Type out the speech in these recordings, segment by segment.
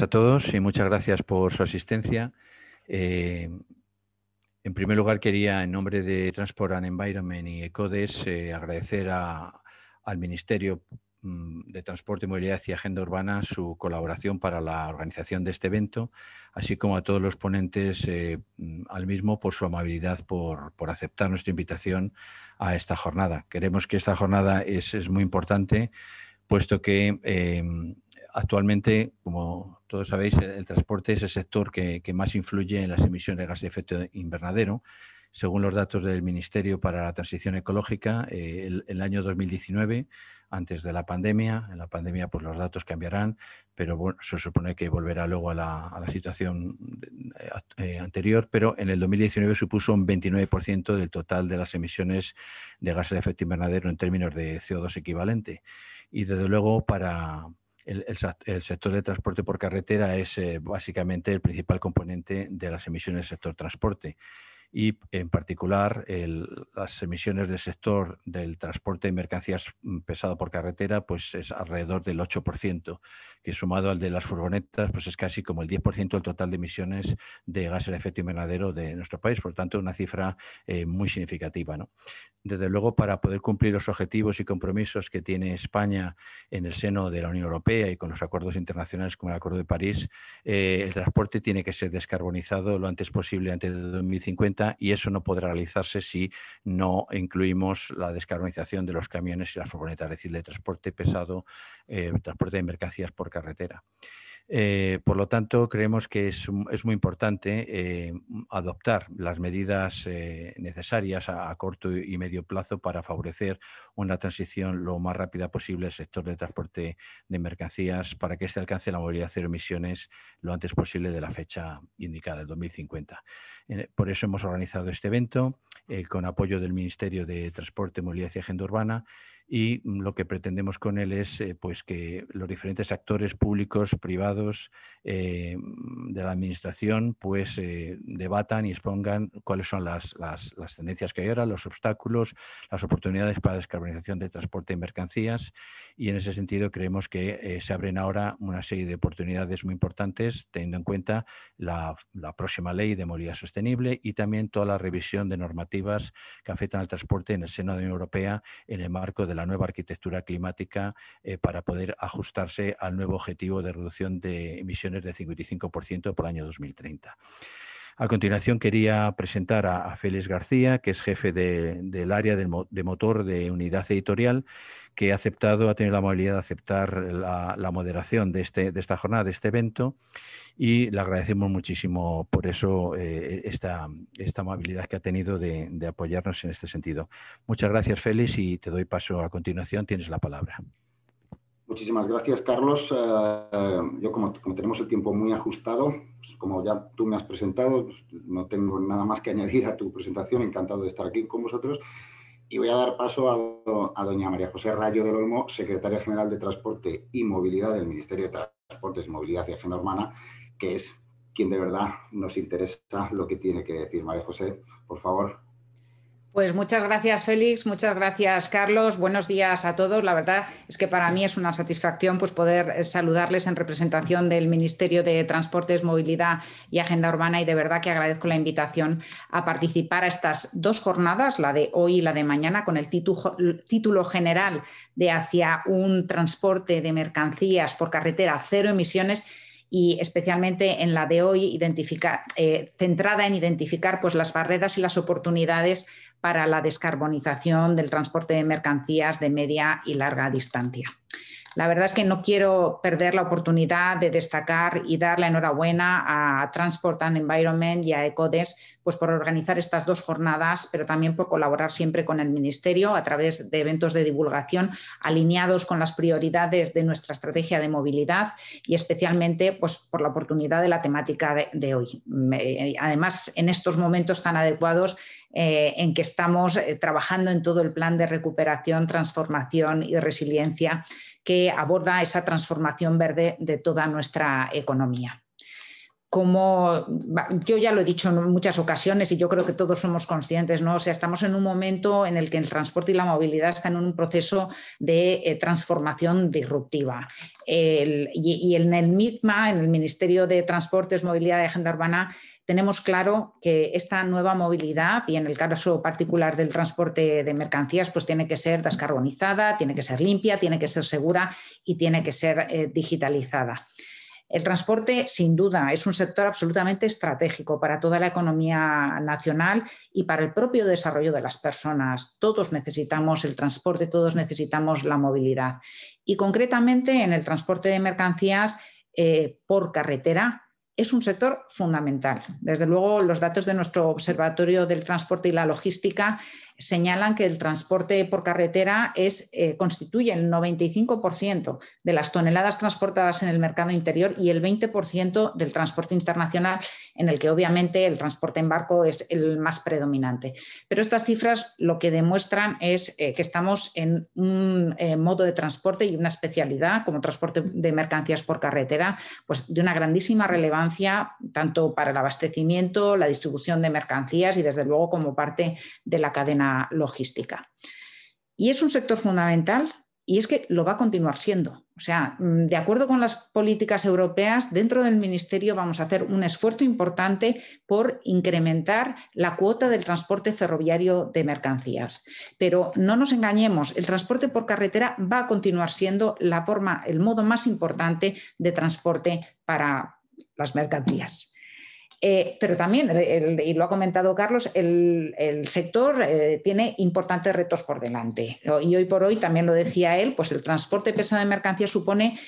a todos y muchas gracias por su asistencia. Eh, en primer lugar, quería, en nombre de Transport and Environment y ECODES, eh, agradecer al Ministerio mm, de Transporte, Movilidad y Agenda Urbana su colaboración para la organización de este evento, así como a todos los ponentes eh, mm, al mismo por su amabilidad, por, aceptar nuestra invitación a esta jornada. Queremos que esta jornada es, muy importante, puesto que actualmente, como todos sabéis, el, transporte es el sector que, más influye en las emisiones de gases de efecto invernadero. Según los datos del Ministerio para la Transición Ecológica, eh, el, año 2019, antes de la pandemia, en la pandemia pues los datos cambiarán, pero se supone que volverá luego a la, situación eh, eh, anterior, pero en el 2019 supuso un 29% del total de las emisiones de gases de efecto invernadero en términos de CO2 equivalente. Y desde luego para, el, sector de transporte por carretera es eh, básicamente el principal componente de las emisiones del sector transporte. Y en particular las emisiones del sector del transporte de mercancías mm, pesado por carretera pues es alrededor del 8%, que sumado al de las furgonetas pues es casi como el 10% del total de emisiones de gases de efecto invernadero de nuestro país, por tanto una cifra eh, muy significativa. ¿no? desde luego, para poder cumplir los objetivos y compromisos que tiene España en el seno de la Unión Europea y con los acuerdos internacionales como el Acuerdo de París, eh, el transporte tiene que ser descarbonizado lo antes posible antes de 2050 y eso no podrá realizarse si no incluimos la descarbonización de los camiones y las furgonetas, es decir, de transporte pesado, eh, transporte de mercancías por carretera. Eh, por lo tanto, creemos que es, muy importante eh, adoptar las medidas eh, necesarias a, corto y medio plazo para favorecer una transición lo más rápida posible del sector del transporte de mercancías para que se alcance la movilidad cero emisiones lo antes posible de la fecha indicada, el 2050. Por eso hemos organizado este evento con apoyo del Ministerio de Transporte, Movilidad y Agenda Urbana y lo que pretendemos con él es eh, pues que los diferentes actores públicos, privados eh, de la administración pues eh, debatan y expongan cuáles son las, las, las, tendencias que hay ahora, los obstáculos, las oportunidades para la descarbonización de transporte y mercancías y en ese sentido creemos que se abren ahora una serie de oportunidades muy importantes teniendo en cuenta la, próxima ley de movilidad sostenible y también toda la revisión de normativas que afectan al transporte en el seno de la Unión Europea en el marco de la nueva arquitectura climática eh, para poder ajustarse al nuevo objetivo de reducción de emisiones del 55% por el año 2030. A continuación quería presentar a, Félix García, que es jefe del área de, motor de unidad editorial, que ha aceptado, ha tenido la amabilidad de aceptar la, moderación de, este, de esta jornada, de este evento, y le agradecemos muchísimo por eso eh, esta, esta, amabilidad que ha tenido de, apoyarnos en este sentido. Muchas gracias, Félix, y te doy paso a continuación. Tienes la palabra. Muchísimas gracias, Carlos. Eh, yo, como, tenemos el tiempo muy ajustado, pues, como ya tú me has presentado, pues, no tengo nada más que añadir a tu presentación. Encantado de estar aquí con vosotros. Y voy a dar paso a, doña María José Rayo del Olmo, secretaria general de Transporte y Movilidad del Ministerio de Transportes, Movilidad y Agenda Urbana, que es quien de verdad nos interesa lo que tiene que decir. María José, por favor. Pues muchas gracias, Félix. Muchas gracias, Carlos. Buenos días a todos. La verdad es que para mí es una satisfacción pues, poder eh, saludarles en representación del Ministerio de Transportes, Movilidad y Agenda Urbana y de verdad que agradezco la invitación a participar a estas dos jornadas, la de hoy y la de mañana, con el título general de hacia un transporte de mercancías por carretera cero emisiones y especialmente en la de hoy eh, centrada en identificar pues, las barreras y las oportunidades para la descarbonización del transporte de mercancías de media y larga distancia. La verdad es que no quiero perder la oportunidad de destacar y dar la enhorabuena a Transport and Environment y a ECODES pues, por organizar estas dos jornadas, pero también por colaborar siempre con el Ministerio a través de eventos de divulgación alineados con las prioridades de nuestra estrategia de movilidad y especialmente pues, por la oportunidad de la temática de, hoy. Además, en estos momentos tan adecuados eh, en que estamos eh, trabajando en todo el plan de recuperación, transformación y resiliencia que aborda esa transformación verde de toda nuestra economía. como yo ya lo he dicho en muchas ocasiones y yo creo que todos somos conscientes, ¿no? O sea, estamos en un momento en el que el transporte y la movilidad están en un proceso de eh, transformación disruptiva. y, en el MITMA, en el Ministerio de Transportes, Movilidad y Agenda Urbana, tenemos claro que esta nueva movilidad, y en el caso particular del transporte de mercancías, pues tiene que ser descarbonizada, tiene que ser limpia, tiene que ser segura y tiene que ser eh, digitalizada. El transporte, sin duda, es un sector absolutamente estratégico para toda la economía nacional y para el propio desarrollo de las personas. Todos necesitamos el transporte, todos necesitamos la movilidad. Y concretamente en el transporte de mercancías eh, por carretera, es un sector fundamental. Desde luego, los datos de nuestro Observatorio del Transporte y la Logística señalan que el transporte por carretera eh, constituye el 95% de las toneladas transportadas en el mercado interior y el 20% del transporte internacional, en el que obviamente el transporte en barco es el más predominante. Pero estas cifras lo que demuestran es eh, que estamos en un eh, modo de transporte y una especialidad como transporte de mercancías por carretera, pues de una grandísima relevancia tanto para el abastecimiento, la distribución de mercancías y desde luego como parte de la cadena logística. Y es un sector fundamental y es que lo va a continuar siendo. O sea, mm, de acuerdo con las políticas europeas, dentro del Ministerio vamos a hacer un esfuerzo importante por incrementar la cuota del transporte ferroviario de mercancías. Pero no nos engañemos, el transporte por carretera va a continuar siendo la forma, el modo más importante de transporte para las mercancías. Eh, pero también, y lo ha comentado Carlos, el, sector eh, tiene importantes retos por delante. Y hoy por hoy, también lo decía él, pues el transporte pesado de mercancías supone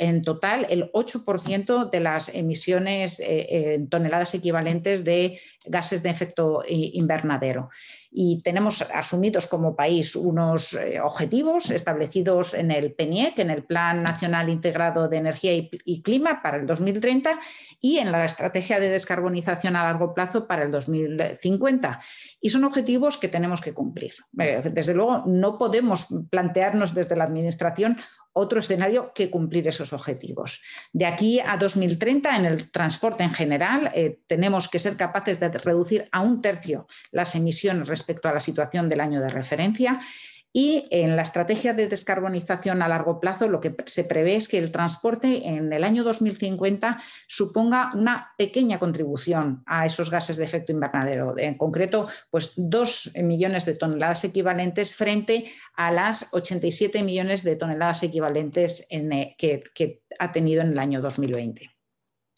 en total el 8% de las emisiones eh, toneladas equivalentes de gases de efecto invernadero y tenemos asumidos como país unos eh, objetivos establecidos en el PENIEC, en el Plan Nacional Integrado de Energía y, Clima para el 2030 y en la Estrategia de Descarbonización a Largo Plazo para el 2050. Y son objetivos que tenemos que cumplir. Eh, desde luego, no podemos plantearnos desde la Administración otro escenario que cumplir esos objetivos. De aquí a 2030, en el transporte en general, eh, tenemos que ser capaces de reducir a un tercio las emisiones respecto a la situación del año de referencia y en la estrategia de descarbonización a largo plazo, lo que se prevé es que el transporte en el año 2050 suponga una pequeña contribución a esos gases de efecto invernadero. En concreto, pues dos millones de toneladas equivalentes frente a las 87 millones de toneladas equivalentes eh, que, ha tenido en el año 2020.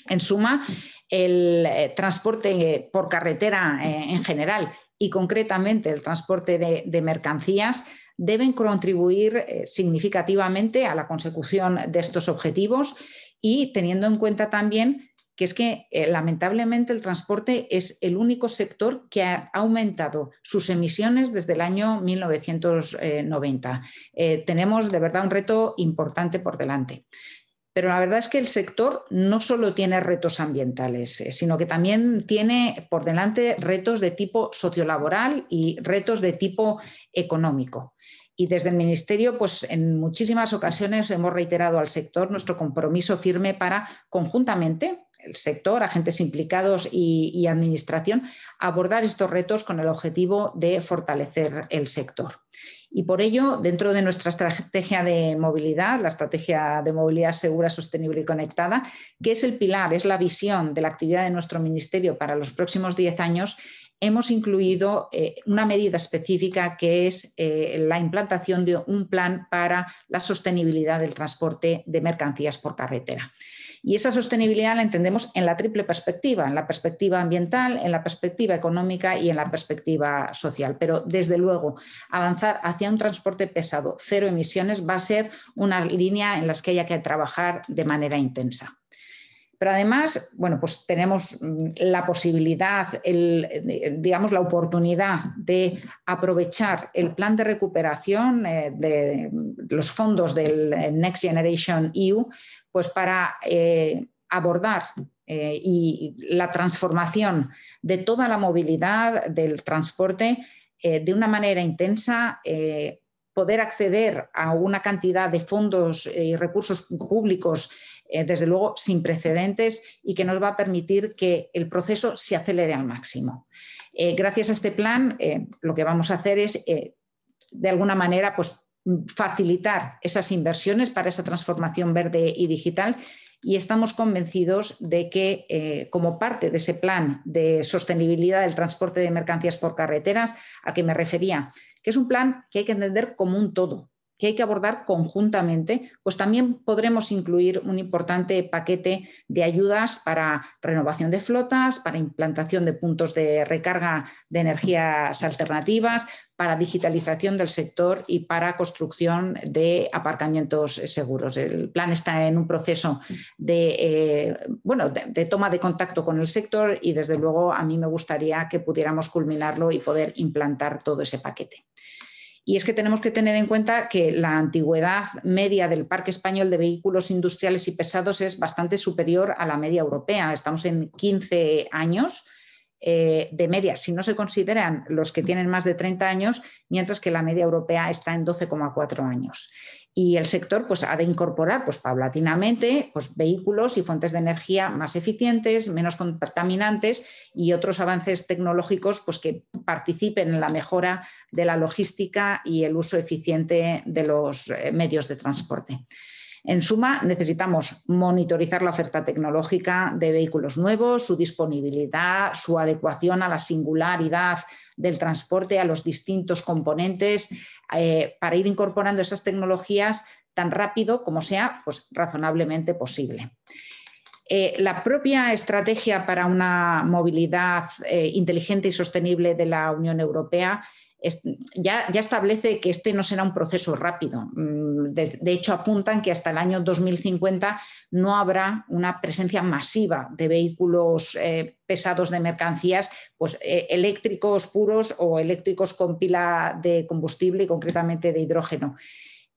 En suma, el eh, transporte por carretera eh, en general y concretamente el transporte de mercancías deben contribuir eh, significativamente a la consecución de estos objetivos y teniendo en cuenta también que es que eh, lamentablemente el transporte es el único sector que ha aumentado sus emisiones desde el año 1990. Eh, tenemos de verdad un reto importante por delante. Pero la verdad es que el sector no solo tiene retos ambientales, sino que también tiene por delante retos de tipo sociolaboral y retos de tipo económico. Y desde el Ministerio, pues en muchísimas ocasiones hemos reiterado al sector nuestro compromiso firme para conjuntamente el sector, agentes implicados y, administración, abordar estos retos con el objetivo de fortalecer el sector. Y por ello, dentro de nuestra estrategia de movilidad, la estrategia de movilidad segura, sostenible y conectada, que es el pilar, es la visión de la actividad de nuestro ministerio para los próximos 10 años, hemos incluido eh, una medida específica que es eh, la implantación de un plan para la sostenibilidad del transporte de mercancías por carretera. Y esa sostenibilidad la entendemos en la triple perspectiva, en la perspectiva ambiental, en la perspectiva económica y en la perspectiva social. Pero desde luego, avanzar hacia un transporte pesado, cero emisiones, va a ser una línea en la que haya que trabajar de manera intensa. Pero además, bueno, pues tenemos mm, la posibilidad, digamos, la oportunidad de aprovechar el plan de recuperación eh, de los fondos del eh, Next Generation EU, pues para eh, abordar y la transformación de toda la movilidad del transporte de una manera intensa poder acceder a una cantidad de fondos y recursos públicos desde luego sin precedentes y que nos va a permitir que el proceso se acelere al máximo. gracias a este plan, lo que vamos a hacer es, de alguna manera, pues, facilitar esas inversiones para esa transformación verde y digital y estamos convencidos de que eh, como parte de ese plan de sostenibilidad del transporte de mercancías por carreteras, a que me refería, que es un plan que hay que entender como un todo, que hay que abordar conjuntamente, pues también podremos incluir un importante paquete de ayudas para renovación de flotas, para implantación de puntos de recarga de energías alternativas, para digitalización del sector y para construcción de aparcamientos seguros. El plan está en un proceso de, eh, bueno, de, toma de contacto con el sector y desde luego a mí me gustaría que pudiéramos culminarlo y poder implantar todo ese paquete. Y es que tenemos que tener en cuenta que la antigüedad media del parque español de vehículos industriales y pesados es bastante superior a la media europea. Estamos en 15 años eh, de media, si no se consideran los que tienen más de 30 años, mientras que la media europea está en 12,4 años y el sector pues, ha de incorporar pues, paulatinamente pues, vehículos y fuentes de energía más eficientes, menos contaminantes y otros avances tecnológicos pues, que participen en la mejora de la logística y el uso eficiente de los eh, medios de transporte. En suma, necesitamos monitorizar la oferta tecnológica de vehículos nuevos, su disponibilidad, su adecuación a la singularidad del transporte, a los distintos componentes, eh, para ir incorporando esas tecnologías tan rápido como sea pues, razonablemente posible. Eh, la propia estrategia para una movilidad eh, inteligente y sostenible de la Unión Europea ya, establece que este no será un proceso rápido. Mm, de, hecho, apuntan que hasta el año 2050 no habrá una presencia masiva de vehículos eh, pesados de mercancías, pues eh, eléctricos puros o eléctricos con pila de combustible y concretamente de hidrógeno.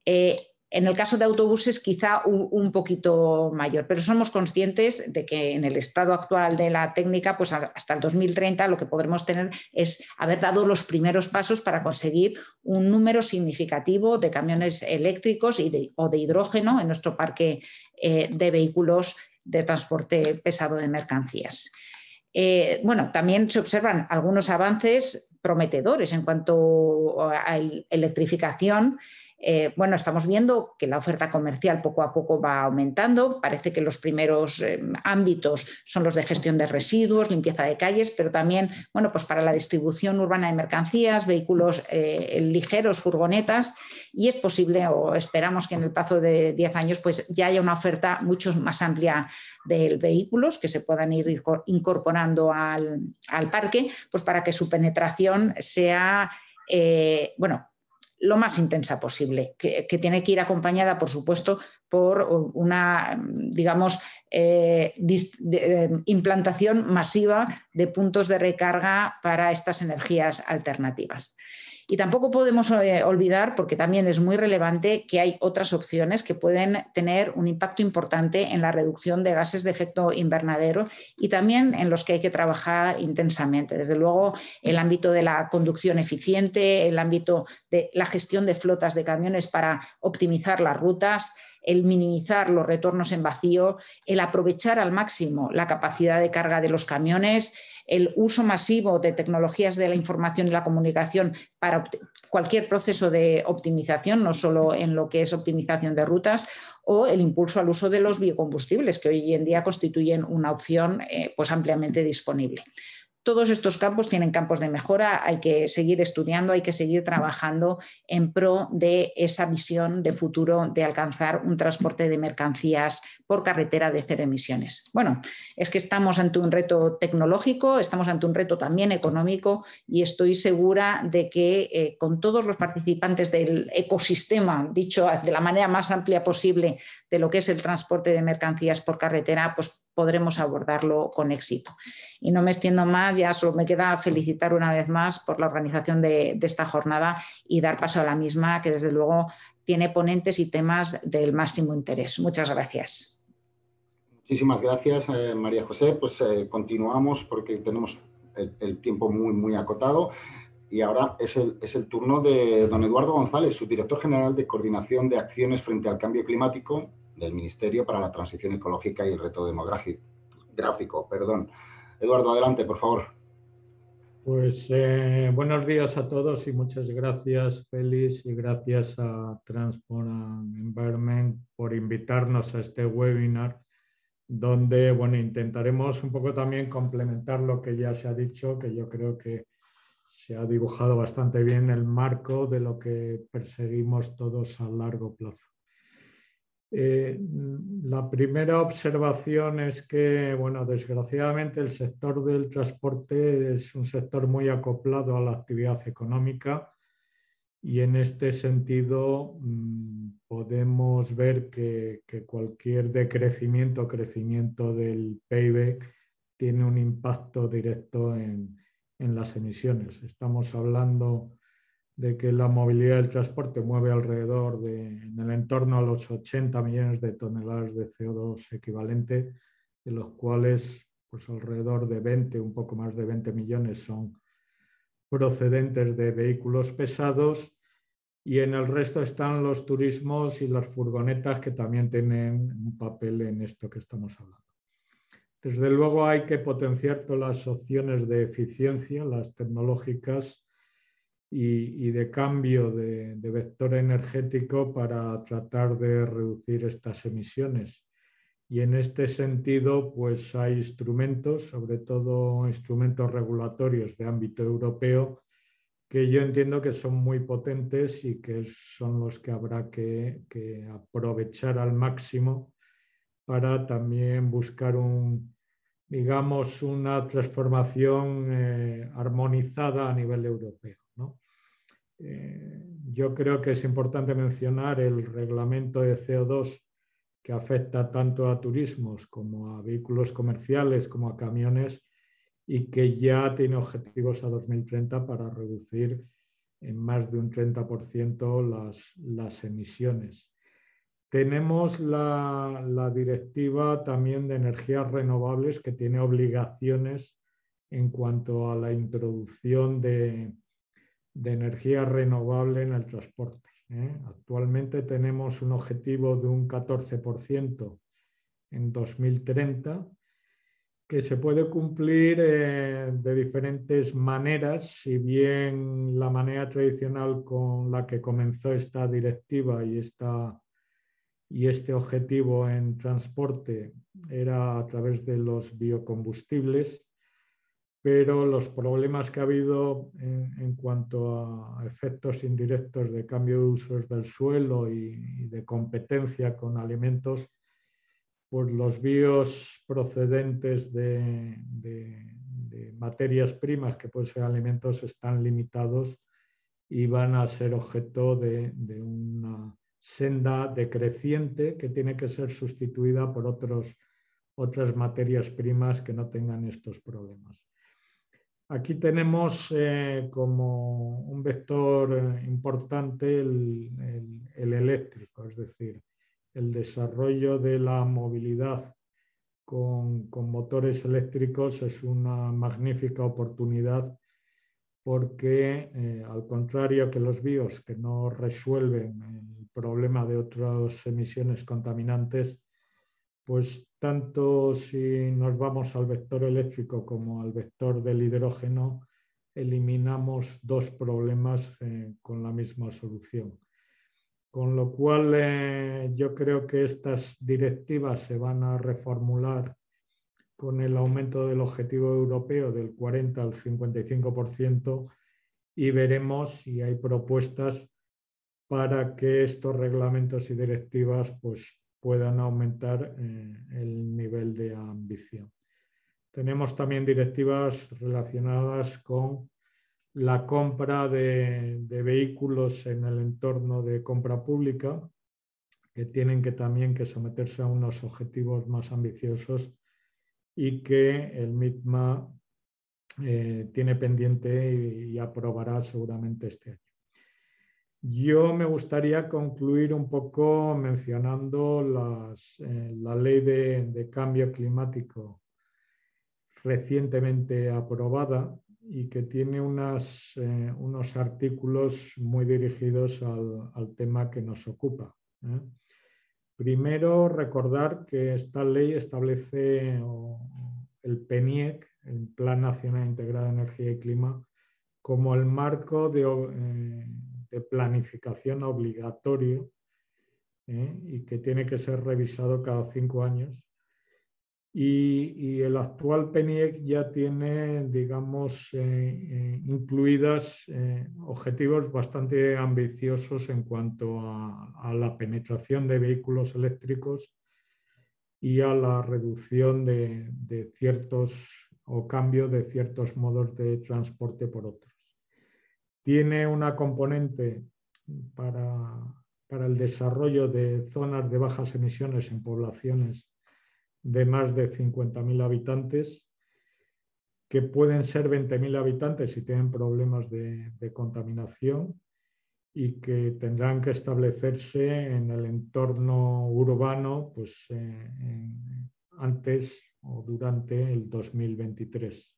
Eh, en el caso de autobuses quizá un, poquito mayor, pero somos conscientes de que en el estado actual de la técnica, pues hasta el 2030 lo que podremos tener es haber dado los primeros pasos para conseguir un número significativo de camiones eléctricos y o de hidrógeno en nuestro parque eh, de vehículos de transporte pesado de mercancías. Eh, bueno, también se observan algunos avances prometedores en cuanto a electrificación eh, bueno, estamos viendo que la oferta comercial poco a poco va aumentando. Parece que los primeros eh, ámbitos son los de gestión de residuos, limpieza de calles, pero también, bueno, pues para la distribución urbana de mercancías, vehículos eh, ligeros, furgonetas, y es posible o esperamos que en el plazo de 10 años pues ya haya una oferta mucho más amplia de vehículos que se puedan ir incorporando al, parque, pues para que su penetración sea, bueno, lo más intensa posible, que, tiene que ir acompañada, por supuesto, por una, digamos, eh, eh, implantación masiva de puntos de recarga para estas energías alternativas. Y tampoco podemos eh, olvidar, porque también es muy relevante, que hay otras opciones que pueden tener un impacto importante en la reducción de gases de efecto invernadero y también en los que hay que trabajar intensamente. Desde luego, el ámbito de la conducción eficiente, el ámbito de la gestión de flotas de camiones para optimizar las rutas, el minimizar los retornos en vacío, el aprovechar al máximo la capacidad de carga de los camiones, el uso masivo de tecnologías de la información y la comunicación para cualquier proceso de optimización, no solo en lo que es optimización de rutas, o el impulso al uso de los biocombustibles, que hoy en día constituyen una opción eh, pues ampliamente disponible. Todos estos campos tienen campos de mejora, hay que seguir estudiando, hay que seguir trabajando en pro de esa visión de futuro de alcanzar un transporte de mercancías por carretera de cero emisiones. Bueno, es que estamos ante un reto tecnológico, estamos ante un reto también económico y estoy segura de que eh, con todos los participantes del ecosistema, dicho de la manera más amplia posible de lo que es el transporte de mercancías por carretera, pues podremos abordarlo con éxito. Y no me extiendo más, ya solo me queda felicitar una vez más por la organización de, esta jornada y dar paso a la misma, que desde luego tiene ponentes y temas del máximo interés. Muchas gracias. Muchísimas gracias, eh, María José. Pues eh, continuamos porque tenemos el, tiempo muy, muy acotado. Y ahora es el, es el turno de don Eduardo González, subdirector general de Coordinación de Acciones frente al Cambio Climático del Ministerio para la Transición Ecológica y el Reto Demográfico. Gráfico, perdón. Eduardo, adelante, por favor. Pues eh, buenos días a todos y muchas gracias, Félix, y gracias a Transport Environment por invitarnos a este webinar, donde bueno, intentaremos un poco también complementar lo que ya se ha dicho, que yo creo que se ha dibujado bastante bien el marco de lo que perseguimos todos a largo plazo. Eh, la primera observación es que, bueno, desgraciadamente el sector del transporte es un sector muy acoplado a la actividad económica y en este sentido mm, podemos ver que, cualquier decrecimiento o crecimiento del PIB tiene un impacto directo en, en las emisiones. Estamos hablando de que la movilidad del transporte mueve alrededor de, en el entorno a los 80 millones de toneladas de CO2 equivalente, de los cuales pues alrededor de 20, un poco más de 20 millones son procedentes de vehículos pesados y en el resto están los turismos y las furgonetas que también tienen un papel en esto que estamos hablando. Desde luego hay que potenciar todas las opciones de eficiencia, las tecnológicas, y, de cambio de, vector energético para tratar de reducir estas emisiones. Y en este sentido, pues hay instrumentos, sobre todo instrumentos regulatorios de ámbito europeo, que yo entiendo que son muy potentes y que son los que habrá que, aprovechar al máximo para también buscar un, digamos, una transformación eh, armonizada a nivel europeo. Yo creo que es importante mencionar el reglamento de CO2 que afecta tanto a turismos como a vehículos comerciales como a camiones y que ya tiene objetivos a 2030 para reducir en más de un 30% las, las, emisiones. Tenemos la, la, directiva también de energías renovables que tiene obligaciones en cuanto a la introducción de, de energía renovable en el transporte. ¿eh? Actualmente tenemos un objetivo de un 14% en 2030 que se puede cumplir eh, de diferentes maneras, si bien la manera tradicional con la que comenzó esta directiva y, esta, y este objetivo en transporte era a través de los biocombustibles, pero los problemas que ha habido en, cuanto a efectos indirectos de cambio de usos del suelo y, de competencia con alimentos, pues los bios procedentes de, materias primas que pueden ser alimentos están limitados y van a ser objeto de, de una senda decreciente que tiene que ser sustituida por otros, otras materias primas que no tengan estos problemas. Aquí tenemos eh, como un vector eh, importante el, eléctrico, es decir, el desarrollo de la movilidad con, motores eléctricos es una magnífica oportunidad porque, eh, al contrario que los bios que no resuelven el problema de otras emisiones contaminantes, pues tanto si nos vamos al vector eléctrico como al vector del hidrógeno, eliminamos dos problemas eh, con la misma solución. Con lo cual eh, yo creo que estas directivas se van a reformular con el aumento del objetivo europeo del 40 al 55% y veremos si hay propuestas para que estos reglamentos y directivas pues, puedan aumentar eh, el nivel de ambición. Tenemos también directivas relacionadas con la compra de, vehículos en el entorno de compra pública, que tienen que también que someterse a unos objetivos más ambiciosos y que el MITMA eh, tiene pendiente y aprobará seguramente este año. Yo me gustaría concluir un poco mencionando eh, la ley de, cambio climático recientemente aprobada y que tiene eh, unos artículos muy dirigidos al, tema que nos ocupa. ¿eh? Primero, recordar que esta ley establece el PENIEC, el Plan Nacional Integrado de Energía y Clima, como el marco de, planificación obligatorio y que tiene que ser revisado cada cinco años y, el actual PENIEC ya tiene, digamos, eh, eh, incluidas eh, objetivos bastante ambiciosos en cuanto a, la penetración de vehículos eléctricos y a la reducción de, de, ciertos o cambio de ciertos modos de transporte por otros. Tiene una componente para, para el desarrollo de zonas de bajas emisiones en poblaciones de más de 50.000 habitantes, que pueden ser 20.000 habitantes si tienen problemas de, contaminación y que tendrán que establecerse en el entorno urbano pues, eh, antes o durante el 2023.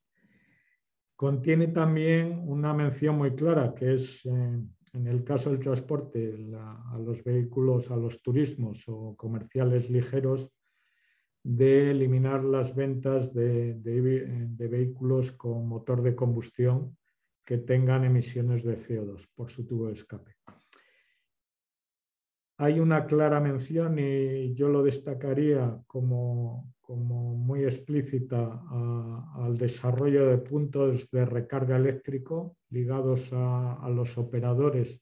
Contiene también una mención muy clara que es eh, en el caso del transporte a los vehículos, a los turismos o comerciales ligeros, de eliminar las ventas de, vehículos con motor de combustión que tengan emisiones de CO2 por su tubo de escape. Hay una clara mención y yo lo destacaría como, muy explícita al desarrollo de puntos de recarga eléctrico ligados a los operadores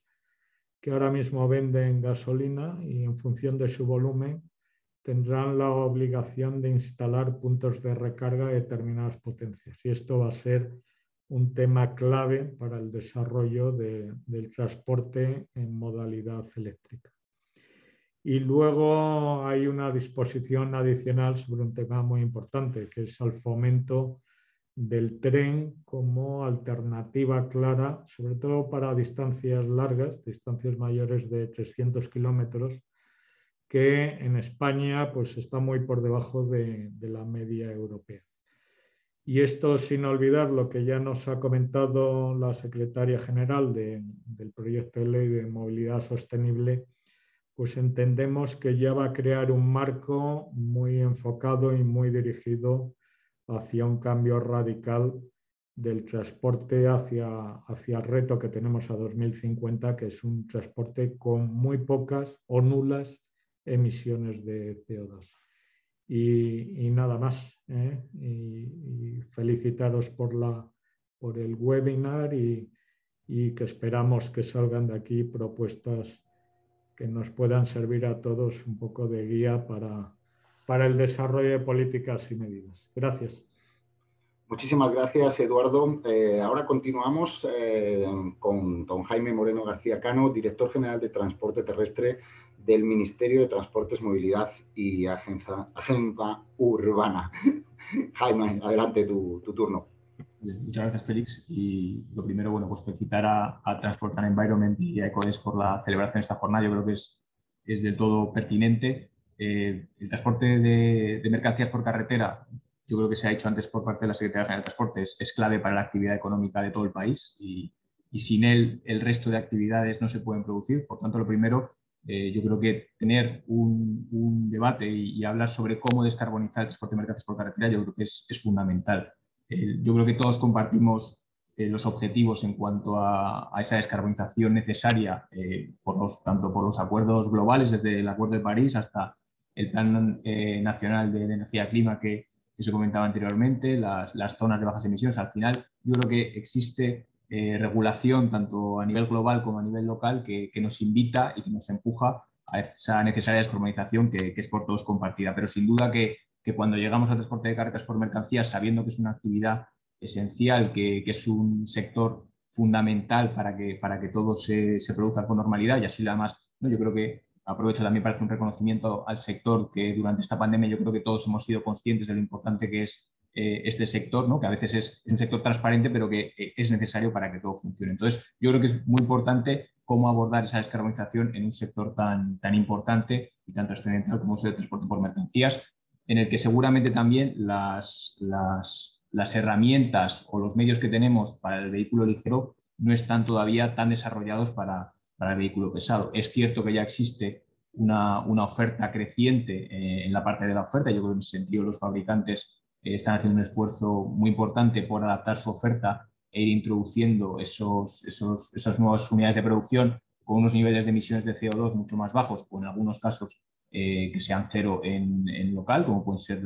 que ahora mismo venden gasolina y en función de su volumen tendrán la obligación de instalar puntos de recarga de determinadas potencias. Y esto va a ser un tema clave para el desarrollo del transporte en modalidad eléctrica. Y luego hay una disposición adicional sobre un tema muy importante, que es el fomento del tren como alternativa clara, sobre todo para distancias largas, distancias mayores de 300 kilómetros, que en España pues, está muy por debajo de, la media europea. Y esto sin olvidar lo que ya nos ha comentado la secretaria general del proyecto de ley de movilidad sostenible, pues entendemos que ya va a crear un marco muy enfocado y muy dirigido hacia un cambio radical del transporte hacia, hacia el reto que tenemos a 2050, que es un transporte con muy pocas o nulas emisiones de CO2. Y, nada más. ¿eh? Y, felicitaros por, la, por el webinar y, que esperamos que salgan de aquí propuestas que nos puedan servir a todos un poco de guía para, para el desarrollo de políticas y medidas. Gracias. Muchísimas gracias, Eduardo. Eh, ahora continuamos eh, con don Jaime Moreno García Cano, director general de Transporte Terrestre del Ministerio de Transportes, Movilidad y Agenda, Urbana. Jaime, adelante tu, turno. Muchas gracias, Félix. Y lo primero, bueno, pues felicitar a, a Transport and Environment y a ECODES por la celebración de esta jornada. Yo creo que es, es del todo pertinente. Eh, el transporte de, mercancías por carretera, yo creo que se ha hecho antes por parte de la Secretaría General de Transportes, es clave para la actividad económica de todo el país y, sin él el resto de actividades no se pueden producir. Por tanto, lo primero eh, yo creo que tener un, debate y, hablar sobre cómo descarbonizar el transporte de mercancías por carretera, yo creo que es, fundamental. Eh, yo creo que todos compartimos eh, los objetivos en cuanto a, esa descarbonización necesaria, por los, tanto por los acuerdos globales, desde el Acuerdo de París hasta el Plan Nacional de, Energía Clima que, se comentaba anteriormente, las, las zonas de bajas emisiones. Al final, yo creo que existe eh, regulación tanto a nivel global como a nivel local que, nos invita y que nos empuja a esa necesaria descarbonización que, es por todos compartida. Pero sin duda que, cuando llegamos al transporte de cargas por mercancías, sabiendo que es una actividad esencial, que, es un sector fundamental para que, para que todo se, produzca con normalidad y así además, ¿no? yo creo que aprovecho también para hacer un reconocimiento al sector que durante esta pandemia yo creo que todos hemos sido conscientes de lo importante que es eh, este sector, ¿no? que a veces es, un sector transparente, pero que eh, es necesario para que todo funcione. Entonces, yo creo que es muy importante cómo abordar esa descarbonización en un sector tan, tan importante y tan trascendental como es el transporte por mercancías, en el que seguramente también las, las herramientas o los medios que tenemos para el vehículo ligero no están todavía tan desarrollados para, el vehículo pesado. Es cierto que ya existe una, oferta creciente eh, en la parte de la oferta. Yo creo que en ese sentido los fabricantes eh, están haciendo un esfuerzo muy importante por adaptar su oferta e ir introduciendo esos, esos, esas nuevas unidades de producción con unos niveles de emisiones de CO2 mucho más bajos o en algunos casos eh, que sean cero en, local, como pueden ser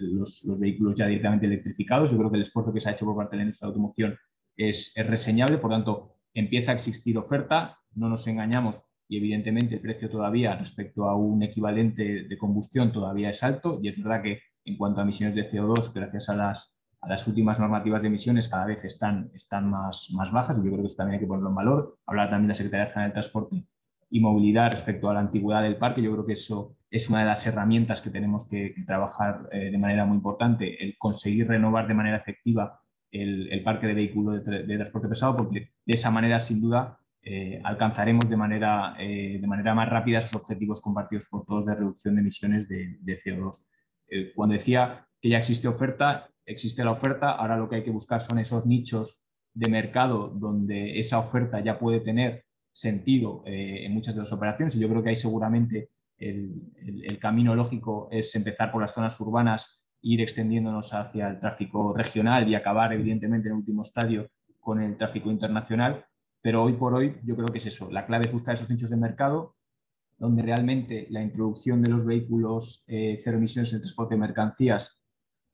los, vehículos ya directamente electrificados. Yo creo que el esfuerzo que se ha hecho por parte de la industria de automoción es, es reseñable, por tanto, empieza a existir oferta, no nos engañamos y evidentemente el precio todavía respecto a un equivalente de combustión todavía es alto y es verdad que en cuanto a emisiones de CO2, gracias a las, a las últimas normativas de emisiones, cada vez están, están más, más bajas y yo creo que eso también hay que ponerlo en valor. Habla también la Secretaría General de Transporte y movilidad respecto a la antigüedad del parque. Yo creo que eso es una de las herramientas que tenemos que, trabajar eh, de manera muy importante, el conseguir renovar de manera efectiva el, parque de vehículos de, transporte pesado, porque de esa manera, sin duda, eh, alcanzaremos de manera, eh, de manera más rápida esos objetivos compartidos por todos de reducción de emisiones de, de CO2. cuando decía que ya existe oferta, existe la oferta, ahora lo que hay que buscar son esos nichos de mercado donde esa oferta ya puede tener sentido eh, en muchas de las operaciones y yo creo que ahí seguramente el, camino lógico es empezar por las zonas urbanas, ir extendiéndonos hacia el tráfico regional y acabar evidentemente en el último estadio con el tráfico internacional, pero hoy por hoy yo creo que es eso, la clave es buscar esos nichos de mercado donde realmente la introducción de los vehículos eh, cero emisiones en el transporte de mercancías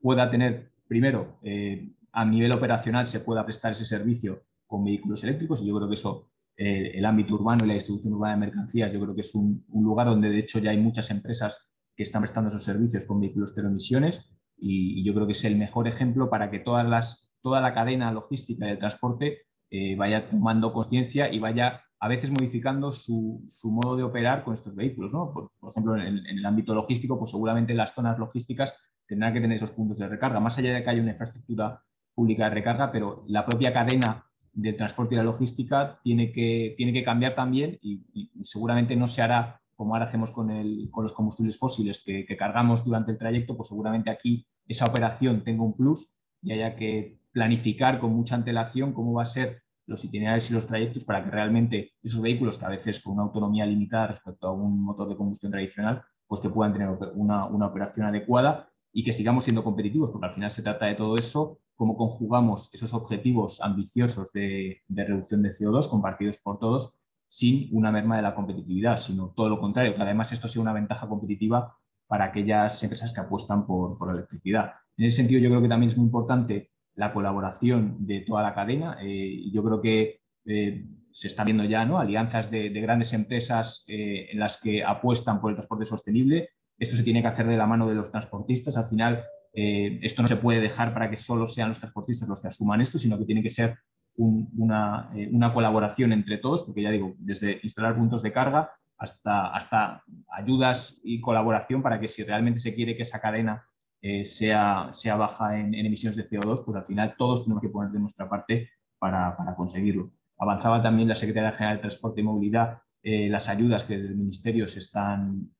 pueda tener, primero, eh, a nivel operacional se pueda prestar ese servicio con vehículos eléctricos y yo creo que eso eh, el ámbito urbano y la distribución urbana de mercancías, yo creo que es un, lugar donde de hecho ya hay muchas empresas que están prestando esos servicios con vehículos cero emisiones y, yo creo que es el mejor ejemplo para que todas las, toda la cadena logística del transporte eh, vaya tomando conciencia y vaya a veces modificando su, modo de operar con estos vehículos. Por, ejemplo, en, en, el ámbito logístico, pues seguramente las zonas logísticas tendrán que tener esos puntos de recarga, más allá de que haya una infraestructura pública de recarga, pero la propia cadena del transporte y la logística tiene que, tiene que cambiar también y, seguramente no se hará como ahora hacemos con, el, con los combustibles fósiles que, cargamos durante el trayecto, pues seguramente aquí esa operación tenga un plus y haya que planificar con mucha antelación cómo va a ser los itinerarios y los trayectos para que realmente esos vehículos, que a veces con una autonomía limitada respecto a un motor de combustión tradicional, pues que puedan tener una, una operación adecuada y que sigamos siendo competitivos, porque al final se trata de todo eso cómo conjugamos esos objetivos ambiciosos de, reducción de CO2 compartidos por todos sin una merma de la competitividad, sino todo lo contrario, que además esto sea una ventaja competitiva para aquellas empresas que apuestan por, la electricidad. En ese sentido, yo creo que también es muy importante la colaboración de toda la cadena. Eh, yo creo que eh, se están viendo ya alianzas de, grandes empresas eh, en las que apuestan por el transporte sostenible. Esto se tiene que hacer de la mano de los transportistas. Al final, eh, esto no se puede dejar para que solo sean los transportistas los que asuman esto, sino que tiene que ser eh, una, colaboración entre todos, porque ya digo, desde instalar puntos de carga hasta, ayudas y colaboración para que si realmente se quiere que esa cadena eh, sea, baja en, emisiones de CO2, pues al final todos tenemos que poner de nuestra parte para, conseguirlo. Avanzaba también la Secretaría General de Transporte y Movilidad las ayudas que del Ministerio se, están,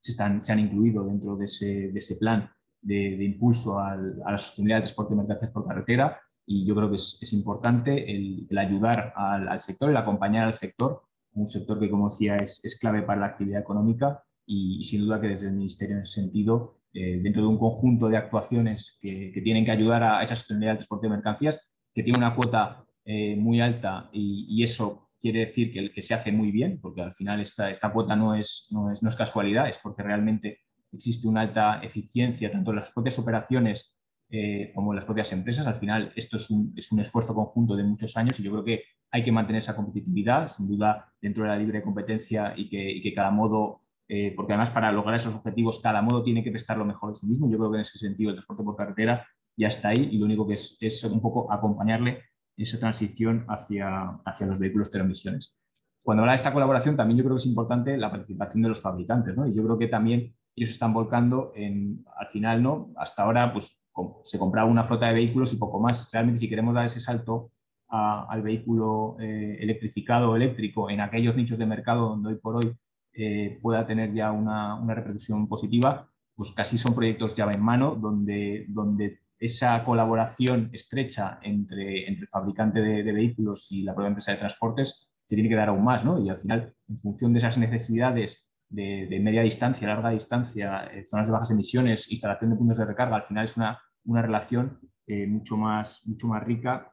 se, han incluido dentro de ese plan de, impulso a la sostenibilidad del transporte de mercancías por carretera. Y yo creo que es, importante el, ayudar al, sector, el acompañar al sector, un sector que, como decía, es, clave para la actividad económica. Y, sin duda que desde el Ministerio en ese sentido, eh, dentro de un conjunto de actuaciones que, tienen que ayudar a esa sostenibilidad del transporte de mercancías, que tiene una cuota eh, muy alta y, eso quiere decir que, que se hace muy bien, porque al final esta, esta cuota no es, no, es, no es casualidad, es porque realmente existe una alta eficiencia tanto en las propias operaciones eh, como en las propias empresas. Al final, esto es un, es un, esfuerzo conjunto de muchos años y yo creo que hay que mantener esa competitividad, sin duda, dentro de la libre competencia y que, que cada modo, eh, porque además para lograr esos objetivos, cada modo tiene que prestar lo mejor de sí mismo. Yo creo que en ese sentido el transporte por carretera ya está ahí y lo único que es, es un poco acompañarle esa transición hacia, hacia los vehículos de emisiones. Cuando habla de esta colaboración, también yo creo que es importante la participación de los fabricantes, ¿no? Y yo creo que también ellos están volcando en, al final, ¿no? Hasta ahora, pues se compraba una flota de vehículos y poco más. Realmente, si queremos dar ese salto al vehículo eh, electrificado o eléctrico en aquellos nichos de mercado donde hoy por hoy eh, pueda tener ya una, una, repercusión positiva, pues casi son proyectos llave en mano, donde, donde esa colaboración estrecha entre, entre el fabricante de, vehículos y la propia empresa de transportes se tiene que dar aún más, ¿no? Y al final, en función de esas necesidades de, media distancia, larga distancia, eh, zonas de bajas emisiones, instalación de puntos de recarga, al final es una, una relación eh, mucho, más, mucho más rica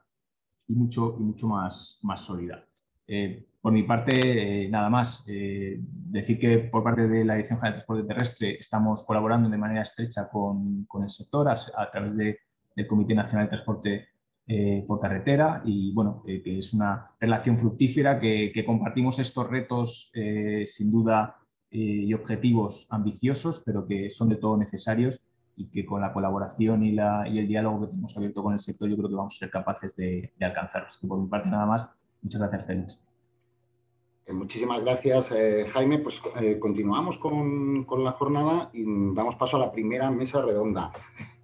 y mucho, y mucho más, más sólida. Eh, por mi parte, nada más. decir que por parte de la Dirección General de Transporte Terrestre estamos colaborando de manera estrecha con, con el sector a, través de, del Comité Nacional de Transporte por carretera y bueno, que es una relación fructífera, que, compartimos estos retos sin duda y objetivos ambiciosos, pero que son de todo necesarios y que con la colaboración y, la, y, el diálogo que tenemos abierto con el sector yo creo que vamos a ser capaces de, de alcanzarlos. Por mi parte nada más, muchas gracias Félix. Eh, muchísimas gracias eh, Jaime. Pues continuamos con, con, la jornada y damos paso a la primera mesa redonda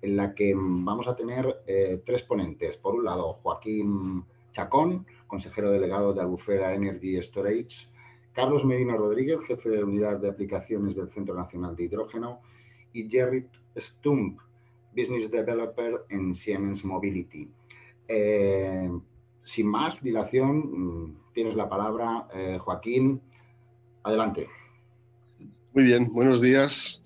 en la que vamos a tener tres ponentes. Por un lado, Joaquín Chacón, consejero delegado de Albufera Energy Storage Carlos Medina Rodríguez, jefe de unidad de aplicaciones del Centro Nacional de Hidrógeno, y Jerry Stump, Business Developer en Siemens Mobility. Eh, sin más dilación, mm, tienes la palabra, eh, Joaquín. Adelante. Muy bien, buenos días.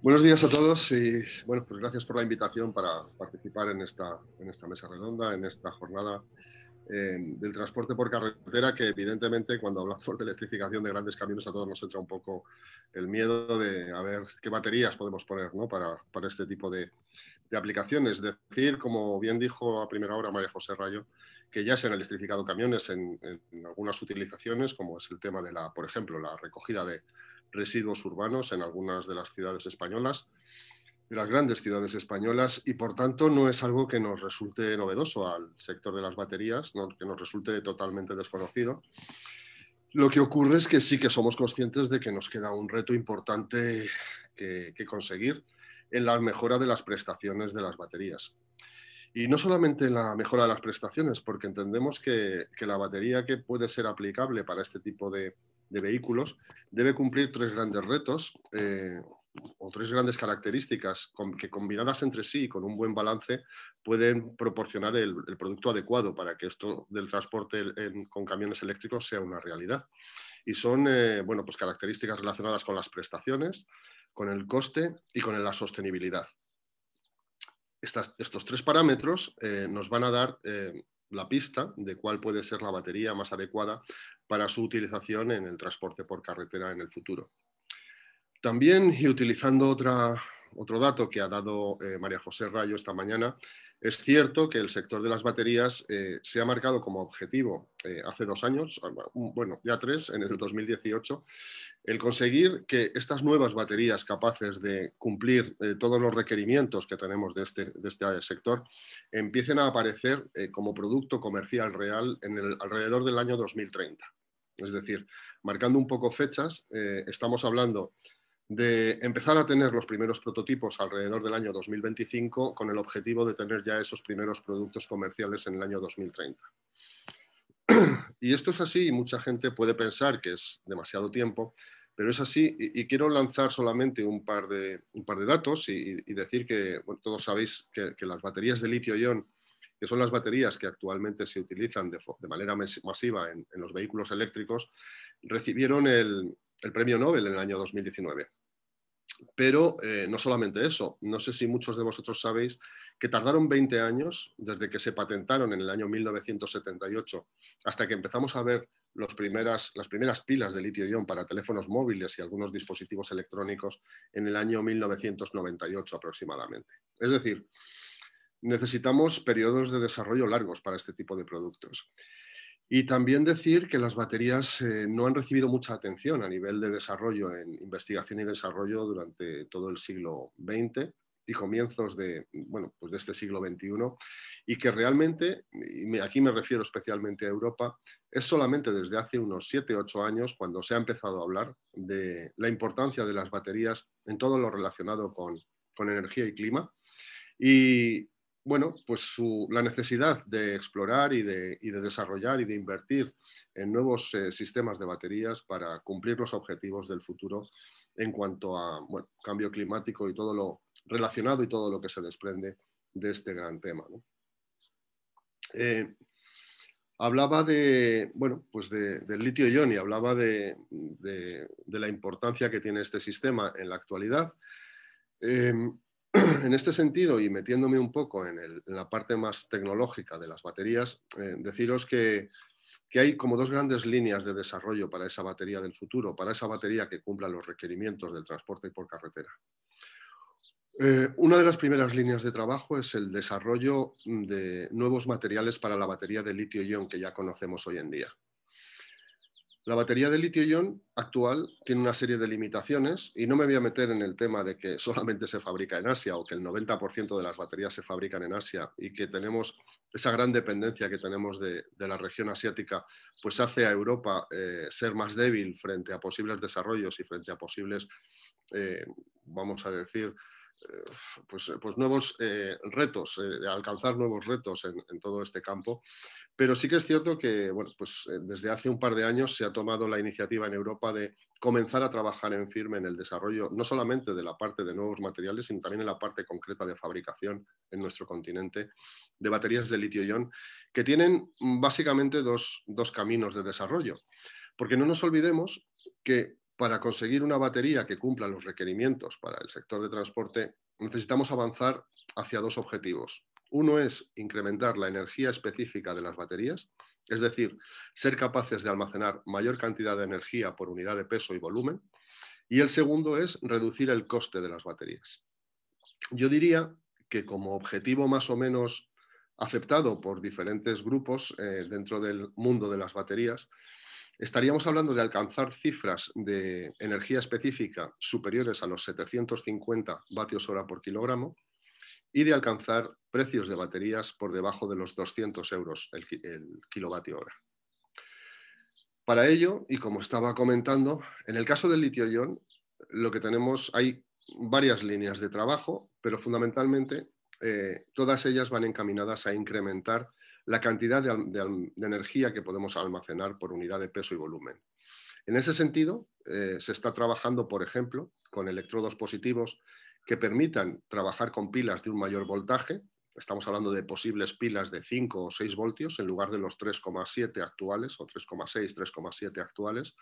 Buenos días a todos y bueno, pues gracias por la invitación para participar en esta, en esta mesa redonda, en esta jornada del transporte por carretera, que evidentemente cuando hablamos de electrificación de grandes camiones a todos nos entra un poco el miedo de a ver qué baterías podemos poner ¿no? para, para, este tipo de, de, aplicaciones. Es decir, como bien dijo a primera hora María José Rayo, que ya se han electrificado camiones en, en algunas utilizaciones, como es el tema de la, por ejemplo, la recogida de residuos urbanos en algunas de las ciudades españolas de las grandes ciudades españolas y por tanto no es algo que nos resulte novedoso al sector de las baterías, que nos resulte totalmente desconocido. Lo que ocurre es que sí que somos conscientes de que nos queda un reto importante que, conseguir en la mejora de las prestaciones de las baterías. Y no solamente en la mejora de las prestaciones, porque entendemos que, la batería que puede ser aplicable para este tipo de, vehículos debe cumplir tres grandes retos. Eh, o tres grandes características que combinadas entre sí con un buen balance pueden proporcionar el, producto adecuado para que esto del transporte con camiones eléctricos sea una realidad. Y son eh, bueno, pues características relacionadas con las prestaciones, con el coste y con la sostenibilidad. estos tres parámetros eh, nos van a dar eh, la pista de cuál puede ser la batería más adecuada para su utilización en el transporte por carretera en el futuro. También, y utilizando otro dato que ha dado eh, María José Rayo esta mañana, es cierto que el sector de las baterías eh, se ha marcado como objetivo eh, hace dos años, ah, bueno, ya tres, en el 2018, el conseguir que estas nuevas baterías capaces de cumplir todos los requerimientos que tenemos de este, de este sector empiecen a aparecer como producto comercial real en el, alrededor del año 2030. Es decir, marcando un poco fechas, estamos hablando de empezar a tener los primeros prototipos alrededor del año 2025 con el objetivo de tener ya esos primeros productos comerciales en el año 2030. Y esto es así y mucha gente puede pensar que es demasiado tiempo, pero es así y, quiero lanzar solamente un par de, un par de datos y, decir que todos sabéis que, las baterías de litio-ion, que son las baterías que actualmente se utilizan de, manera masiva en, los vehículos eléctricos, recibieron el, el premio Nobel en el año 2019. Pero eh, no solamente eso, no sé si muchos de vosotros sabéis que tardaron 20 años desde que se patentaron en el año 1978 hasta que empezamos a ver las primeras pilas de litio-ion para teléfonos móviles y algunos dispositivos electrónicos en el año 1998 aproximadamente. Es decir, necesitamos periodos de desarrollo largos para este tipo de productos. Y también decir que las baterías eh, no han recibido mucha atención a nivel de desarrollo en investigación y desarrollo durante todo el siglo XX y comienzos de, bueno, pues de este siglo XXI, y que realmente, y aquí me refiero especialmente a Europa, es solamente desde hace unos 7, 8 años cuando se ha empezado a hablar de la importancia de las baterías en todo lo relacionado con, con energía y clima. Y, bueno, pues la necesidad de explorar y de, desarrollar y de invertir en nuevos eh, sistemas de baterías para cumplir los objetivos del futuro en cuanto a cambio climático y todo lo relacionado y todo lo que se desprende de este gran tema. Eh, hablaba de, bueno, pues del litio-ion y hablaba de, la importancia que tiene este sistema en la actualidad. Em, en este sentido, y metiéndome un poco en, la parte más tecnológica de las baterías, eh, deciros que, hay como dos grandes líneas de desarrollo para esa batería del futuro, para esa batería que cumpla los requerimientos del transporte por carretera. Eh, una de las primeras líneas de trabajo es el desarrollo de nuevos materiales para la batería de litio-ion que ya conocemos hoy en día. La batería de litio-ion actual tiene una serie de limitaciones y no me voy a meter en el tema de que solamente se fabrica en Asia o que el 90% de las baterías se fabrican en Asia y que tenemos esa gran dependencia que tenemos de, la región asiática, pues hace a Europa eh, ser más débil frente a posibles desarrollos y frente a posibles, eh, vamos a decir, pues, pues, nuevos eh, retos, eh, alcanzar nuevos retos en, todo este campo. Pero sí que es cierto que bueno, pues, desde hace un par de años se ha tomado la iniciativa en Europa de comenzar a trabajar en firme en el desarrollo no solamente de la parte de nuevos materiales, sino también en la parte concreta de fabricación en nuestro continente de baterías de litio-ion, que tienen básicamente dos, dos caminos de desarrollo. Porque no nos olvidemos que para conseguir una batería que cumpla los requerimientos para el sector de transporte, necesitamos avanzar hacia dos objetivos. Uno es incrementar la energía específica de las baterías, es decir, ser capaces de almacenar mayor cantidad de energía por unidad de peso y volumen. Y el segundo es reducir el coste de las baterías. Yo diría que como objetivo más o menos aceptado por diferentes grupos eh, dentro del mundo de las baterías, estaríamos hablando de alcanzar cifras de energía específica superiores a los 750 vatios hora por kilogramo y de alcanzar precios de baterías por debajo de los 200 euros el, kilovatio hora. Para ello, y como estaba comentando, en el caso del litio-ion, lo que tenemos, hay varias líneas de trabajo, pero fundamentalmente eh, todas ellas van encaminadas a incrementar la cantidad de, energía que podemos almacenar por unidad de peso y volumen. En ese sentido, eh, se está trabajando, por ejemplo, con electrodos positivos que permitan trabajar con pilas de un mayor voltaje. Estamos hablando de posibles pilas de 5 o 6 voltios en lugar de los 3,7 actuales o 3,6, 3,7 actuales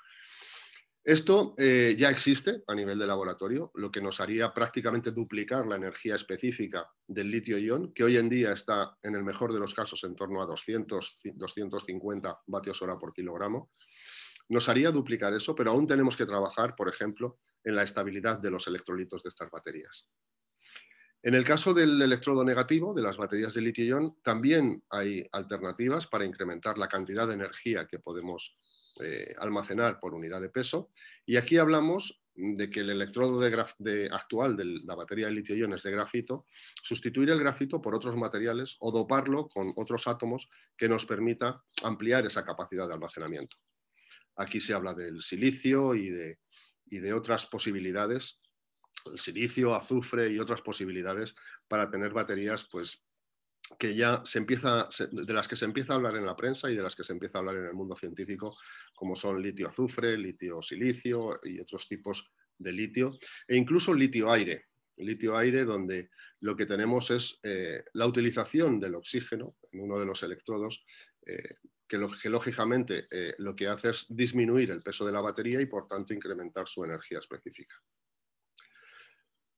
esto eh, ya existe a nivel de laboratorio, lo que nos haría prácticamente duplicar la energía específica del litio-ion, que hoy en día está en el mejor de los casos en torno a 200, 250 vatios hora por kilogramo. Nos haría duplicar eso, pero aún tenemos que trabajar, por ejemplo, en la estabilidad de los electrolitos de estas baterías. En el caso del electrodo negativo, de las baterías de litio-ion, también hay alternativas para incrementar la cantidad de energía que podemos eh, almacenar por unidad de peso. Y aquí hablamos de que el electrodo de actual de la batería de litio-iones de grafito, sustituir el grafito por otros materiales o doparlo con otros átomos que nos permita ampliar esa capacidad de almacenamiento. Aquí se habla del silicio y de, y de otras posibilidades, el silicio, azufre y otras posibilidades para tener baterías pues, que ya se empieza, de las que se empieza a hablar en la prensa y de las que se empieza a hablar en el mundo científico, como son litio-azufre, litio-silicio y otros tipos de litio, e incluso litio-aire. Litio-aire donde lo que tenemos es eh, la utilización del oxígeno en uno de los electrodos, eh, que, lógicamente eh, lo que hace es disminuir el peso de la batería y por tanto incrementar su energía específica.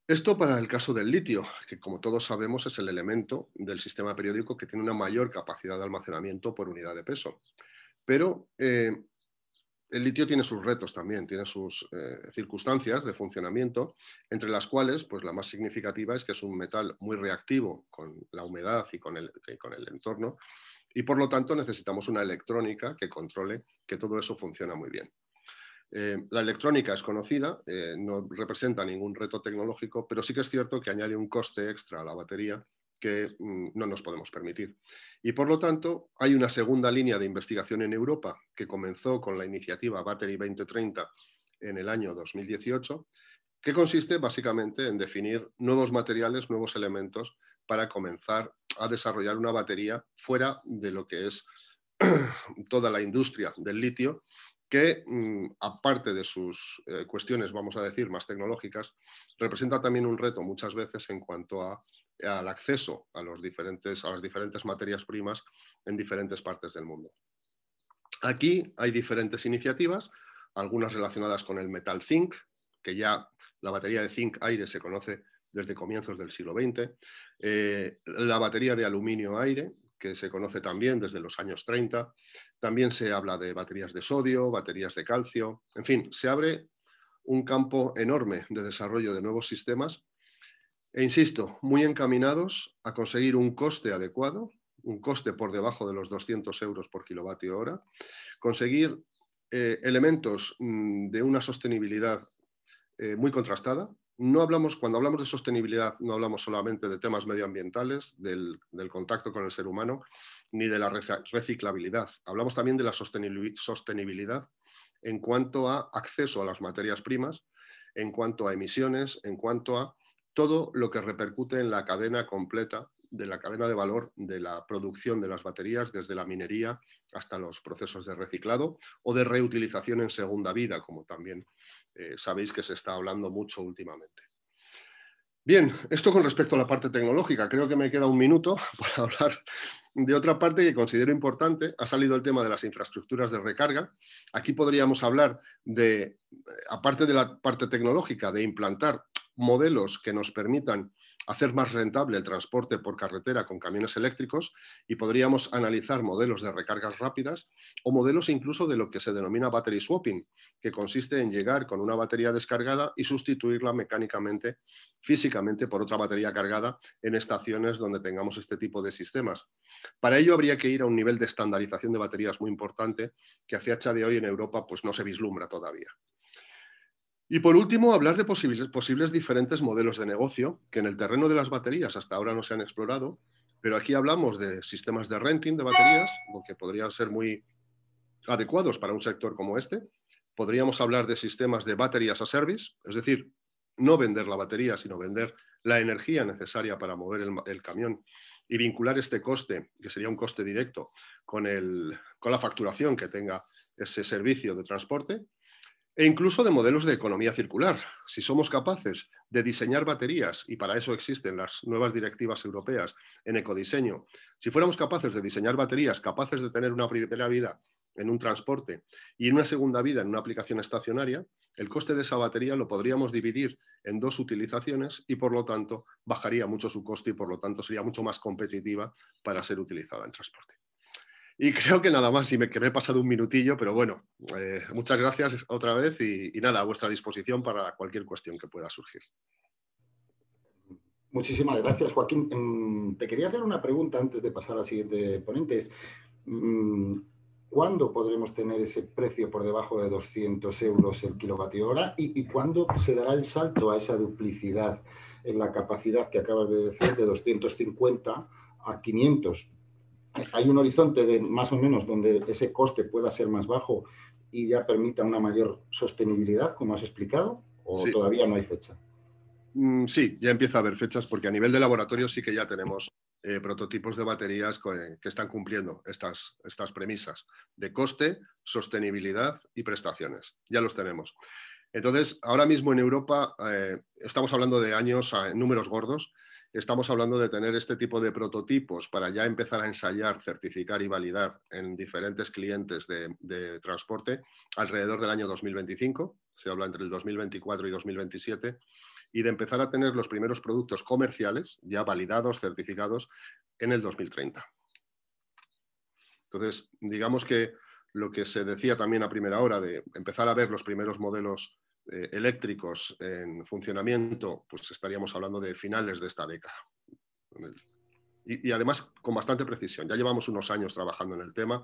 Esto para el caso del litio, que como todos sabemos es el elemento del sistema periódico que tiene una mayor capacidad de almacenamiento por unidad de peso. Pero eh, el litio tiene sus retos también, tiene sus eh, circunstancias de funcionamiento, entre las cuales pues, la más significativa es que es un metal muy reactivo con la humedad y con el, y con el entorno, y por lo tanto necesitamos una electrónica que controle que todo eso funciona muy bien. Eh, la electrónica es conocida, eh, no representa ningún reto tecnológico, pero sí que es cierto que añade un coste extra a la batería que mm, no nos podemos permitir. Y por lo tanto, hay una segunda línea de investigación en Europa que comenzó con la iniciativa Battery 2030 en el año 2018, que consiste básicamente en definir nuevos materiales, nuevos elementos para comenzar a desarrollar una batería fuera de lo que es toda la industria del litio que, mm, aparte de sus eh, cuestiones, vamos a decir, más tecnológicas, representa también un reto muchas veces en cuanto a al acceso a, los diferentes, a las diferentes materias primas en diferentes partes del mundo. Aquí hay diferentes iniciativas, algunas relacionadas con el metal zinc, que ya la batería de zinc aire se conoce desde comienzos del siglo XX, eh, la batería de aluminio aire, que se conoce también desde los años 30, también se habla de baterías de sodio, baterías de calcio, en fin, se abre un campo enorme de desarrollo de nuevos sistemas e insisto, muy encaminados a conseguir un coste adecuado, un coste por debajo de los 200 euros por kilovatio hora, conseguir eh, elementos mm, de una sostenibilidad eh, muy contrastada. No hablamos, cuando hablamos de sostenibilidad, no hablamos solamente de temas medioambientales, del, contacto con el ser humano, ni de la reciclabilidad. Hablamos también de la sostenibilidad en cuanto a acceso a las materias primas, en cuanto a emisiones, en cuanto a todo lo que repercute en la cadena completa de la cadena de valor de la producción de las baterías, desde la minería hasta los procesos de reciclado o de reutilización en segunda vida, como también eh, sabéis que se está hablando mucho últimamente. Bien, esto con respecto a la parte tecnológica. Creo que me queda un minuto para hablar de otra parte que considero importante. Ha salido el tema de las infraestructuras de recarga. Aquí podríamos hablar de, aparte de la parte tecnológica, de implantar modelos que nos permitan hacer más rentable el transporte por carretera con camiones eléctricos y podríamos analizar modelos de recargas rápidas o modelos incluso de lo que se denomina battery swapping, que consiste en llegar con una batería descargada y sustituirla mecánicamente, físicamente por otra batería cargada en estaciones donde tengamos este tipo de sistemas. Para ello habría que ir a un nivel de estandarización de baterías muy importante que a fecha de hoy en Europa pues no se vislumbra todavía. Y por último, hablar de posibles, diferentes modelos de negocio que en el terreno de las baterías hasta ahora no se han explorado, pero aquí hablamos de sistemas de renting de baterías, lo que podrían ser muy adecuados para un sector como este. Podríamos hablar de sistemas de baterías a service, es decir, no vender la batería, sino vender la energía necesaria para mover el, el camión y vincular este coste, que sería un coste directo, con, el, con la facturación que tenga ese servicio de transporte e incluso de modelos de economía circular. Si somos capaces de diseñar baterías, y para eso existen las nuevas directivas europeas en ecodiseño, si fuéramos capaces de diseñar baterías capaces de tener una primera vida en un transporte y una segunda vida en una aplicación estacionaria, el coste de esa batería lo podríamos dividir en dos utilizaciones y por lo tanto bajaría mucho su coste y por lo tanto sería mucho más competitiva para ser utilizada en transporte. Y creo que nada más, y me, he pasado un minutillo, pero bueno, eh, muchas gracias otra vez y, nada, a vuestra disposición para cualquier cuestión que pueda surgir. Muchísimas gracias, Joaquín. Mm, te quería hacer una pregunta antes de pasar al siguiente ponente. Mm, ¿Cuándo podremos tener ese precio por debajo de 200 euros el kilovatio hora? ¿Y, ¿Y, cuándo se dará el salto a esa duplicidad en la capacidad que acabas de decir de 250 a 500? Hay un horizonte de más o menos donde ese coste pueda ser más bajo y ya permita una mayor sostenibilidad, como has explicado, o todavía no hay fecha? Mm, sí, ya empieza a haber fechas porque a nivel de laboratorio sí que ya tenemos eh, prototipos de baterías que, están cumpliendo estas, estas premisas de coste, sostenibilidad y prestaciones. Ya los tenemos. Entonces, ahora mismo en Europa eh, estamos hablando de años en números gordos estamos hablando de tener este tipo de prototipos para ya empezar a ensayar, certificar y validar en diferentes clientes de, transporte alrededor del año 2025, se habla entre el 2024 y 2027, y de empezar a tener los primeros productos comerciales ya validados, certificados en el 2030. Entonces, digamos que lo que se decía también a primera hora de empezar a ver los primeros modelos eh, eléctricos en funcionamiento, pues estaríamos hablando de finales de esta década. Y, además con bastante precisión. Ya llevamos unos años trabajando en el tema.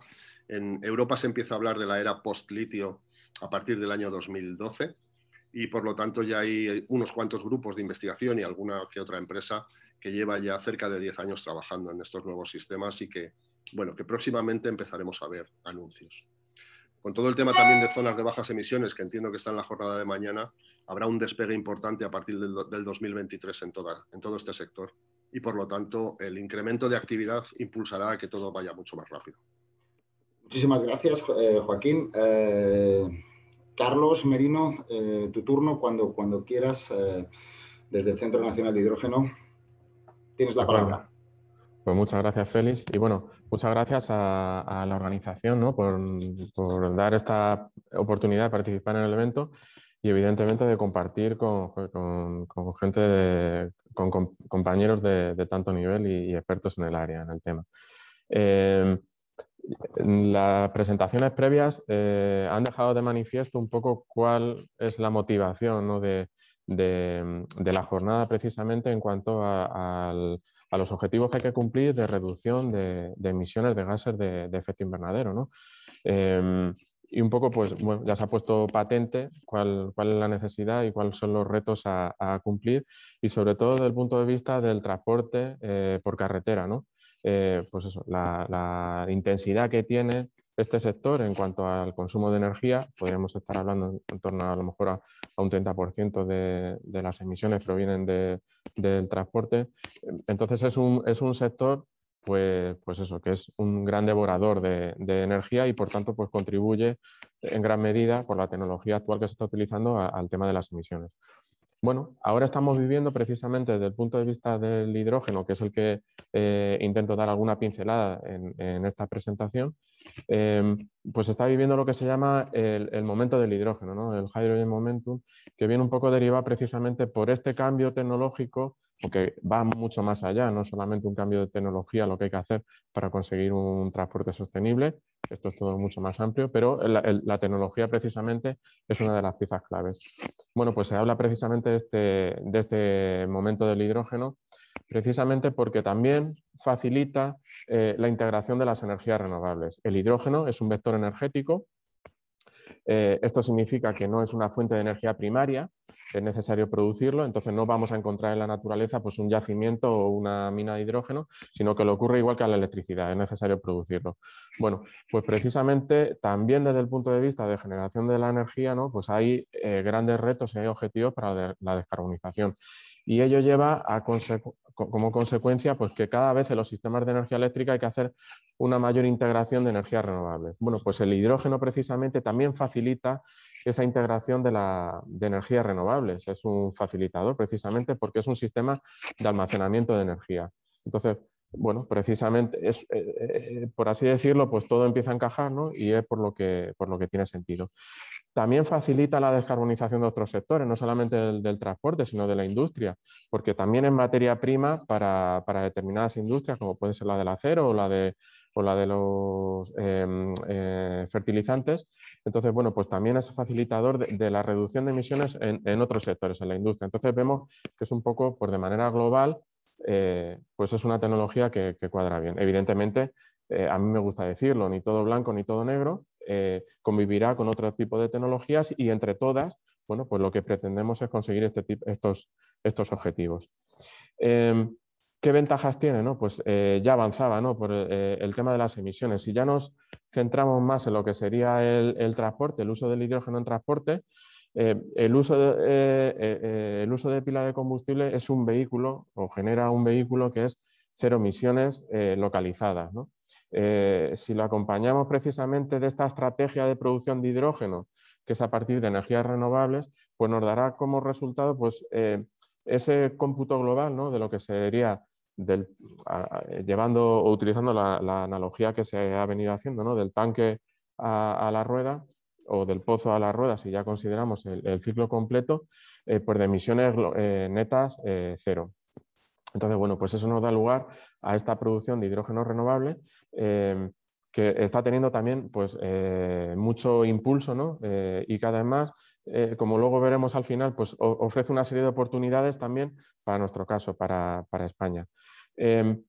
En Europa se empieza a hablar de la era post-litio a partir del año 2012 y por lo tanto ya hay unos cuantos grupos de investigación y alguna que otra empresa que lleva ya cerca de 10 años trabajando en estos nuevos sistemas y que, bueno, que próximamente empezaremos a ver anuncios con todo el tema también de zonas de bajas emisiones, que entiendo que está en la jornada de mañana, habrá un despegue importante a partir del, 2023 en, en todo este sector. Y por lo tanto, el incremento de actividad impulsará a que todo vaya mucho más rápido. Muchísimas gracias, eh, Joaquín. Eh, Carlos Merino, eh, tu turno cuando, cuando quieras, desde el Centro Nacional de Hidrógeno. Tienes la palabra. Pues muchas gracias, Félix. Y bueno, muchas gracias a, la organización ¿no? por, dar esta oportunidad de participar en el evento y evidentemente de compartir con, con, gente, con, compañeros de, tanto nivel y, expertos en el área, en el tema. Eh, las presentaciones previas eh, han dejado de manifiesto un poco cuál es la motivación de, la jornada precisamente en cuanto a, los objetivos que hay que cumplir de reducción de, emisiones de gases de, efecto invernadero. Em, y un poco, pues ya se ha puesto patente cuál, es la necesidad y cuáles son los retos a, cumplir y sobre todo desde el punto de vista del transporte eh, por carretera, ¿no? Eh, pues eso, la, intensidad que tiene este sector en cuanto al consumo de energía, podríamos estar hablando en torno a, lo mejor a, un 30% de, de, las emisiones provienen del transporte. Entonces es un, es un sector pues, pues eso, que es un gran devorador de, energía y por tanto pues contribuye en gran medida por la tecnología actual que se está utilizando al tema de las emisiones. Bueno, ahora estamos viviendo precisamente desde el punto de vista del hidrógeno, que es el que eh, intento dar alguna pincelada en, esta presentación, em, pues está viviendo lo que se llama el, momento del hidrógeno, ¿no? el hydrogen momentum, que viene un poco derivado precisamente por este cambio tecnológico porque va mucho más allá, no solamente un cambio de tecnología lo que hay que hacer para conseguir un transporte sostenible, esto es todo mucho más amplio, pero la, tecnología precisamente es una de las piezas claves. Bueno, pues se habla precisamente de este, de este momento del hidrógeno, precisamente porque también facilita eh, la integración de las energías renovables. El hidrógeno es un vector energético, eh, esto significa que no es una fuente de energía primaria, es necesario producirlo, entonces no vamos a encontrar en la naturaleza pues, un yacimiento o una mina de hidrógeno, sino que lo ocurre igual que a la electricidad, es necesario producirlo. Bueno, pues precisamente también desde el punto de vista de generación de la energía, ¿no? pues hay eh, grandes retos y hay objetivos para la descarbonización. Y ello lleva a como consecuencia pues, que cada vez en los sistemas de energía eléctrica hay que hacer una mayor integración de energías renovables. Bueno, pues el hidrógeno precisamente también facilita esa integración de, la, de energías renovables. Es un facilitador precisamente porque es un sistema de almacenamiento de energía. Entonces, bueno, precisamente, es, eh, eh, por así decirlo, pues todo empieza a encajar ¿no? y es por lo, que, por lo que tiene sentido. También facilita la descarbonización de otros sectores, no solamente del, transporte, sino de la industria, porque también es materia prima para, para, determinadas industrias, como puede ser la del acero o la de, o la de los em, eh, fertilizantes. Entonces, bueno, pues también es facilitador de, la reducción de emisiones en, en, otros sectores, en la industria. Entonces vemos que es un poco, pues, de manera global, eh, pues es una tecnología que, cuadra bien. Evidentemente, eh, a mí me gusta decirlo, ni todo blanco ni todo negro, eh, convivirá con otro tipo de tecnologías y entre todas, bueno, pues lo que pretendemos es conseguir este estos, estos objetivos. Em, ¿Qué ventajas tiene? No? Pues ya avanzaba ¿no? por el tema de las emisiones. Si ya nos centramos más en lo que sería el transporte, el uso del hidrógeno en transporte, eh, el, uso de, eh, eh, el, uso de, pila de combustible es un vehículo o genera un vehículo que es cero emisiones localizadas. si lo acompañamos precisamente de esta estrategia de producción de hidrógeno, que es a partir de energías renovables, pues nos dará como resultado pues, ese cómputo global ¿no? de lo que sería del, llevando o utilizando la, analogía que se ha venido haciendo ¿no? del tanque a la rueda, o del pozo a la rueda, si ya consideramos el, ciclo completo, eh, pues de emisiones eh, netas eh, cero. Entonces, bueno, pues eso nos da lugar a esta producción de hidrógeno renovable em, que está teniendo también pues, mucho impulso ¿no? y cada vez más, como luego veremos al final, pues ofrece una serie de oportunidades también para nuestro caso, para, para España. Em,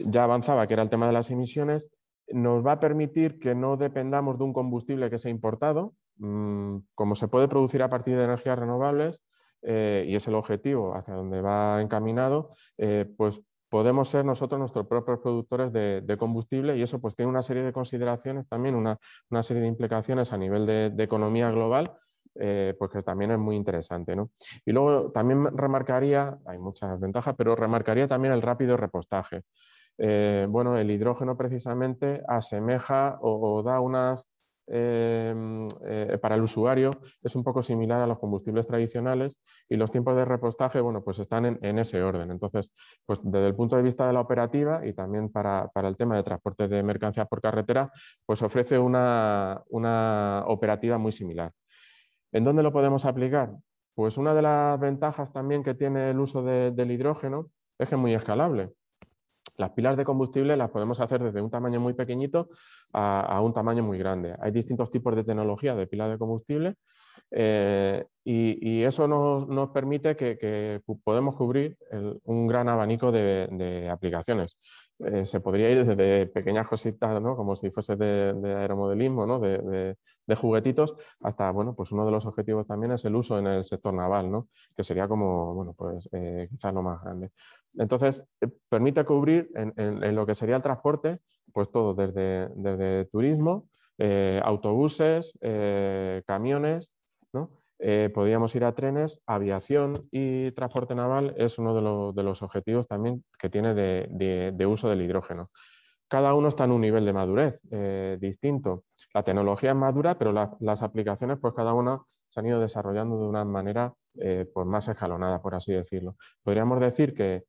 ya avanzaba que era el tema de las emisiones nos va a permitir que no dependamos de un combustible que sea importado, mm, como se puede producir a partir de energías renovables, eh, y es el objetivo hacia donde va encaminado, eh, pues podemos ser nosotros nuestros propios productores de, combustible y eso pues tiene una serie de consideraciones, también una, serie de implicaciones a nivel de, economía global, eh, pues que también es muy interesante. Y luego también remarcaría, hay muchas ventajas, pero remarcaría también el rápido repostaje. Eh, bueno, el hidrógeno precisamente asemeja o, da unas em, eh, para el usuario es un poco similar a los combustibles tradicionales y los tiempos de repostaje bueno, pues están en, ese orden. Entonces, pues desde el punto de vista de la operativa y también para, el tema de transporte de mercancías por carretera, pues ofrece una, operativa muy similar. ¿En dónde lo podemos aplicar? Pues una de las ventajas también que tiene el uso del hidrógeno es que es muy escalable. Las pilas de combustible las podemos hacer desde un tamaño muy pequeñito a, un tamaño muy grande. Hay distintos tipos de tecnología de pilas de combustible eh, y, eso nos, permite que, podemos cubrir un gran abanico de aplicaciones. Eh, se podría ir desde pequeñas cositas, ¿no? como si fuese de, aeromodelismo, ¿no? de, juguetitos, hasta, bueno, pues uno de los objetivos también es el uso en el sector naval, ¿no? que sería como, bueno, pues eh, quizás lo más grande. Entonces, eh, permite cubrir en, lo que sería el transporte, pues todo, desde, desde turismo, autobuses, camiones, ¿no? Eh, podríamos ir a trenes, aviación y transporte naval es uno de, los objetivos también que tiene de, uso del hidrógeno. Cada uno está en un nivel de madurez eh, distinto. La tecnología es madura, pero las aplicaciones, pues cada una se han ido desarrollando de una manera eh, pues más escalonada, por así decirlo. Podríamos decir que,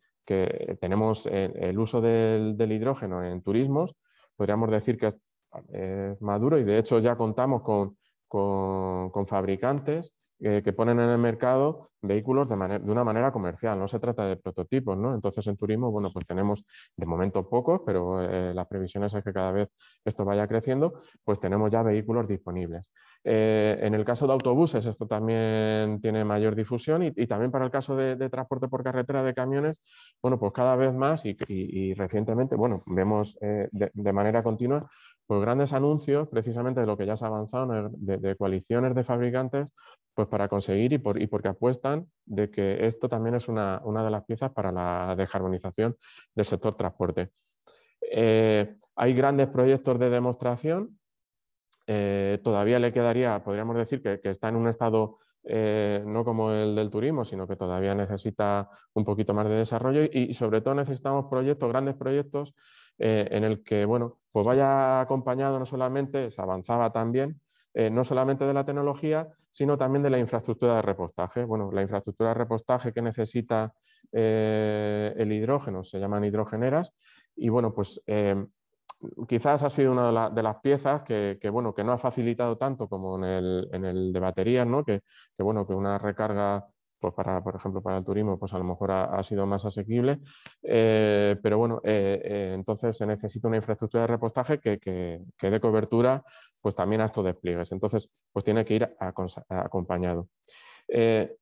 tenemos el, uso del, hidrógeno en turismos, podríamos decir que es, maduro y de hecho ya contamos con, con fabricantes que ponen en el mercado vehículos de, de, una manera comercial, no se trata de prototipos, ¿no? Entonces en turismo, bueno, pues tenemos de momento pocos, pero eh, las previsiones es que cada vez esto vaya creciendo, pues tenemos ya vehículos disponibles. Eh, en el caso de autobuses, esto también tiene mayor difusión y, también para el caso de, transporte por carretera de camiones, bueno, pues cada vez más y, recientemente, bueno, vemos eh, de, manera continua pues grandes anuncios precisamente de lo que ya se ha avanzado, de coaliciones de fabricantes pues para conseguir y, por, y, porque apuestan de que esto también es una, de las piezas para la descarbonización del sector transporte. Eh, hay grandes proyectos de demostración, eh, todavía le quedaría, podríamos decir que, está en un estado eh, no como el del turismo, sino que todavía necesita un poquito más de desarrollo y, sobre todo necesitamos proyectos, grandes proyectos en el que bueno, pues vaya acompañado no solamente, se avanzaba también, eh, no solamente de la tecnología, sino también de la infraestructura de repostaje. Bueno, la infraestructura de repostaje que necesita eh, el hidrógeno se llaman hidrogeneras y bueno, pues eh, quizás ha sido una de, las piezas que, bueno, que no ha facilitado tanto como en el, de baterías, ¿no? que, bueno, que una recarga pues para, por ejemplo, para el turismo, pues a lo mejor ha, sido más asequible. pero bueno, entonces se necesita una infraestructura de repostaje que, que, que dé cobertura pues también a estos despliegues. Entonces, pues tiene que ir acompañado. Eh,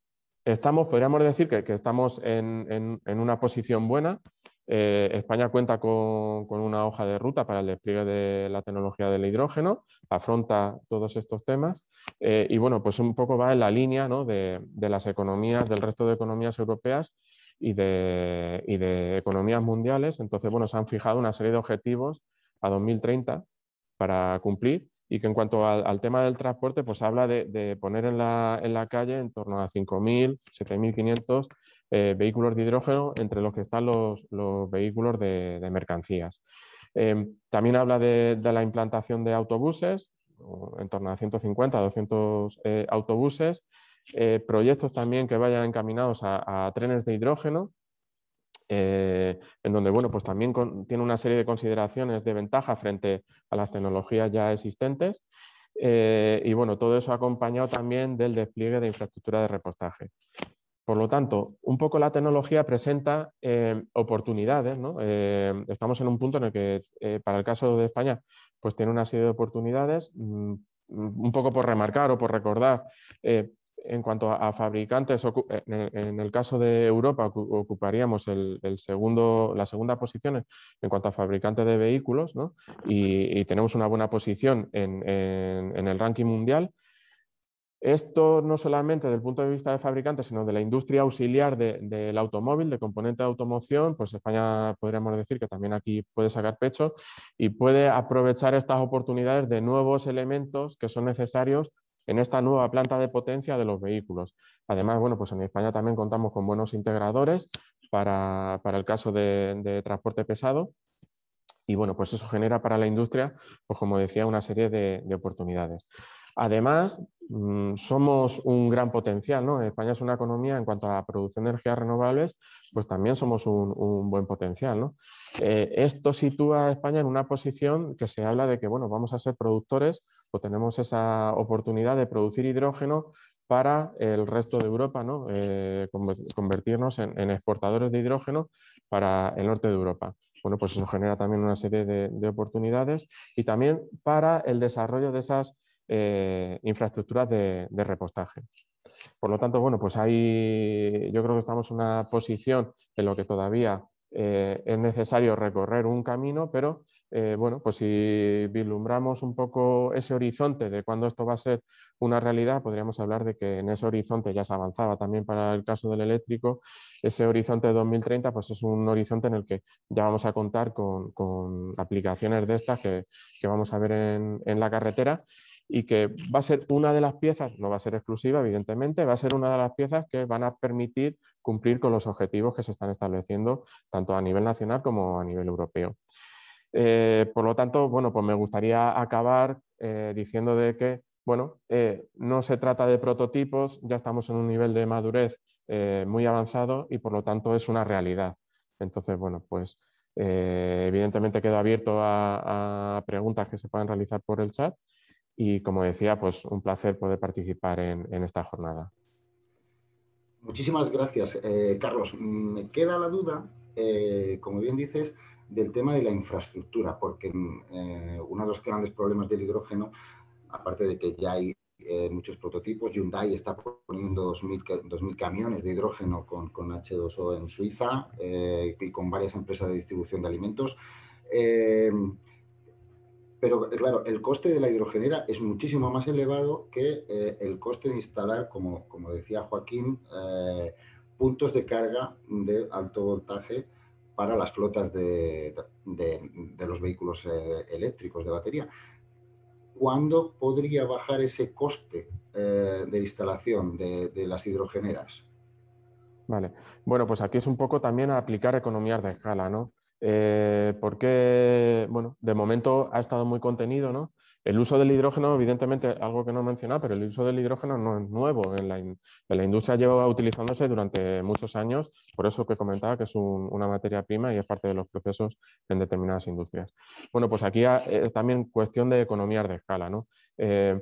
estamos, podríamos decir que, estamos en, una posición buena. Eh, España cuenta con, una hoja de ruta para el despliegue de la tecnología del hidrógeno, afronta todos estos temas eh, y bueno, pues un poco va en la línea de, las economías, del resto de economías europeas y de, y de economías mundiales. Entonces, bueno, se han fijado una serie de objetivos a 2030 para cumplir y que en cuanto al, tema del transporte, pues habla de, poner en la, calle en torno a 5.000, 7.500 eh, vehículos de hidrógeno, entre los que están los, vehículos de, mercancías. Em, también habla de, la implantación de autobuses, en torno a 150, 200 eh, autobuses, eh, proyectos también que vayan encaminados a trenes de hidrógeno, eh, en donde bueno, pues también tiene una serie de consideraciones de ventaja frente a las tecnologías ya existentes. Eh, y bueno, todo eso acompañado también del despliegue de infraestructura de repostaje. Por lo tanto, un poco la tecnología presenta eh, oportunidades. estamos en un punto en el que, para el caso de España, pues tiene una serie de oportunidades, mm, un poco por remarcar o por recordar en cuanto a, fabricantes, en el, caso de Europa ocuparíamos el, segundo, la segunda posición en cuanto a fabricantes de vehículos y, tenemos una buena posición en, el ranking mundial. Esto no solamente desde el punto de vista de fabricantes, sino de la industria auxiliar del automóvil, de componente de automoción, pues España podríamos decir que también aquí puede sacar pecho y puede aprovechar estas oportunidades de nuevos elementos que son necesarios en esta nueva planta de potencia de los vehículos. Además, bueno, pues en España también contamos con buenos integradores para, el caso de, transporte pesado Y bueno, pues eso genera para la industria, pues como decía, una serie de, oportunidades. Además, mm, somos un gran potencial, ¿no? España es una economía en cuanto a la producción de energías renovables, pues también somos un, buen potencial, ¿no? Eh, esto sitúa a España en una posición que se habla de que, bueno, vamos a ser productores o tenemos esa oportunidad de producir hidrógeno para el resto de Europa, ¿no? Eh, convertirnos en, exportadores de hidrógeno para el norte de Europa. Bueno, pues eso genera también una serie de, oportunidades y también para el desarrollo de esas eh, infraestructuras de, repostaje. Por lo tanto, bueno, pues ahí yo creo que estamos en una posición en lo que todavía eh, es necesario recorrer un camino, pero eh, bueno, pues si vislumbramos un poco ese horizonte de cuándo esto va a ser una realidad, podríamos hablar de que en ese horizonte ya se avanzaba también para el caso del eléctrico. Ese horizonte de 2030 pues es un horizonte en el que ya vamos a contar con, aplicaciones de estas que, vamos a ver en, la carretera y que va a ser una de las piezas, no va a ser exclusiva evidentemente, va a ser una de las piezas que van a permitir cumplir con los objetivos que se están estableciendo tanto a nivel nacional como a nivel europeo. Eh, por lo tanto, bueno, pues me gustaría acabar eh, diciendo de que, bueno, eh, no se trata de prototipos, ya estamos en un nivel de madurez muy avanzado y por lo tanto es una realidad. Entonces, bueno, pues evidentemente quedo abierto a, preguntas que se puedan realizar por el chat y como decía, pues un placer poder participar en esta jornada. Muchísimas gracias, Carlos. Me queda la duda, como bien dices, del tema de la infraestructura, porque eh, uno de los grandes problemas del hidrógeno, aparte de que ya hay eh, muchos prototipos, Hyundai está poniendo 2.000, camiones de hidrógeno con, con H2O en Suiza eh, y con varias empresas de distribución de alimentos. Pero claro, el coste de la hidrogenera es muchísimo más elevado que el coste de instalar, como, como decía Joaquín, puntos de carga de alto voltaje para las flotas de, los vehículos eh, eléctricos de batería. ¿Cuándo podría bajar ese coste eh, de instalación de, las hidrogeneras? Vale, bueno, pues aquí es un poco también aplicar economías de escala, ¿no? Eh, porque, bueno, de momento ha estado muy contenido, ¿no? El uso del hidrógeno, evidentemente, algo que no he mencionado, pero el uso del hidrógeno no es nuevo. En la, industria lleva utilizándose durante muchos años, por eso que comentaba que es una materia prima y es parte de los procesos en determinadas industrias. Bueno, pues aquí es también cuestión de economías de escala. ¿no? Eh,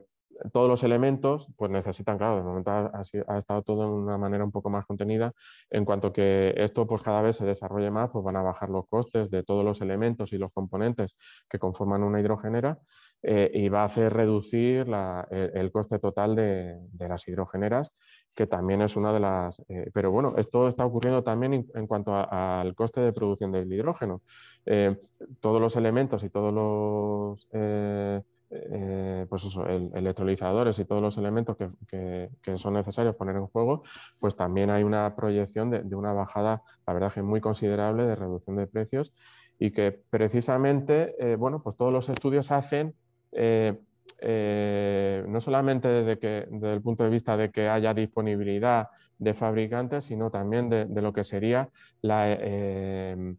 todos los elementos pues necesitan, claro, de momento ha, estado todo de una manera un poco más contenida. En cuanto que esto pues cada vez se desarrolle más, pues van a bajar los costes de todos los elementos y los componentes que conforman una hidrogenera eh, y va a hacer reducir el, coste total de, las hidrogeneras, que también es una de las... Eh, pero bueno, esto está ocurriendo también en, cuanto al coste de producción del hidrógeno. Eh, todos los elementos y todos los... pues eso, electrolizadores y todos los elementos que, son necesarios poner en juego, pues también hay una proyección de, de, una bajada, la verdad que muy considerable de reducción de precios y que precisamente, bueno, pues todos los estudios hacen eh, eh, no solamente desde, que, desde el punto de vista de que haya disponibilidad de fabricantes, sino también de, lo que sería la eh,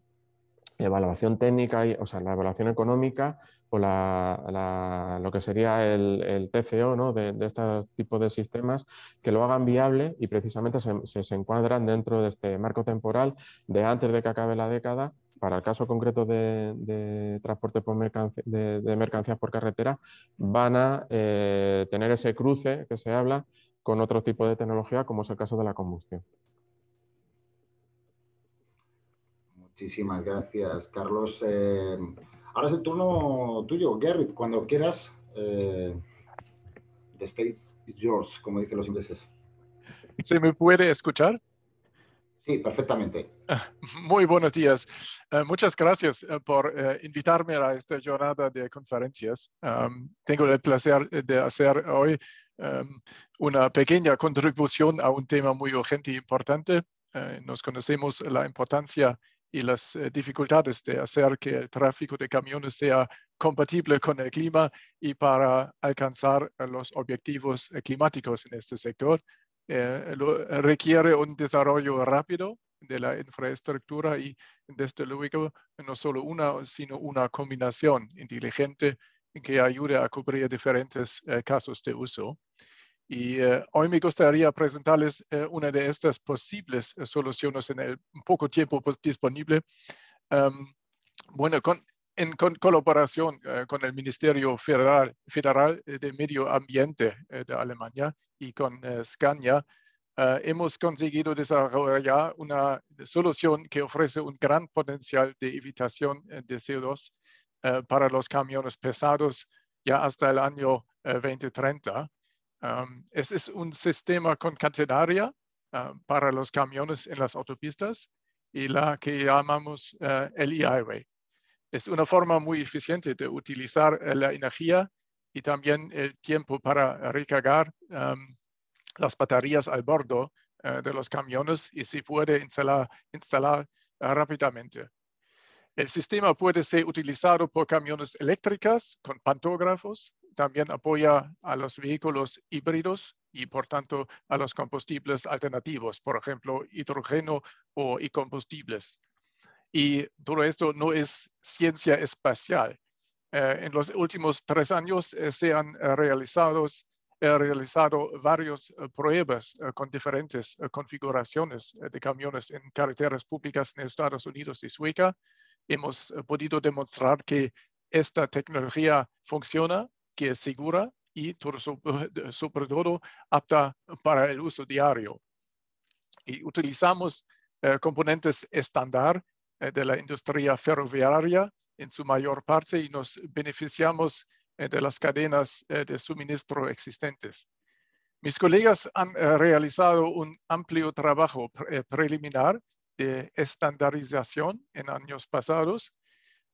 evaluación técnica, y, o sea, la evaluación económica o lo que sería el, TCO de, de este tipo de sistemas que lo hagan viable y precisamente se, se encuadran dentro de este marco temporal de antes de que acabe la década para el caso concreto de, transporte por de, mercancías por carretera, van a eh, tener ese cruce que se habla con otro tipo de tecnología, como es el caso de la combustión. Muchísimas gracias, Carlos. Eh, ahora es el turno tuyo, Gary, cuando quieras. Eh, the stage is yours, como dicen los ingleses. ¿Se me puede escuchar? Sí, perfectamente. Muy buenos días. Eh, muchas gracias eh, por eh, invitarme a esta jornada de conferencias. tengo el placer de hacer hoy una pequeña contribución a un tema muy urgente e importante. nos conocemos la importancia y las dificultades de hacer que el tráfico de camiones sea compatible con el clima y para alcanzar los objetivos climáticos en este sector. Eh, requiere un desarrollo rápido de la infraestructura y desde luego no solo una, sino una combinación inteligente que ayude a cubrir diferentes eh, casos de uso. Y eh, hoy me gustaría presentarles eh, una de estas posibles soluciones en el poco tiempo disponible. Um, bueno, con, en colaboración con el Ministerio Federal, Federal de Medio Ambiente de Alemania y con Scania, hemos conseguido desarrollar una solución que ofrece un gran potencial de evitación de CO2 eh, para los camiones pesados ya hasta el año 2030. Eh, es un sistema concatenaria uh, para los camiones en las autopistas y la que llamamos uh, el e-highway. Es una forma muy eficiente de utilizar la energía y también el tiempo para recargar las baterías al bordo uh, de los camiones y se puede instalar rápidamente. El sistema puede ser utilizado por camiones eléctricas con pantógrafos. También apoya a los vehículos híbridos y, por tanto, a los combustibles alternativos, por ejemplo, hidrógeno o y combustibles. Y todo esto no es ciencia espacial. Eh, en los últimos tres años eh, se han realizado, realizado varias eh, pruebas con diferentes configuraciones de camiones en carreteras públicas en Estados Unidos y Suecia hemos eh, podido demostrar que esta tecnología funciona, que es segura y sobre todo apta para el uso diario. Y utilizamos eh, componentes estándar eh, de la industria ferroviaria en su mayor parte y nos beneficiamos de las cadenas de suministro existentes. Mis colegas han realizado un amplio trabajo preliminar de estandarización en años pasados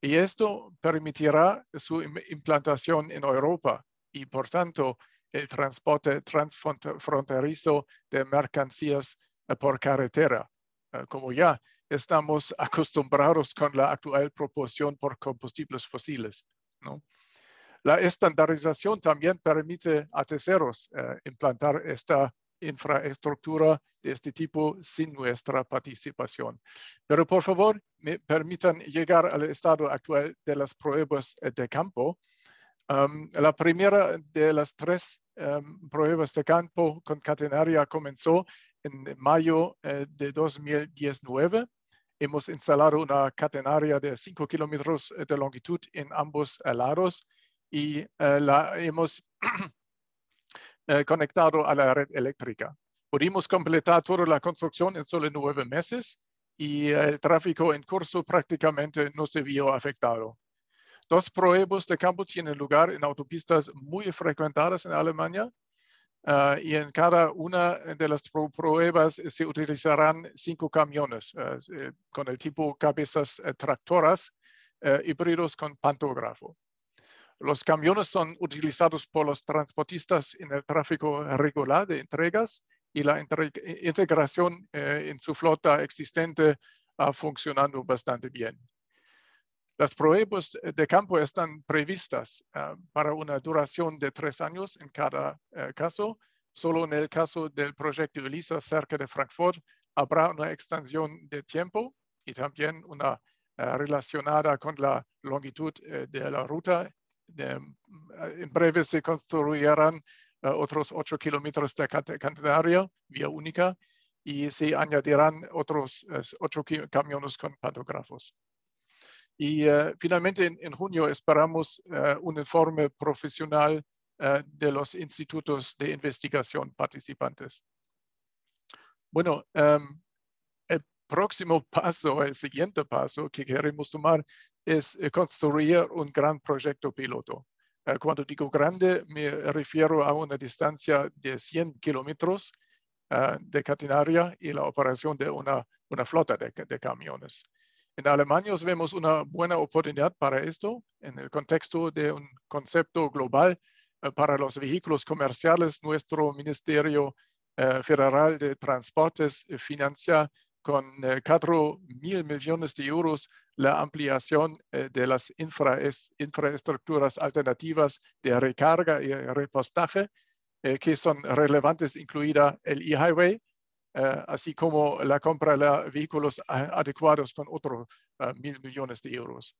y esto permitirá su implantación en Europa y por tanto el transporte transfronterizo de mercancías eh, por carretera, eh, como ya estamos acostumbrados con la actual proporción por combustibles fósiles. La estandarización también permite a terceros eh, implantar esta infraestructura de este tipo sin nuestra participación. Pero por favor, me permitan llegar al estado actual de las pruebas de campo. La primera de las tres um, pruebas de campo concatenaria comenzó en mayo eh, de 2019. Hemos instalado una catenaria de 5 kilómetros de longitud en ambos lados y uh, la hemos Eh, conectado a la red eléctrica. Pudimos completar toda la construcción en solo nueve meses y el tráfico en curso prácticamente no se vio afectado. Dos pruebas de campo tienen lugar en autopistas muy frecuentadas en Alemania uh, y en cada una de las pruebas se utilizarán cinco camiones uh, con el tipo cabezas tractoras híbridos con pantógrafo. Los camiones son utilizados por los transportistas en el tráfico regular de entregas y la integración eh, en su flota existente ha funcionando bastante bien. Las pruebas de campo están previstas ah, para una duración de tres años en cada eh, caso. Solo en el caso del proyecto ELISA cerca de Frankfurt habrá una extensión de tiempo y también una eh, relacionada con la longitud de la ruta en breve se construirán eh, otros 8 kilómetros de catenaria, vía única, y se añadirán otros 8 camiones con pantógrafos. Y uh, finalmente en, en, junio esperamos un informe profesional de los institutos de investigación participantes. Bueno, um, el próximo paso, el siguiente paso que queremos tomar es eh, construir un gran proyecto piloto. Eh, cuando digo grande, me refiero a una distancia de 100 kilómetros eh, de catenaria y la operación de una, flota de, de, camiones. En Alemania vemos una buena oportunidad para esto en el contexto de un concepto global para los vehículos comerciales. Nuestro Ministerio Federal de Transportes financia con 4 mil millones de euros la ampliación eh, de las infraestructuras alternativas de recarga y repostaje eh, que son relevantes, incluida el e-highway, así como la compra de vehículos adecuados con otros mil millones de euros.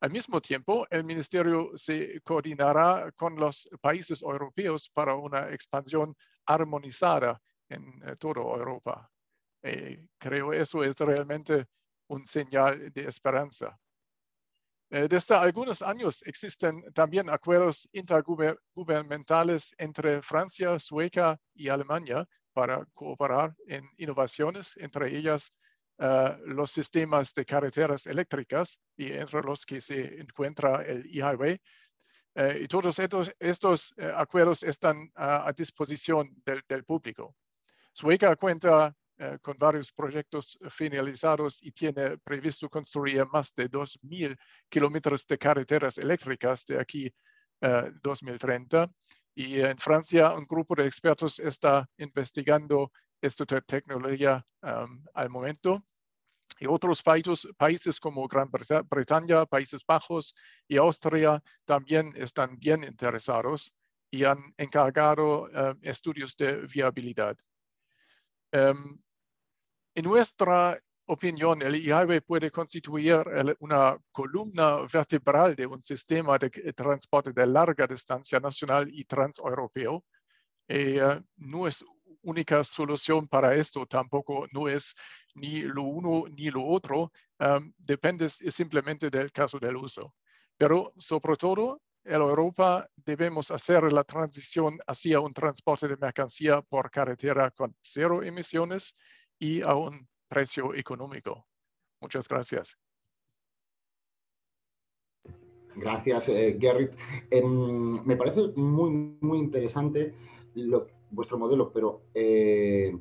Al mismo tiempo, el Ministerio se coordinará con los países europeos para una expansión armonizada en toda Europa. Eh, creo eso es realmente un señal de esperanza. Eh, desde algunos años existen también acuerdos intergubernamentales entre Francia, Suecia y Alemania para cooperar en innovaciones, entre ellas uh, los sistemas de carreteras eléctricas y entre los que se encuentra el e-highway. Uh, y todos estos, estos uh, acuerdos están a disposición del, del público. Suecia cuenta eh, con varios proyectos finalizados y tiene previsto construir más de 2.000 kilómetros de carreteras eléctricas de aquí a 2030. Y en Francia, un grupo de expertos está investigando esta tecnología um, al momento. Y otros países, países como Gran Bretaña, Países Bajos y Austria también están bien interesados y han encargado estudios de viabilidad. Um, en nuestra opinión, el e puede constituir una columna vertebral de un sistema de transporte de larga distancia nacional y transeuropeo. Uh, no es única solución para esto, tampoco no es ni lo uno ni lo otro, um, depende simplemente del caso del uso. Pero sobre todo, en Europa debemos hacer la transición hacia un transporte de mercancía por carretera con cero emisiones y a un precio económico. Muchas gracias. Gracias, eh, Gerrit. Em, me parece muy, muy interesante vuestro modelo, pero eh,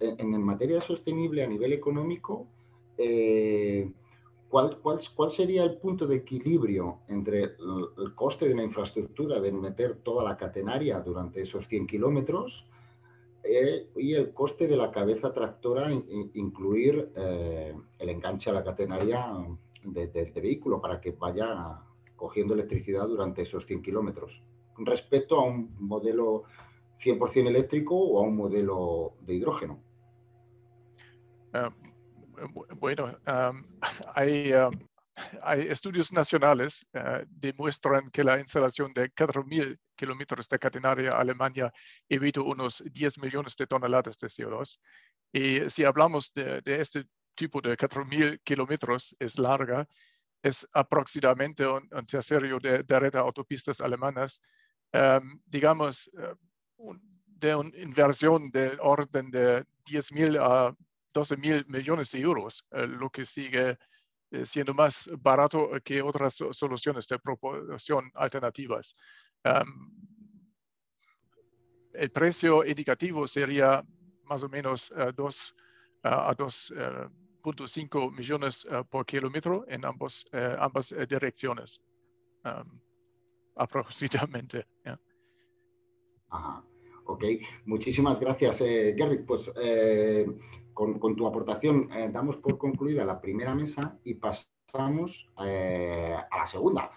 en, materia sostenible a nivel económico, eh, ¿cuál, cuál, sería el punto de equilibrio entre el, coste de una infraestructura, de meter toda la catenaria durante esos 100 kilómetros, eh, y el coste de la cabeza tractora, incluir eh, el enganche a la catenaria del vehículo para que vaya cogiendo electricidad durante esos 100 kilómetros, respecto a un modelo 100% eléctrico o a un modelo de hidrógeno. Ah, bueno, hay hay estudios nacionales uh, demuestran que la instalación de 4.000 kilómetros de catenaria Alemania evita unos 10 millones de toneladas de CO2. Y si hablamos de, este tipo de 4.000 kilómetros, es larga, es aproximadamente un, un tercio de, de red de autopistas alemanas, um, digamos, un, de una inversión del orden de 10.000 a 12.000 millones de euros, uh, lo que sigue eh, siendo más barato que otras soluciones de proporción alternativas. el precio indicativo sería más o menos 2 eh, a 2.5 eh, millones por kilómetro en ambos, ambas direcciones, aproximadamente. Ajá. Ok, muchísimas gracias, eh, Pues con, tu aportación eh, damos por concluida la primera mesa y pasamos eh, a la segunda,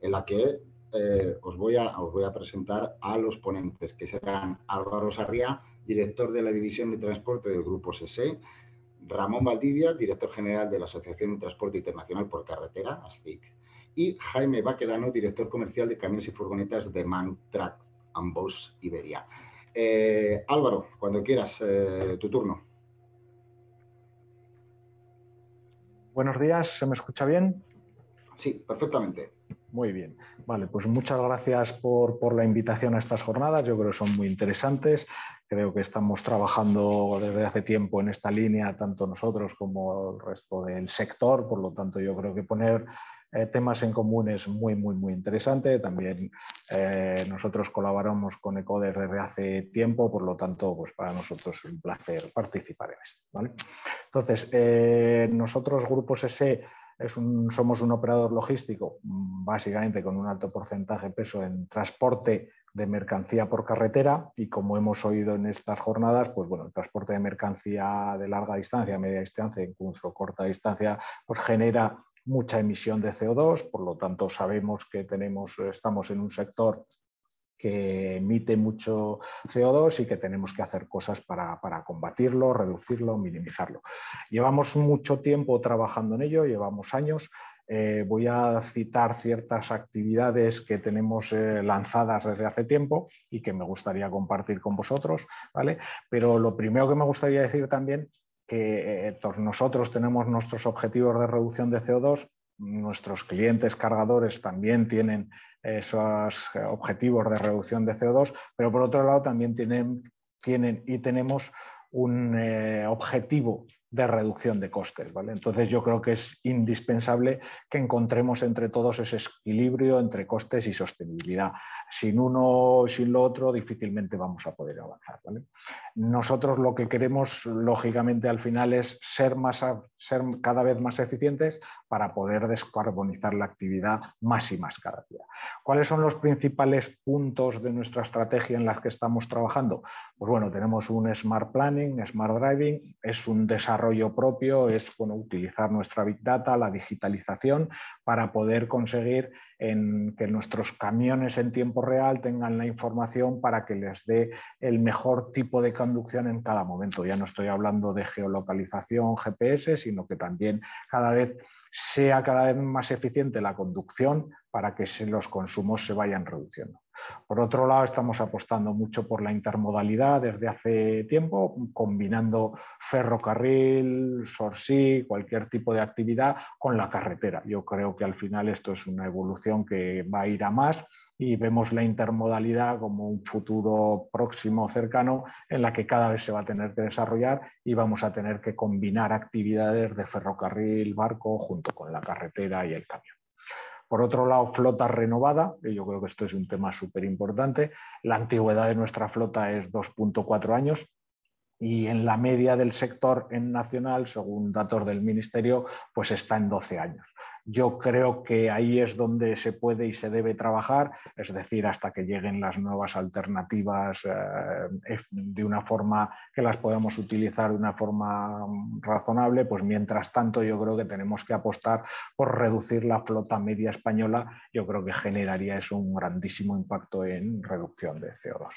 en la que eh, os, voy a, presentar a los ponentes, que serán Álvaro Sarriá, director de la División de Transporte del Grupo SSE, Ramón Valdivia, director general de la Asociación de Transporte Internacional por Carretera, ASTIC, y Jaime Baquedano, director comercial de camiones y furgonetas de Mantrack ambos Iberia. Álvaro, cuando quieras, tu turno. Buenos días, ¿se me escucha bien? Sí, perfectamente. Muy bien. Vale, pues muchas gracias por, la invitación a estas jornadas. Yo creo que son muy interesantes. Creo que estamos trabajando desde hace tiempo en esta línea, tanto nosotros como el resto del sector. Por lo tanto, yo creo que poner eh, temas en común es muy, muy, muy interesante. También eh, nosotros colaboramos con ECODER desde hace tiempo, por lo tanto, pues para nosotros es un placer participar en esto. Entonces, eh, nosotros, Grupos S, es un, somos un operador logístico, básicamente con un alto porcentaje de peso en transporte de mercancía por carretera y como hemos oído en estas jornadas, pues bueno, el transporte de mercancía de larga distancia, media distancia, incluso corta distancia, pues genera mucha emisión de CO2, por lo tanto sabemos que tenemos, estamos en un sector que emite mucho CO2 y que tenemos que hacer cosas para, combatirlo, reducirlo, minimizarlo. Llevamos mucho tiempo trabajando en ello, llevamos años. Eh, voy a citar ciertas actividades que tenemos eh, lanzadas desde hace tiempo y que me gustaría compartir con vosotros, ¿vale? Pero lo primero que me gustaría decir también que eh, nosotros tenemos nuestros objetivos de reducción de CO2, nuestros clientes cargadores también tienen esos objetivos de reducción de CO2, pero por otro lado también tienen, tienen y tenemos un eh, objetivo de reducción de costes. ¿vale? Entonces yo creo que es indispensable que encontremos entre todos ese equilibrio entre costes y sostenibilidad sin uno, sin lo otro, difícilmente vamos a poder avanzar. Nosotros lo que queremos, lógicamente, al final es ser, más, ser cada vez más eficientes para poder descarbonizar la actividad más y más cada día. ¿Cuáles son los principales puntos de nuestra estrategia en las que estamos trabajando? Pues bueno, tenemos un Smart Planning, Smart Driving, es un desarrollo propio, es bueno, utilizar nuestra Big Data, la digitalización, para poder conseguir que nuestros camiones en tiempo real tengan la información para que les dé el mejor tipo de conducción en cada momento. Ya no estoy hablando de geolocalización, GPS, sino que también cada vez sea cada vez más eficiente la conducción para que los consumos se vayan reduciendo. Por otro lado, estamos apostando mucho por la intermodalidad desde hace tiempo, combinando ferrocarril, sorsí, cualquier tipo de actividad con la carretera. Yo creo que al final esto es una evolución que va a ir a más y vemos la intermodalidad como un futuro próximo, cercano, en la que cada vez se va a tener que desarrollar y vamos a tener que combinar actividades de ferrocarril, barco, junto con la carretera y el camión. Por otro lado, flota renovada, y yo creo que esto es un tema súper importante. La antigüedad de nuestra flota es 2.4 años y en la media del sector en nacional, según datos del Ministerio, pues está en 12 años. Yo creo que ahí es donde se puede y se debe trabajar, es decir, hasta que lleguen las nuevas alternativas eh, de una forma que las podamos utilizar de una forma mm, razonable, pues mientras tanto yo creo que tenemos que apostar por reducir la flota media española. Yo creo que generaría eso un grandísimo impacto en reducción de CO2.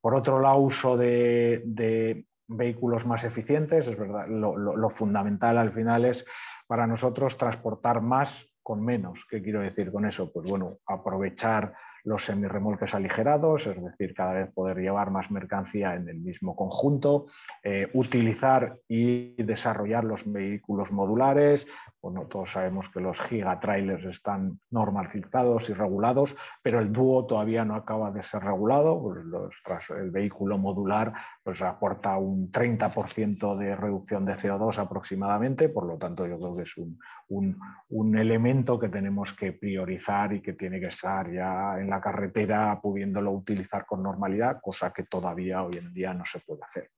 Por otro lado, uso de, vehículos más eficientes, es verdad, lo, fundamental al final es para nosotros transportar más con menos. ¿Qué quiero decir con eso? Pues bueno, aprovechar los semirremolques aligerados, es decir, cada vez poder llevar más mercancía en el mismo conjunto, eh, utilizar y desarrollar los vehículos modulares. Bueno, todos sabemos que los gigatrailers están normalizados y regulados, pero el dúo todavía no acaba de ser regulado. Pues el vehículo modular pues, aporta un 30% de reducción de CO2 aproximadamente, por lo tanto yo creo que es un, un, un elemento que tenemos que priorizar y que tiene que estar ya en la carretera pudiéndolo utilizar con normalidad, cosa que todavía hoy en día no se puede hacer.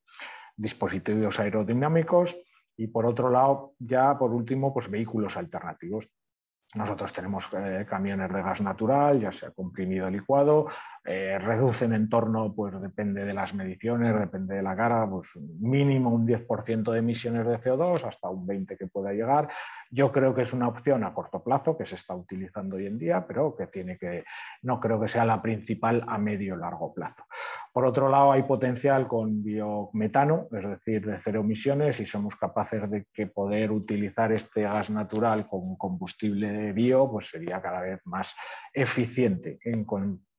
Dispositivos aerodinámicos y por otro lado, ya por último, pues vehículos alternativos. Nosotros tenemos eh, camiones de gas natural, ya sea comprimido licuado, eh, reducen en torno, pues depende de las mediciones, depende de la cara, pues mínimo un 10% de emisiones de CO2, hasta un 20% que pueda llegar. Yo creo que es una opción a corto plazo que se está utilizando hoy en día, pero que tiene que, no creo que sea la principal a medio largo plazo. Por otro lado, hay potencial con biometano, es decir, de cero emisiones, y somos capaces de que poder utilizar este gas natural como combustible de bio, pues sería cada vez más eficiente en,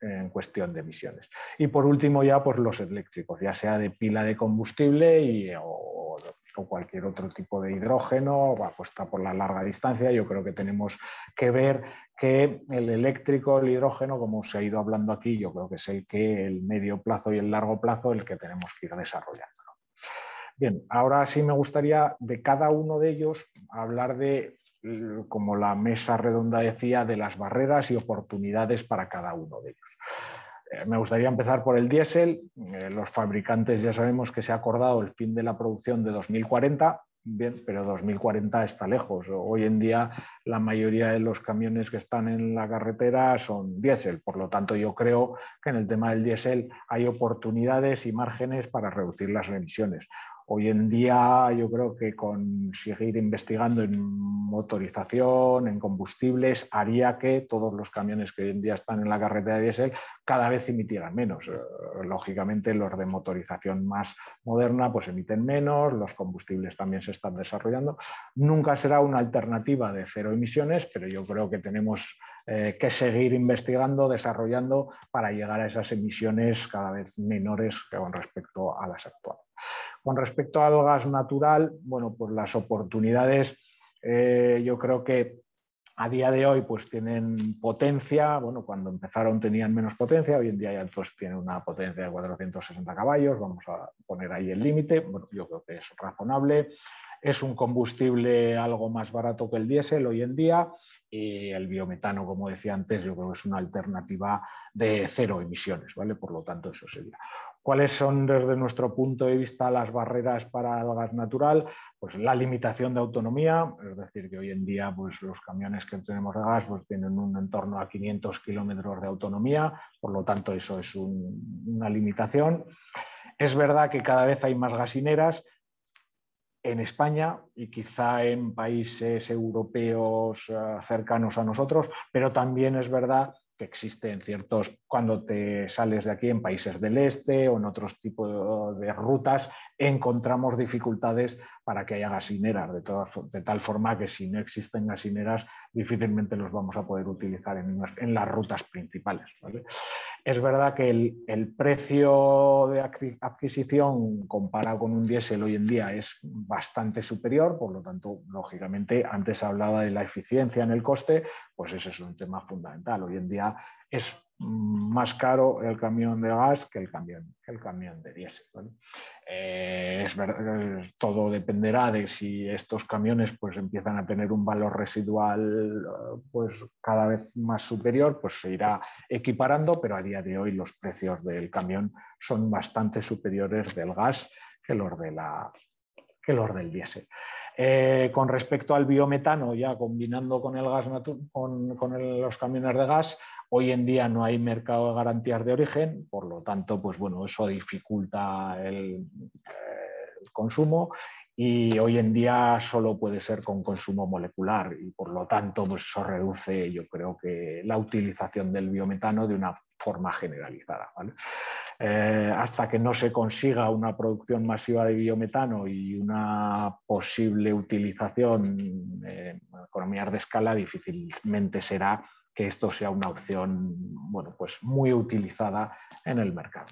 en cuestión de emisiones. Y por último ya pues los eléctricos, ya sea de pila de combustible y, o, cualquier otro tipo de hidrógeno, apuesta por la larga distancia. Yo creo que tenemos que ver que el eléctrico, el hidrógeno, como se ha ido hablando aquí, yo creo que es el que el medio plazo y el largo plazo el que tenemos que ir desarrollando. Bien, ahora sí me gustaría de cada uno de ellos hablar de como la mesa redonda decía, de las barreras y oportunidades para cada uno de ellos. Eh, me gustaría empezar por el diésel. Eh, los fabricantes ya sabemos que se ha acordado el fin de la producción de 2040. Bien, pero 2040 está lejos. Hoy en día la mayoría de los camiones que están en la carretera son diésel. Por lo tanto, yo creo que en el tema del diésel hay oportunidades y márgenes para reducir las emisiones. Hoy en día yo creo que con seguir investigando en motorización, en combustibles, haría que todos los camiones que hoy en día están en la carretera de diésel cada vez emitieran menos. Eh, lógicamente los de motorización más moderna pues emiten menos, los combustibles también se están desarrollando. Nunca será una alternativa de cero emisiones, pero yo creo que tenemos eh, que seguir investigando, desarrollando para llegar a esas emisiones cada vez menores con respecto a las actuales. Con respecto al gas natural, bueno, pues las oportunidades eh, yo creo que a día de hoy pues tienen potencia, bueno, cuando empezaron tenían menos potencia, hoy en día ya pues, tienen una potencia de 460 caballos, vamos a poner ahí el límite, bueno, yo creo que es razonable, es un combustible algo más barato que el diésel hoy en día, y el biometano, como decía antes, yo creo que es una alternativa de cero emisiones, ¿vale? Por lo tanto, eso sería. ¿Cuáles son desde nuestro punto de vista las barreras para el gas natural? Pues la limitación de autonomía, es decir, que hoy en día pues, los camiones que tenemos de gas pues, tienen un entorno a 500 kilómetros de autonomía, por lo tanto eso es una limitación. Es verdad que cada vez hay más gasineras, en España y quizá en países europeos eh, cercanos a nosotros, pero también es verdad que existen ciertos, cuando te sales de aquí en países del este o en otros tipos de rutas, encontramos dificultades para que haya gasineras, de, tal forma que si no existen gasineras, difícilmente los vamos a poder utilizar en, las rutas principales. Es verdad que el, precio de adquisición comparado con un diésel hoy en día es bastante superior, por lo tanto, lógicamente, antes hablaba de la eficiencia en el coste, pues ese es un tema fundamental. Hoy en día es más caro el camión de gas que el camión, el camión de diésel. Eh, es verdad, todo dependerá de si estos camiones pues, empiezan a tener un valor residual pues, cada vez más superior, pues se irá equiparando, pero a día de hoy los precios del camión son bastante superiores del gas que los, de la, que los del diésel. Eh, con respecto al biometano, ya combinando con, el gas con, con los camiones de gas, Hoy en día no hay mercado de garantías de origen, por lo tanto, pues bueno, eso dificulta el, consumo y hoy en día solo puede ser con consumo molecular y por lo tanto pues eso reduce yo creo que la utilización del biometano de una forma generalizada. Eh, hasta que no se consiga una producción masiva de biometano y una posible utilización en economías de escala, difícilmente será que esto sea una opción bueno, pues muy utilizada en el mercado.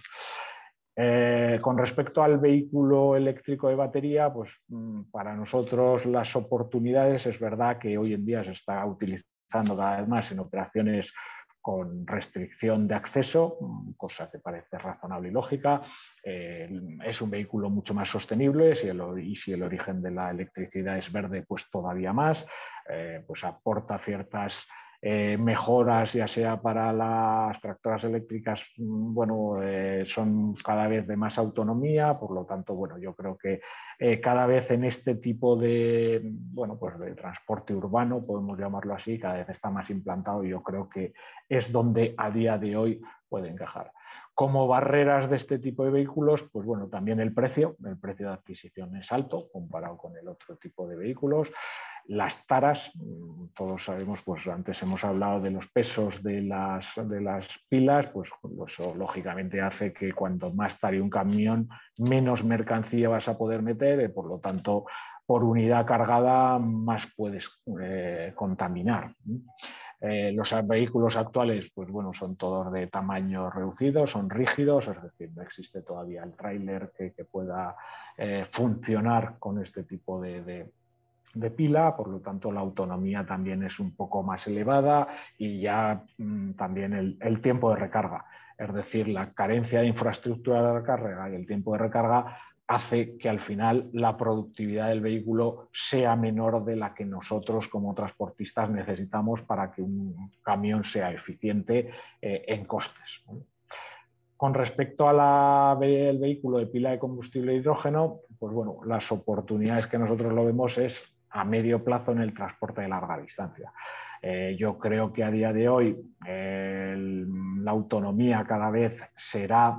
Eh, con respecto al vehículo eléctrico de batería, pues mm, para nosotros las oportunidades es verdad que hoy en día se está utilizando cada vez más en operaciones con restricción de acceso, mm, cosa que parece razonable y lógica. Eh, es un vehículo mucho más sostenible y si el origen de la electricidad es verde, pues todavía más. Eh, pues aporta ciertas eh, mejoras, ya sea para las tractoras eléctricas, mm, bueno, eh, son cada vez de más autonomía, por lo tanto, bueno, yo creo que eh, cada vez en este tipo de, bueno, pues de transporte urbano, podemos llamarlo así, cada vez está más implantado y yo creo que es donde a día de hoy puede encajar. Como barreras de este tipo de vehículos, pues bueno, también el precio, el precio de adquisición es alto comparado con el otro tipo de vehículos. Las taras, mm, todos sabemos, pues antes hemos hablado de los pesos de las, de las pilas, pues, eso lógicamente hace que cuanto más tare un camión, menos mercancía vas a poder meter, y por lo tanto, por unidad cargada más puedes eh, contaminar. Eh, los vehículos actuales, pues bueno, son todos de tamaño reducido, son rígidos, es decir, no existe todavía el tráiler que, pueda eh, funcionar con este tipo de pila, por lo tanto la autonomía también es un poco más elevada y ya mm, también el, tiempo de recarga. Es decir, la carencia de infraestructura de recarga y el tiempo de recarga hace que al final la productividad del vehículo sea menor de la que nosotros como transportistas necesitamos para que un camión sea eficiente eh, en costes. Con respecto al vehículo de pila de combustible hidrógeno, pues bueno, las oportunidades que nosotros lo vemos es a medio plazo en el transporte de larga distancia. Eh, yo creo que a día de hoy la autonomía cada vez será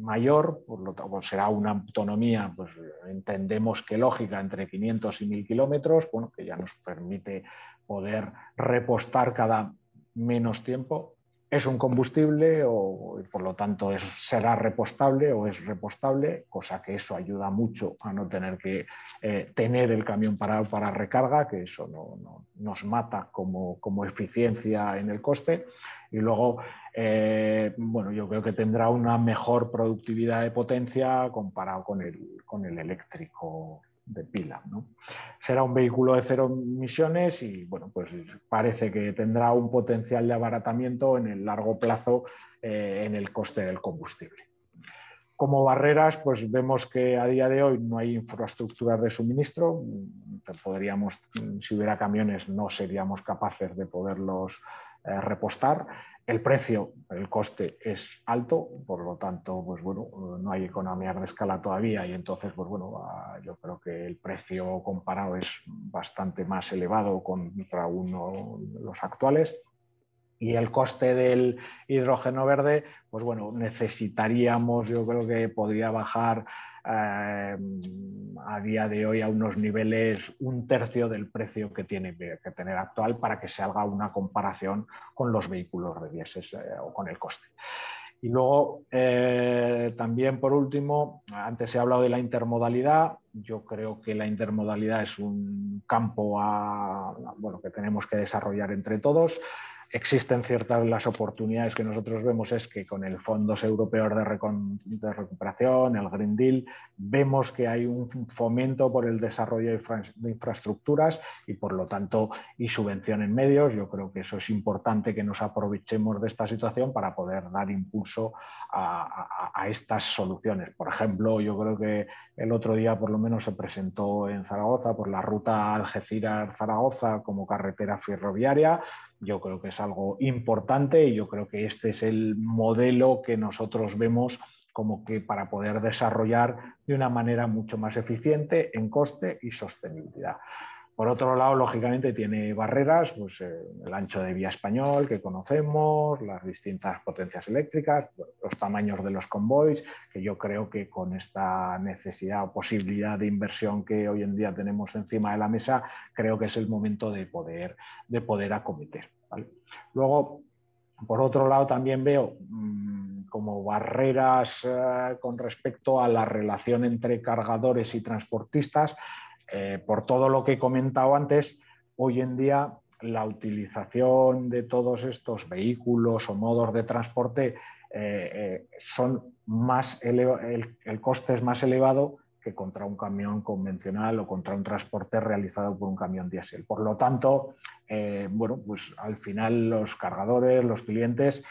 mayor, por lo tanto será una autonomía, pues entendemos que lógica, entre 500 y 1000 kilómetros, bueno, que ya nos permite poder repostar cada menos tiempo es un combustible o por lo tanto será repostable o es repostable, cosa que eso ayuda mucho a no tener que eh, tener el camión parado para recarga, que eso no, nos mata como, eficiencia en el coste. Y luego, eh, bueno, yo creo que tendrá una mejor productividad de potencia comparado con con el eléctrico de pila. ¿no? Será un vehículo de cero emisiones y bueno, pues parece que tendrá un potencial de abaratamiento en el largo plazo eh, en el coste del combustible. Como barreras, pues vemos que a día de hoy no hay infraestructuras de suministro. Podríamos, si hubiera camiones, no seríamos capaces de poderlos eh, repostar. El precio, el coste es alto, por lo tanto, pues bueno, no hay economía de escala todavía y entonces, pues bueno, yo creo que el precio comparado es bastante más elevado contra uno los actuales y el coste del hidrógeno verde, pues bueno, necesitaríamos, yo creo que podría bajar eh, a día de hoy a unos niveles un tercio del precio que tiene que tener actual para que se haga una comparación con los vehículos de diésel eh, o con el coste. Y luego, eh, también por último, antes he hablado de la intermodalidad. Yo creo que la intermodalidad es un campo bueno, que tenemos que desarrollar entre todos existen ciertas las oportunidades que nosotros vemos es que con el Fondos Europeos de, Recuperación, el Green Deal, vemos que hay un fomento por el desarrollo de, infraestructuras y por lo tanto y subvención en medios. Yo creo que eso es importante que nos aprovechemos de esta situación para poder dar impulso a, a estas soluciones. Por ejemplo, yo creo que el otro día por lo menos se presentó en Zaragoza por la ruta Algeciras-Zaragoza como carretera ferroviaria yo creo que es algo importante y yo creo que este es el modelo que nosotros vemos como que para poder desarrollar de una manera mucho más eficiente en coste y sostenibilidad. Por otro lado, lógicamente tiene barreras, pues eh, el ancho de vía español que conocemos, las distintas potencias eléctricas, los tamaños de los convoys, que yo creo que con esta necesidad o posibilidad de inversión que hoy en día tenemos encima de la mesa, creo que es el momento de poder, de poder acometer. Luego, por otro lado, también veo mm, como barreras eh, con respecto a la relación entre cargadores y transportistas, eh, por todo lo que he comentado antes, hoy en día la utilización de todos estos vehículos o modos de transporte eh, eh, son más el, coste es más elevado que contra un camión convencional o contra un transporte realizado por un camión diésel. Por lo tanto, bueno, pues al final los cargadores, los clientes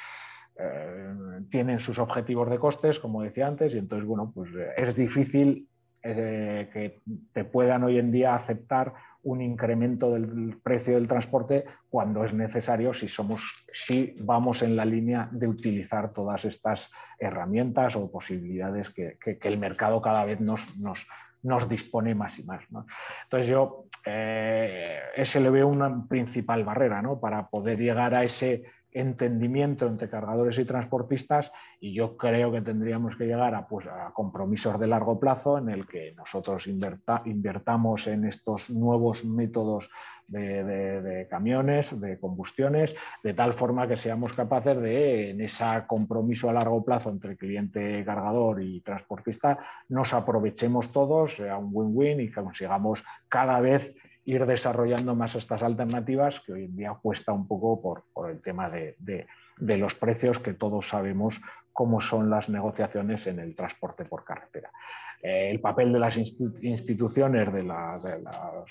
tienen sus objetivos de costes, como decía antes, y entonces, bueno, pues es difícil eh, que te puedan hoy en día aceptar un incremento del precio del transporte cuando es necesario si somos si vamos en la línea de utilizar todas estas herramientas o posibilidades que, el mercado cada vez nos, nos, dispone más y más. Entonces yo eh, ese le veo una principal barrera ¿no? para poder llegar a ese entendimiento entre cargadores y transportistas y yo creo que tendríamos que llegar a, pues, a compromisos de largo plazo en el que nosotros invertamos en estos nuevos métodos de, camiones, de combustiones, de tal forma que seamos capaces de, en ese compromiso a largo plazo entre cliente, cargador y transportista, nos aprovechemos todos, sea un win-win y consigamos cada vez ir desarrollando más estas alternativas que hoy en día cuesta un poco por, el tema de, los precios que todos sabemos cómo son las negociaciones en el transporte por carretera. Eh, el papel de las instituciones, de, las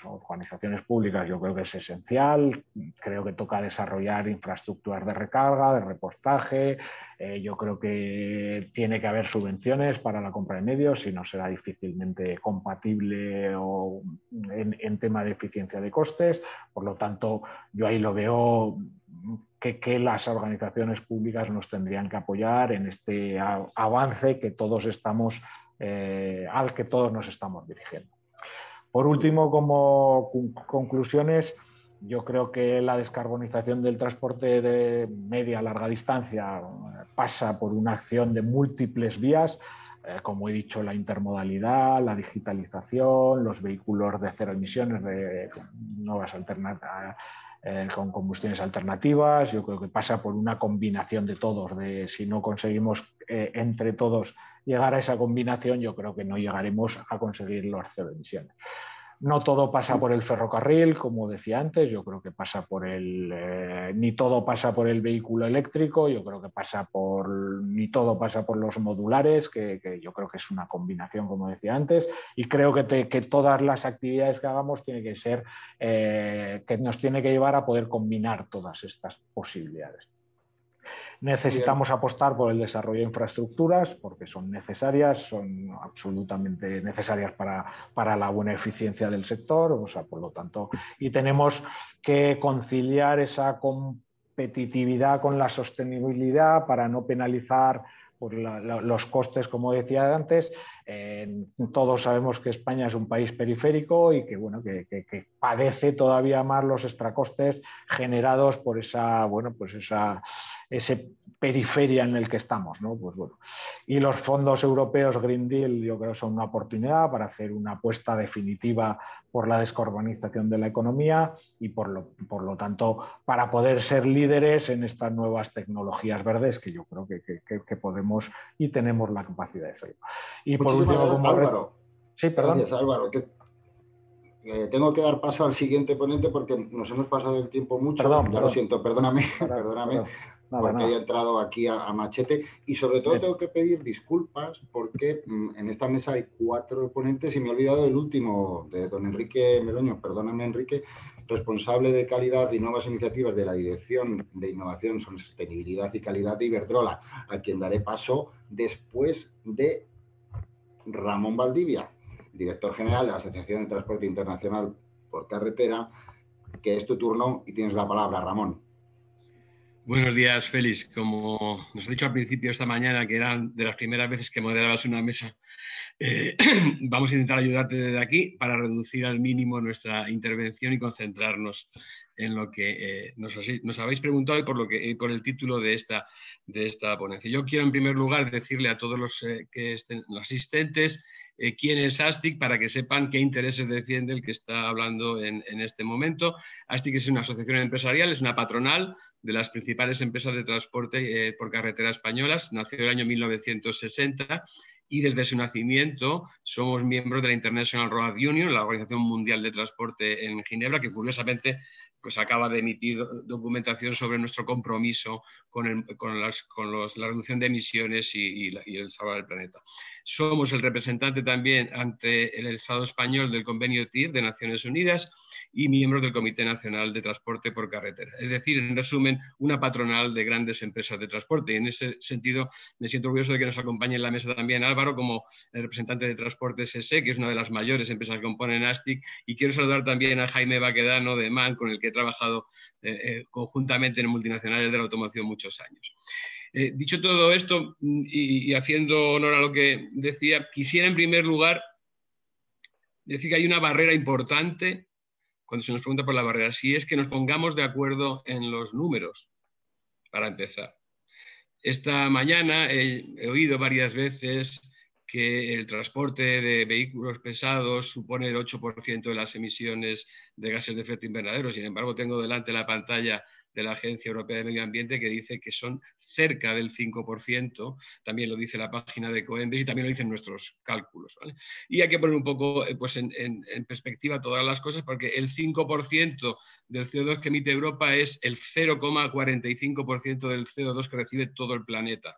organizaciones públicas, yo creo que es esencial. Creo que toca desarrollar infraestructuras de recarga, de repostaje. Eh, yo creo que tiene que haber subvenciones para la compra de medios, si no será difícilmente compatible en tema de eficiencia de costes. Por lo tanto, yo ahí lo veo que, las organizaciones públicas nos tendrían que apoyar en este avance que todos estamos, eh, al que todos nos estamos dirigiendo. Por último, como conclusiones, yo creo que la descarbonización del transporte de media larga distancia pasa por una acción de múltiples vías, eh, como he dicho, la intermodalidad, la digitalización, los vehículos de cero emisiones, de nuevas alternativas. Eh, con combustiones alternativas. Yo creo que pasa por una combinación de todos. De si no conseguimos eh, entre todos llegar a esa combinación, yo creo que no llegaremos a conseguir las cero emisiones. No todo pasa por el ferrocarril, como decía antes, yo creo que pasa por el, eh, ni todo pasa por el vehículo eléctrico, yo creo que pasa por, ni todo pasa por los modulares, que, yo creo que es una combinación, como decía antes, y creo que, todas las actividades que hagamos tiene que ser, eh, que nos tiene que llevar a poder combinar todas estas posibilidades. Necesitamos apostar por el desarrollo de infraestructuras porque son necesarias, son absolutamente necesarias para, la buena eficiencia del sector, o sea, por lo tanto, y tenemos que conciliar esa competitividad con la sostenibilidad para no penalizar por los costes, como decía antes. todos sabemos que España es un país periférico y que, bueno, que, padece todavía más los extracostes generados por esa, bueno, pues esa, ese periferia en el que estamos. ¿no? Pues bueno. Y los fondos europeos Green Deal yo creo son una oportunidad para hacer una apuesta definitiva por la descarbonización de la economía y por lo, por lo tanto para poder ser líderes en estas nuevas tecnologías verdes que yo creo que, que, podemos y tenemos la capacidad de hacerlo. Y por último, como Álvaro. Sí, perdón. Gracias, Álvaro. Eh, tengo que dar paso al siguiente ponente porque nos hemos pasado el tiempo mucho. Perdón, ya lo siento, perdóname, perdóname porque haya entrado aquí a, machete. Y sobre todo tengo que pedir disculpas porque mm, en esta mesa hay cuatro ponentes y me he olvidado del último, de don Enrique Meloño, perdóname Enrique, responsable de calidad y nuevas iniciativas de la Dirección de Innovación, Sostenibilidad y Calidad de Iberdrola, a quien daré paso después de Ramón Valdivia, director general de la Asociación de Transporte Internacional por Carretera, que es tu turno y tienes la palabra, Ramón. Buenos días, Félix. Como nos ha dicho al principio esta mañana, que eran de las primeras veces que moderabas una mesa, eh, vamos a intentar ayudarte desde aquí para reducir al mínimo nuestra intervención y concentrarnos en lo que eh, nos, habéis preguntado y por, lo que, por el título de esta, de esta ponencia. Yo quiero en primer lugar decirle a todos los, eh, que estén, los asistentes quién es ASTIC para que sepan qué intereses defiende el que está hablando en este momento. ASTIC es una asociación empresarial, es una patronal de las principales empresas de transporte eh, por carretera españolas. Nació en el año 1960 y desde su nacimiento somos miembros de la International Road Union, la Organización Mundial de Transporte en Ginebra, que curiosamente pues acaba de emitir documentación sobre nuestro compromiso con, la reducción de emisiones y, y el salvar del planeta. Somos el representante también ante el Estado español del convenio TIR de Naciones Unidas y miembros del Comité Nacional de Transporte por Carretera. Es decir, en resumen, una patronal de grandes empresas de transporte. Y en ese sentido, me siento orgulloso de que nos acompañe en la mesa también Álvaro como representante de Transportes SE, que es una de las mayores empresas que componen ASTIC. Y quiero saludar también a Jaime Baquedano de MAN, con el que he trabajado eh, eh, conjuntamente en multinacionales de la automoción muchos años. Eh, dicho todo esto mm, y, y, haciendo honor a lo que decía, quisiera en primer lugar decir que hay una barrera importante cuando se nos pregunta por la barrera, si es que nos pongamos de acuerdo en los números, para empezar. Esta mañana he, oído varias veces que el transporte de vehículos pesados supone el 8% de las emisiones de gases de efecto invernadero. Sin embargo, tengo delante la pantalla de la Agencia Europea de Medio Ambiente que dice que son cerca del 5%, también lo dice la página de Coembes y también lo dicen nuestros cálculos. Y hay que poner un poco eh, pues, en, perspectiva todas las cosas porque el 5% del CO2 que emite Europa es el 0,45% del CO2 que recibe todo el planeta.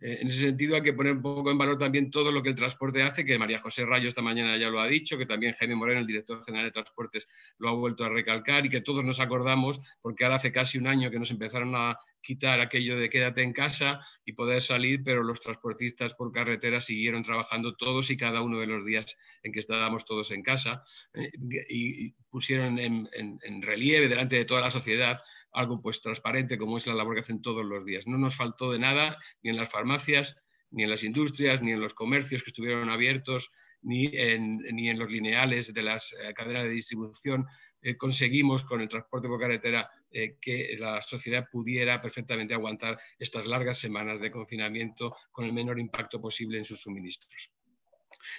Eh, en ese sentido hay que poner un poco en valor también todo lo que el transporte hace, que María José Rayo esta mañana ya lo ha dicho, que también Jaime Moreno, el director general de Transportes, lo ha vuelto a recalcar y que todos nos acordamos, porque ahora hace casi un año que nos empezaron a quitar aquello de quédate en casa y poder salir, pero los transportistas por carretera siguieron trabajando todos y cada uno de los días en que estábamos todos en casa eh, y, pusieron en relieve delante de toda la sociedad algo pues transparente como es la labor que hacen todos los días. No nos faltó de nada, ni en las farmacias, ni en las industrias, ni en los comercios que estuvieron abiertos, ni en, ni en los lineales de las eh, cadenas de distribución, eh, conseguimos con el transporte por carretera eh, que la sociedad pudiera perfectamente aguantar estas largas semanas de confinamiento con el menor impacto posible en sus suministros.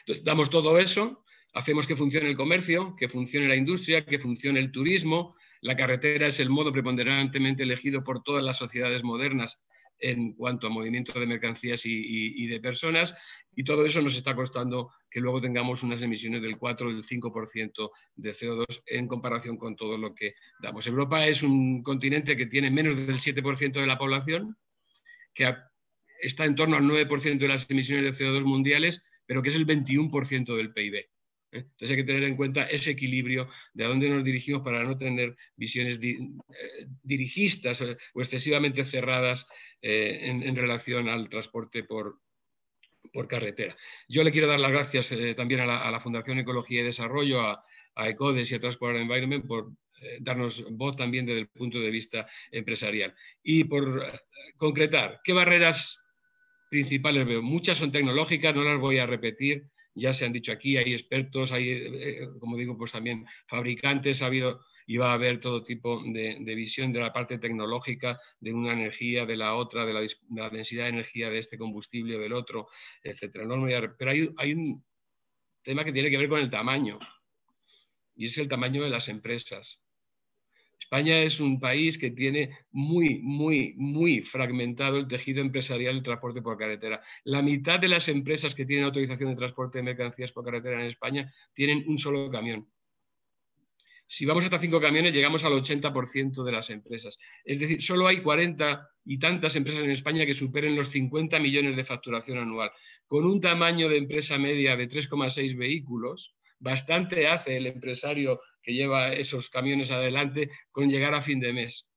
Entonces, damos todo eso, hacemos que funcione el comercio, que funcione la industria, que funcione el turismo. La carretera es el modo preponderantemente elegido por todas las sociedades modernas en cuanto a movimiento de mercancías y, de personas, y todo eso nos está costando que luego tengamos unas emisiones del 4 o del 5% de CO2 en comparación con todo lo que damos. Europa es un continente que tiene menos del 7% de la población, que está en torno al 9% de las emisiones de CO2 mundiales, pero que es el 21% del PIB. Entonces hay que tener en cuenta ese equilibrio de a dónde nos dirigimos para no tener visiones eh, dirigistas o excesivamente cerradas eh, en, relación al transporte por, carretera. Yo le quiero dar las gracias eh, también a la, Fundación Ecología y Desarrollo, a, ECODES y a Transport Environment por darnos voz también desde el punto de vista empresarial. Y por concretar, ¿qué barreras principales veo? Muchas son tecnológicas, no las voy a repetir, ya se han dicho aquí, hay expertos, hay, como digo, pues también fabricantes, ha habido y va a haber todo tipo de, visión de la parte tecnológica, de una energía, de la otra, de la, densidad de energía de este combustible o del otro, etc. pero hay, un tema que tiene que ver con el tamaño, y es el tamaño de las empresas. España es un país que tiene muy, muy, muy fragmentado el tejido empresarial del transporte por carretera. La mitad de las empresas que tienen autorización de transporte de mercancías por carretera en España tienen un solo camión. Si vamos hasta cinco camiones, llegamos al 80% de las empresas. Es decir, solo hay 40 y tantas empresas en España que superen los 50 millones de facturación anual. Con un tamaño de empresa media de 3,6 vehículos, bastante hace el empresario que lleva esos camiones adelante con llegar a fin de mes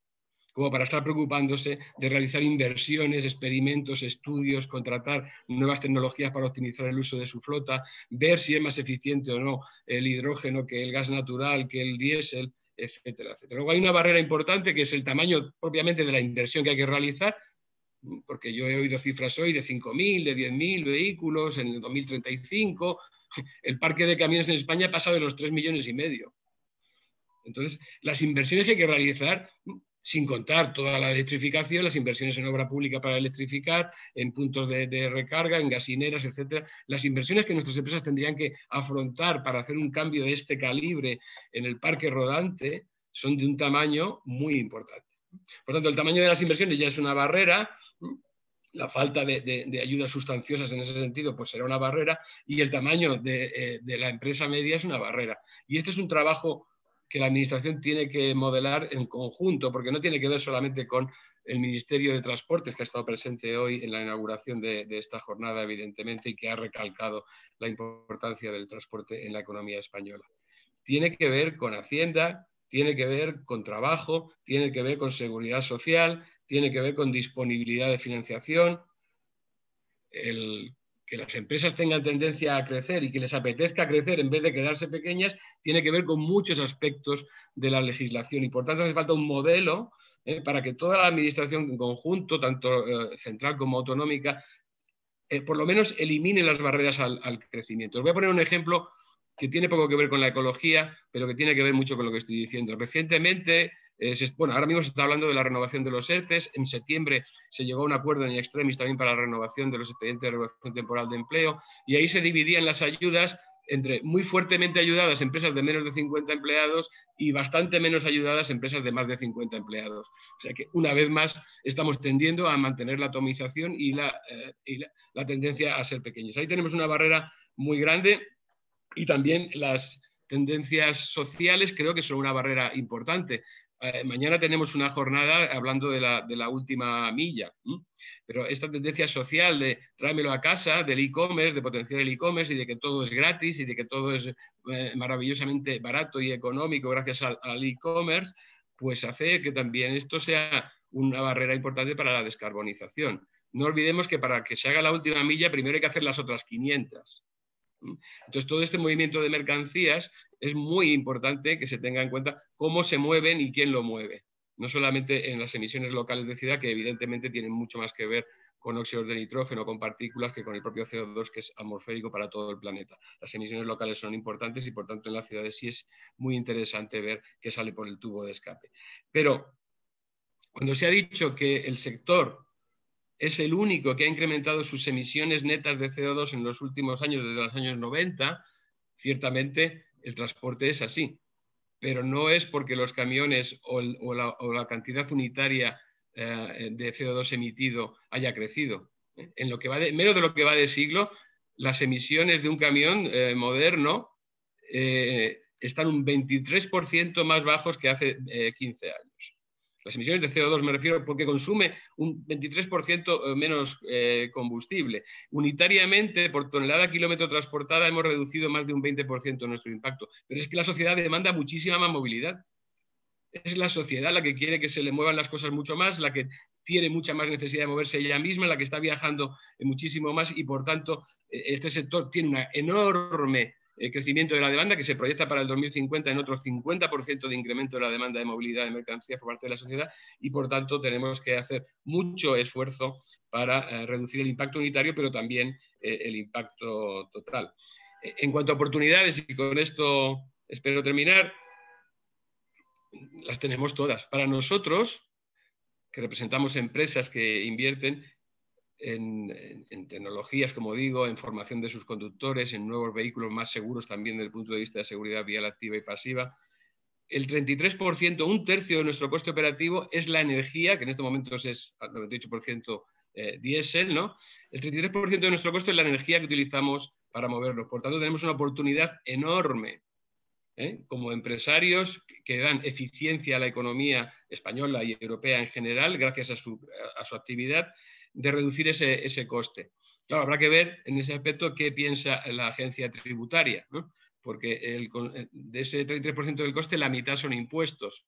como para estar preocupándose de realizar inversiones, experimentos, estudios, contratar nuevas tecnologías para optimizar el uso de su flota, ver si es más eficiente o no el hidrógeno que el gas natural, que el diésel, etcétera, etcétera. Luego hay una barrera importante que es el tamaño propiamente de la inversión que hay que realizar, porque yo he oído cifras hoy de 5.000, de 10.000 vehículos en el 2035. El parque de camiones en España ha pasado de los 3 millones y medio. Entonces, las inversiones que hay que realizar sin contar toda la electrificación, las inversiones en obra pública para electrificar, en puntos de, recarga, en gasineras, etcétera, las inversiones que nuestras empresas tendrían que afrontar para hacer un cambio de este calibre en el parque rodante son de un tamaño muy importante. Por tanto, el tamaño de las inversiones ya es una barrera, la falta de, ayudas sustanciosas en ese sentido pues será una barrera y el tamaño de, eh, de la empresa media es una barrera. Y este es un trabajo que la Administración tiene que modelar en conjunto, porque no tiene que ver solamente con el Ministerio de Transportes, que ha estado presente hoy en la inauguración de, esta jornada, evidentemente, y que ha recalcado la importancia del transporte en la economía española. Tiene que ver con Hacienda, tiene que ver con trabajo, tiene que ver con seguridad social, tiene que ver con disponibilidad de financiación, el que las empresas tengan tendencia a crecer y que les apetezca crecer en vez de quedarse pequeñas, tiene que ver con muchos aspectos de la legislación y por tanto hace falta un modelo eh, para que toda la administración en conjunto, tanto eh, central como autonómica, eh, por lo menos elimine las barreras al, al, crecimiento. Os voy a poner un ejemplo que tiene poco que ver con la ecología, pero que tiene que ver mucho con lo que estoy diciendo. Recientemente bueno, ahora mismo se está hablando de la renovación de los ERTES. En septiembre se llegó a un acuerdo en extremis también para la renovación de los expedientes de regulación temporal de empleo y ahí se dividían las ayudas entre muy fuertemente ayudadas empresas de menos de 50 empleados y bastante menos ayudadas empresas de más de 50 empleados. O sea que una vez más estamos tendiendo a mantener la atomización y la, eh, y la tendencia a ser pequeños. Ahí tenemos una barrera muy grande y también las tendencias sociales creo que son una barrera importante. Eh, mañana tenemos una jornada hablando de la, última milla, pero esta tendencia social de tráemelo a casa, del e-commerce, de potenciar el e-commerce y de que todo es gratis y de que todo es eh, maravillosamente barato y económico gracias al, e-commerce, pues hace que también esto sea una barrera importante para la descarbonización. No olvidemos que para que se haga la última milla primero hay que hacer las otras 500. Entonces, todo este movimiento de mercancías es muy importante que se tenga en cuenta cómo se mueven y quién lo mueve. No solamente en las emisiones locales de ciudad, que evidentemente tienen mucho más que ver con óxidos de nitrógeno, con partículas, que con el propio CO2 que es atmosférico para todo el planeta. Las emisiones locales son importantes y por tanto en las ciudades sí es muy interesante ver qué sale por el tubo de escape. Pero cuando se ha dicho que el sector es el único que ha incrementado sus emisiones netas de CO2 en los últimos años, desde los años 90, ciertamente el transporte es así. Pero no es porque los camiones o, la, cantidad unitaria eh, de CO2 emitido haya crecido. En lo que va de, menos de lo que va de siglo, las emisiones de un camión eh, moderno eh, están un 23% más bajos que hace 15 años. Las emisiones de CO2 me refiero porque consume un 23% eh, menos eh, combustible. Unitariamente, por tonelada kilómetro transportada, hemos reducido más de un 20% nuestro impacto. Pero es que la sociedad demanda muchísima más movilidad. Es la sociedad la que quiere que se le muevan las cosas mucho más, la que tiene mucha más necesidad de moverse ella misma, la que está viajando muchísimo más y, por tanto, eh, este sector tiene una enorme el crecimiento de la demanda, que se proyecta para el 2050 en otro 50% de incremento de la demanda de movilidad de mercancías por parte de la sociedad y, por tanto, tenemos que hacer mucho esfuerzo para eh, reducir el impacto unitario, pero también eh, el impacto total. Eh, en cuanto a oportunidades, y con esto espero terminar, las tenemos todas. Para nosotros, que representamos empresas que invierten, en, tecnologías, como digo, en formación de sus conductores, en nuevos vehículos más seguros también desde el punto de vista de seguridad vial activa y pasiva. El 33%, un tercio de nuestro coste operativo es la energía, que en estos momentos es al 98% eh, diésel, ¿no? El 33% de nuestro coste es la energía que utilizamos para movernos. Por tanto, tenemos una oportunidad enorme ¿eh? como empresarios que dan eficiencia a la economía española y europea en general, gracias a su, a su actividad, de reducir ese, coste. Claro, habrá que ver en ese aspecto qué piensa la agencia tributaria, porque de ese 33% del coste la mitad son impuestos.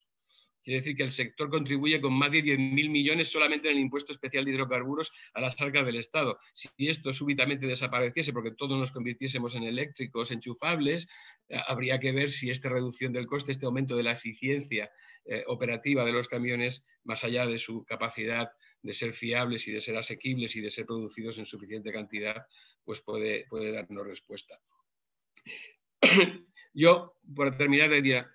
Quiere decir que el sector contribuye con más de 10.000 millones solamente en el impuesto especial de hidrocarburos a las arcas del Estado. Si esto súbitamente desapareciese porque todos nos convirtiésemos en eléctricos enchufables, eh, habría que ver si esta reducción del coste, este aumento de la eficiencia eh, operativa de los camiones, más allá de su capacidad de ser fiables y de ser asequibles y de ser producidos en suficiente cantidad, pues puede, puede darnos respuesta. Yo, por terminar, diría,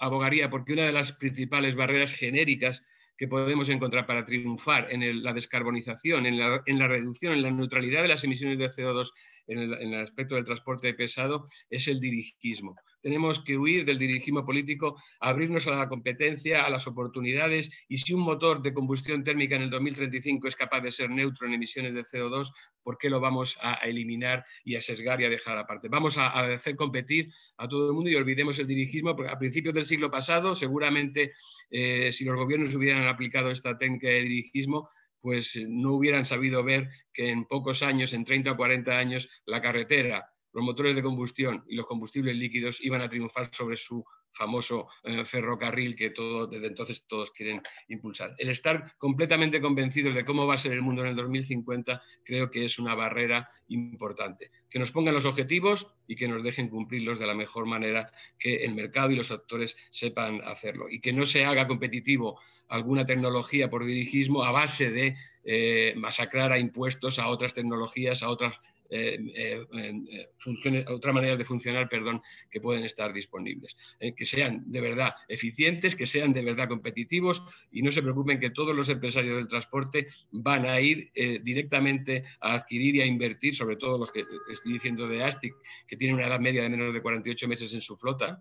abogaría porque una de las principales barreras genéricas que podemos encontrar para triunfar en la descarbonización, en la, en la, reducción, en la neutralidad de las emisiones de CO2 en el, aspecto del transporte pesado es el dirigismo. Tenemos que huir del dirigismo político, abrirnos a la competencia, a las oportunidades y si un motor de combustión térmica en el 2035 es capaz de ser neutro en emisiones de CO2, ¿por qué lo vamos a, eliminar y a sesgar y a dejar aparte? Vamos a, hacer competir a todo el mundo y olvidemos el dirigismo, porque a principios del siglo pasado seguramente eh, si los gobiernos hubieran aplicado esta técnica de dirigismo, pues eh, no hubieran sabido ver que en pocos años, en 30 o 40 años, la carretera, los motores de combustión y los combustibles líquidos iban a triunfar sobre su famoso eh, ferrocarril que todo, desde entonces todos quieren impulsar. El estar completamente convencidos de cómo va a ser el mundo en el 2050 creo que es una barrera importante. Que nos pongan los objetivos y que nos dejen cumplirlos de la mejor manera que el mercado y los actores sepan hacerlo. Y que no se haga competitivo alguna tecnología por dirigismo a base de eh, masacrar a impuestos a otras tecnologías, a otras eh, eh, funciones, otra de funcionar, perdón, que pueden estar disponibles. que sean de verdad eficientes, que sean de verdad competitivos y no se preocupen que todos los empresarios del transporte van a ir directamente a adquirir y a invertir, sobre todo los que estoy diciendo de ASTIC, que tienen una edad media de menos de 48 meses en su flota,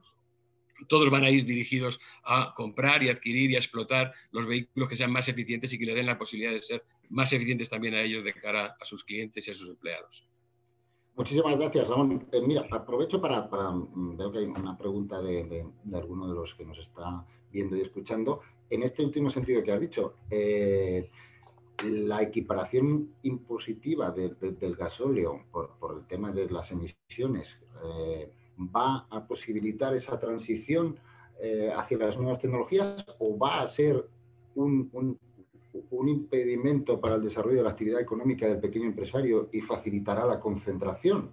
todos van a ir dirigidos a comprar y adquirir y a explotar los vehículos que sean más eficientes y que le den la posibilidad de ser más eficientes también a ellos de cara a sus clientes y a sus empleados. Muchísimas gracias, Ramón. Eh, mira, aprovecho para, mm, veo que hay una pregunta de, alguno de los que nos está viendo y escuchando. En este último sentido que has dicho, eh, la equiparación impositiva del gasóleo por, el tema de las emisiones eh, va a posibilitar esa transición hacia las nuevas tecnologías o va a ser un, impedimento para el desarrollo de la actividad económica del pequeño empresario y facilitará la concentración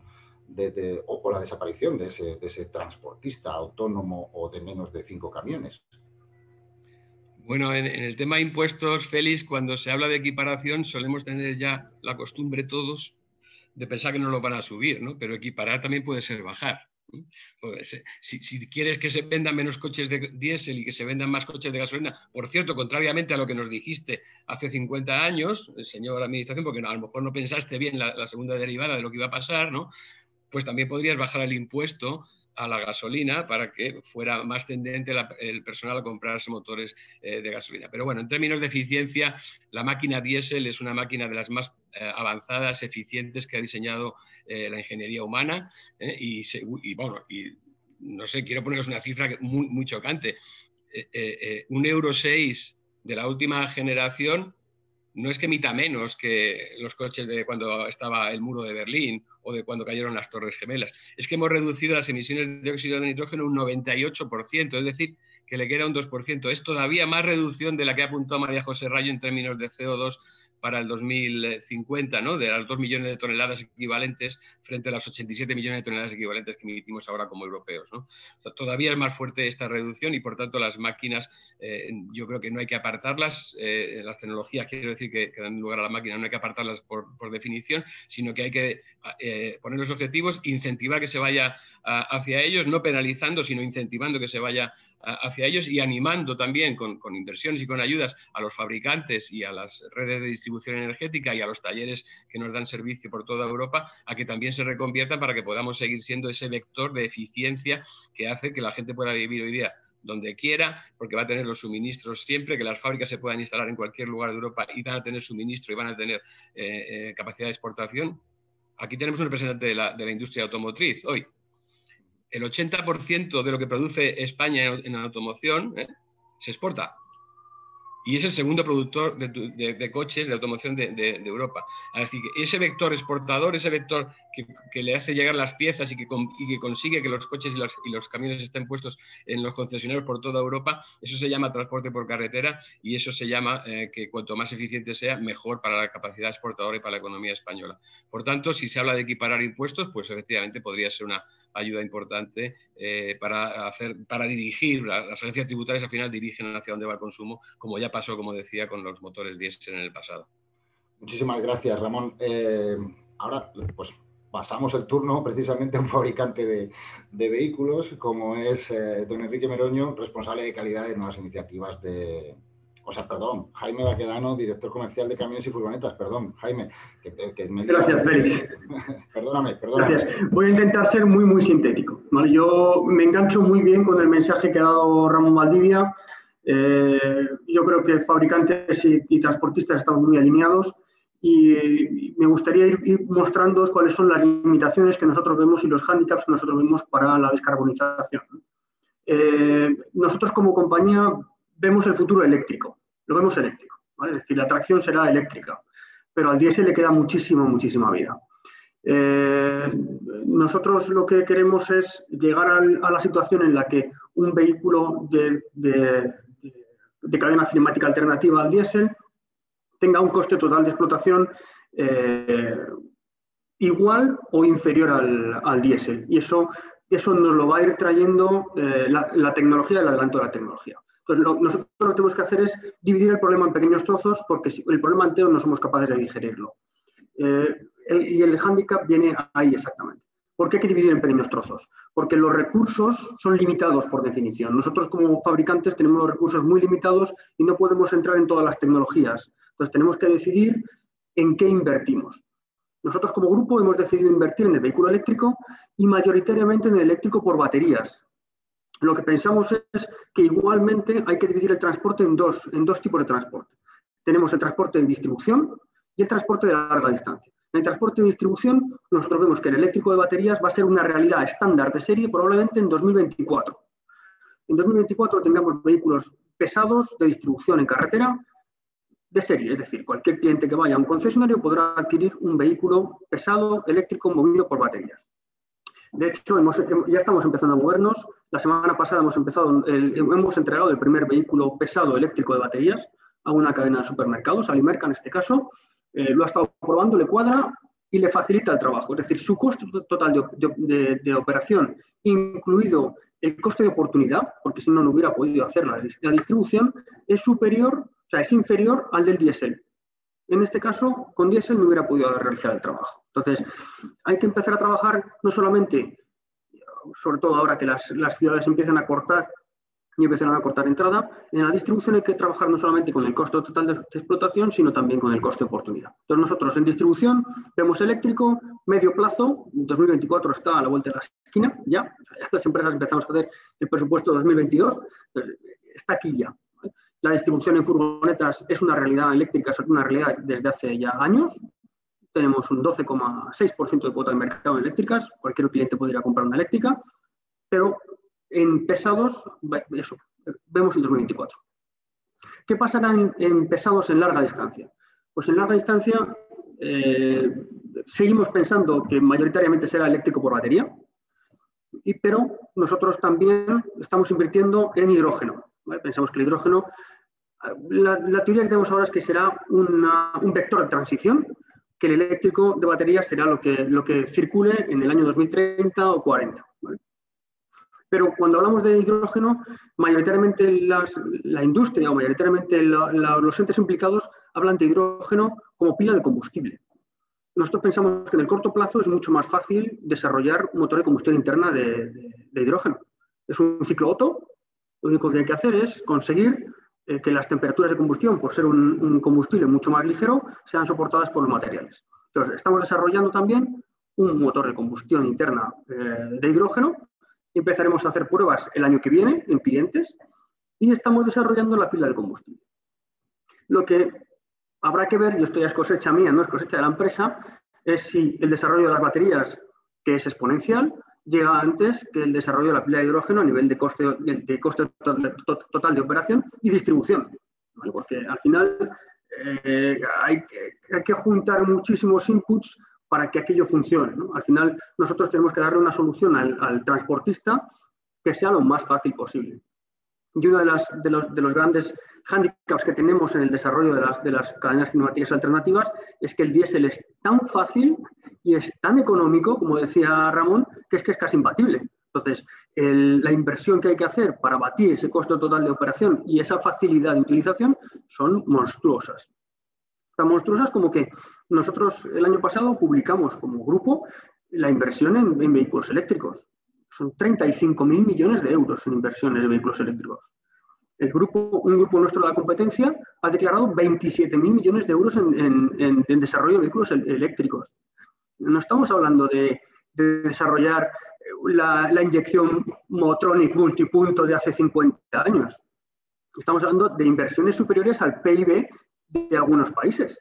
de, o, la desaparición de ese, transportista autónomo o de menos de cinco camiones. Bueno, en, el tema de impuestos, Félix, cuando se habla de equiparación solemos tener ya la costumbre todos de pensar que no lo van a subir, ¿no? Pero equiparar también puede ser bajar. Pues, eh, si, quieres que se vendan menos coches de diésel y que se vendan más coches de gasolina, por cierto, contrariamente a lo que nos dijiste hace 50 años, señor Administración, porque a lo mejor no pensaste bien la, segunda derivada de lo que iba a pasar, ¿no? Pues también podrías bajar el impuesto a la gasolina para que fuera más tendente el personal a comprarse motores eh, de gasolina. Pero bueno, en términos de eficiencia, la máquina diésel es una máquina de las más eh, avanzadas, eficientes que ha diseñado eh, la ingeniería humana y, bueno, y no sé, quiero poneros una cifra muy, muy chocante. un euro 6 de la última generación no es que emita menos que los coches de cuando estaba el muro de Berlín o de cuando cayeron las Torres Gemelas. Es que hemos reducido las emisiones de óxido de nitrógeno un 98%, es decir, que le queda un 2%. Es todavía más reducción de la que ha apuntado María José Rayo en términos de CO2 para el 2050, ¿no? de las 2 millones de toneladas equivalentes frente a las 87 millones de toneladas equivalentes que emitimos ahora como europeos. ¿no? todavía es más fuerte esta reducción y, por tanto, las máquinas, eh, yo creo que no hay que apartarlas, eh, las tecnologías, quiero decir, que, que, dan lugar a la máquina, no hay que apartarlas por, definición, sino que hay que eh, poner los objetivos, incentivar que se vaya hacia ellos, no penalizando, sino incentivando que se vaya hacia ellos y animando también con, inversiones y con ayudas a los fabricantes y a las redes de distribución energética y a los talleres que nos dan servicio por toda Europa a que también se reconviertan para que podamos seguir siendo ese vector de eficiencia que hace que la gente pueda vivir hoy día donde quiera, porque va a tener los suministros siempre, que las fábricas se puedan instalar en cualquier lugar de Europa y van a tener suministro y van a tener eh, eh, capacidad de exportación. Aquí tenemos un representante de la, de la industria automotriz hoy, el 80% de lo que produce España en, automoción ¿eh? se exporta. Y es el segundo productor de, coches de automoción de, Europa. Es decir, ese vector exportador, ese vector que, le hace llegar las piezas y que, consigue que los coches y los, camiones estén puestos en los concesionarios por toda Europa, eso se llama transporte por carretera y eso se llama eh, que cuanto más eficiente sea, mejor para la capacidad exportadora y para la economía española. Por tanto, si se habla de equiparar impuestos, pues efectivamente podría ser una ayuda importante eh, para, hacer, para dirigir, las agencias tributarias al final dirigen hacia dónde va el consumo, como ya pasó, como decía, con los motores diésel en el pasado. Muchísimas gracias, Ramón. Eh, ahora, pues pasamos el turno precisamente a un fabricante de, vehículos, como es eh, don Enrique Meroño, responsable de calidad de nuevas iniciativas de, o sea, perdón, Jaime Baquedano, director comercial de camiones y furgonetas, perdón, Jaime. Gracias, Félix. perdóname, perdóname. Gracias. Voy a intentar ser muy, muy sintético. Yo me engancho muy bien con el mensaje que ha dado Ramón Valdivia. Eh, yo creo que fabricantes y, transportistas estamos muy alineados y me gustaría ir, ir mostrando cuáles son las limitaciones que nosotros vemos y los hándicaps que nosotros vemos para la descarbonización. Eh, nosotros como compañía vemos el futuro eléctrico, lo vemos eléctrico, es decir, la tracción será eléctrica, pero al diésel le queda muchísima, muchísima vida. Eh, nosotros lo que queremos es llegar a la situación en la que un vehículo de, cadena cinemática alternativa al diésel tenga un coste total de explotación eh, igual o inferior al, diésel. Y eso, eso nos lo va a ir trayendo eh, la, la, tecnología, el adelanto de la tecnología. Entonces, nosotros lo que tenemos que hacer es dividir el problema en pequeños trozos porque el problema entero no somos capaces de digerirlo. Eh, y el hándicap viene ahí exactamente. ¿Por qué hay que dividir en pequeños trozos? Porque los recursos son limitados por definición. Nosotros como fabricantes tenemos los recursos muy limitados y no podemos entrar en todas las tecnologías. Entonces tenemos que decidir en qué invertimos. Nosotros como grupo hemos decidido invertir en el vehículo eléctrico y mayoritariamente en el eléctrico por baterías, lo que pensamos es que igualmente hay que dividir el transporte en dos, en dos tipos de transporte. Tenemos el transporte de distribución y el transporte de larga distancia. En el transporte de distribución, nosotros vemos que el eléctrico de baterías va a ser una realidad estándar de serie probablemente en 2024. En 2024 tengamos vehículos pesados de distribución en carretera de serie, es decir, cualquier cliente que vaya a un concesionario podrá adquirir un vehículo pesado eléctrico movido por baterías. De hecho, ya estamos empezando a movernos. La semana pasada hemos, empezado, hemos entregado el primer vehículo pesado eléctrico de baterías a una cadena de supermercados, Alimerca en este caso. Eh, lo ha estado probando, le cuadra y le facilita el trabajo. Es decir, su costo total de, operación, incluido el coste de oportunidad, porque si no, no hubiera podido hacerla. La distribución es superior, o sea, es inferior al del diésel. En este caso, con diésel no hubiera podido realizar el trabajo. Entonces, hay que empezar a trabajar no solamente, sobre todo ahora que las, las ciudades empiezan a cortar y empiezan a cortar entrada. En la distribución hay que trabajar no solamente con el costo total de, explotación, sino también con el coste de oportunidad. Entonces nosotros en distribución vemos eléctrico, medio plazo, 2024 está a la vuelta de la esquina, ya, las empresas empezamos a hacer el presupuesto 2022, entonces, está aquí ya. La distribución en furgonetas es una realidad eléctrica, es una realidad desde hace ya años. Tenemos un 12,6% de cuota de mercado en eléctricas, cualquier cliente podría comprar una eléctrica, pero en pesados, eso, vemos el 2024. ¿Qué pasará en, pesados en larga distancia? Pues en larga distancia eh, seguimos pensando que mayoritariamente será eléctrico por batería, y, pero nosotros también estamos invirtiendo en hidrógeno. Pensamos que el hidrógeno, la, teoría que tenemos ahora es que será un vector de transición, que el eléctrico de batería será lo que, lo que circule en el año 2030 o 40. Pero cuando hablamos de hidrógeno, mayoritariamente la industria o mayoritariamente los entes implicados hablan de hidrógeno como pila de combustible. Nosotros pensamos que en el corto plazo es mucho más fácil desarrollar un motor de combustión interna de, hidrógeno. Es un ciclo Otto. Lo único que hay que hacer es conseguir eh, que las temperaturas de combustión, por ser un, combustible mucho más ligero, sean soportadas por los materiales. Entonces, estamos desarrollando también un motor de combustión interna eh, de hidrógeno Empezaremos a hacer pruebas el año que viene en clientes y estamos desarrollando la pila de combustible. Lo que habrá que ver, y esto ya es cosecha mía, no es cosecha de la empresa, es si el desarrollo de las baterías, que es exponencial, llega antes que el desarrollo de la pila de hidrógeno a nivel de coste, de, coste total de operación y distribución. Porque al final eh, hay, hay, que juntar muchísimos inputs para que aquello funcione. Al final, nosotros tenemos que darle una solución al, transportista que sea lo más fácil posible. Y uno de, las, de, los, de los, grandes hándicaps que tenemos en el desarrollo de las, de las cadenas cinemáticas alternativas es que el diésel es tan fácil y es tan económico, como decía Ramón, que es que es casi imbatible. Entonces, la inversión que hay que hacer para batir ese costo total de operación y esa facilidad de utilización son monstruosas. Tan monstruosas como que nosotros el año pasado publicamos como grupo la inversión en, vehículos eléctricos. Son 35.000 millones de euros en inversiones de vehículos eléctricos. El grupo, un grupo nuestro de la competencia ha declarado 27.000 millones de euros en, desarrollo de vehículos eléctricos. No estamos hablando de, desarrollar la, la, inyección Motronic multipunto de hace 50 años. Estamos hablando de inversiones superiores al PIB de algunos países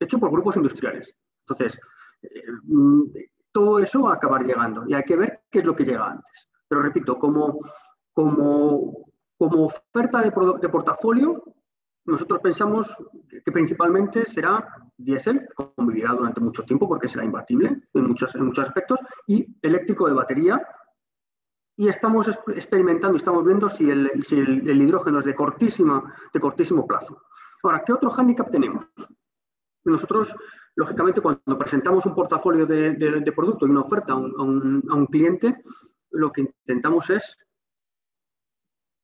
hecho por grupos industriales. Entonces, eh, todo eso va a acabar llegando y hay que ver qué es lo que llega antes. Pero repito, como, como, como oferta de, portafolio, nosotros pensamos que, principalmente será diésel, que convivirá durante mucho tiempo porque será imbatible en muchos, aspectos, y eléctrico de batería. Y estamos experimentando y estamos viendo si el, hidrógeno es de, cortísima, de cortísimo plazo. Ahora, ¿qué otro hándicap tenemos? Nosotros, lógicamente, cuando presentamos un portafolio de, producto y una oferta a un, cliente, lo que intentamos es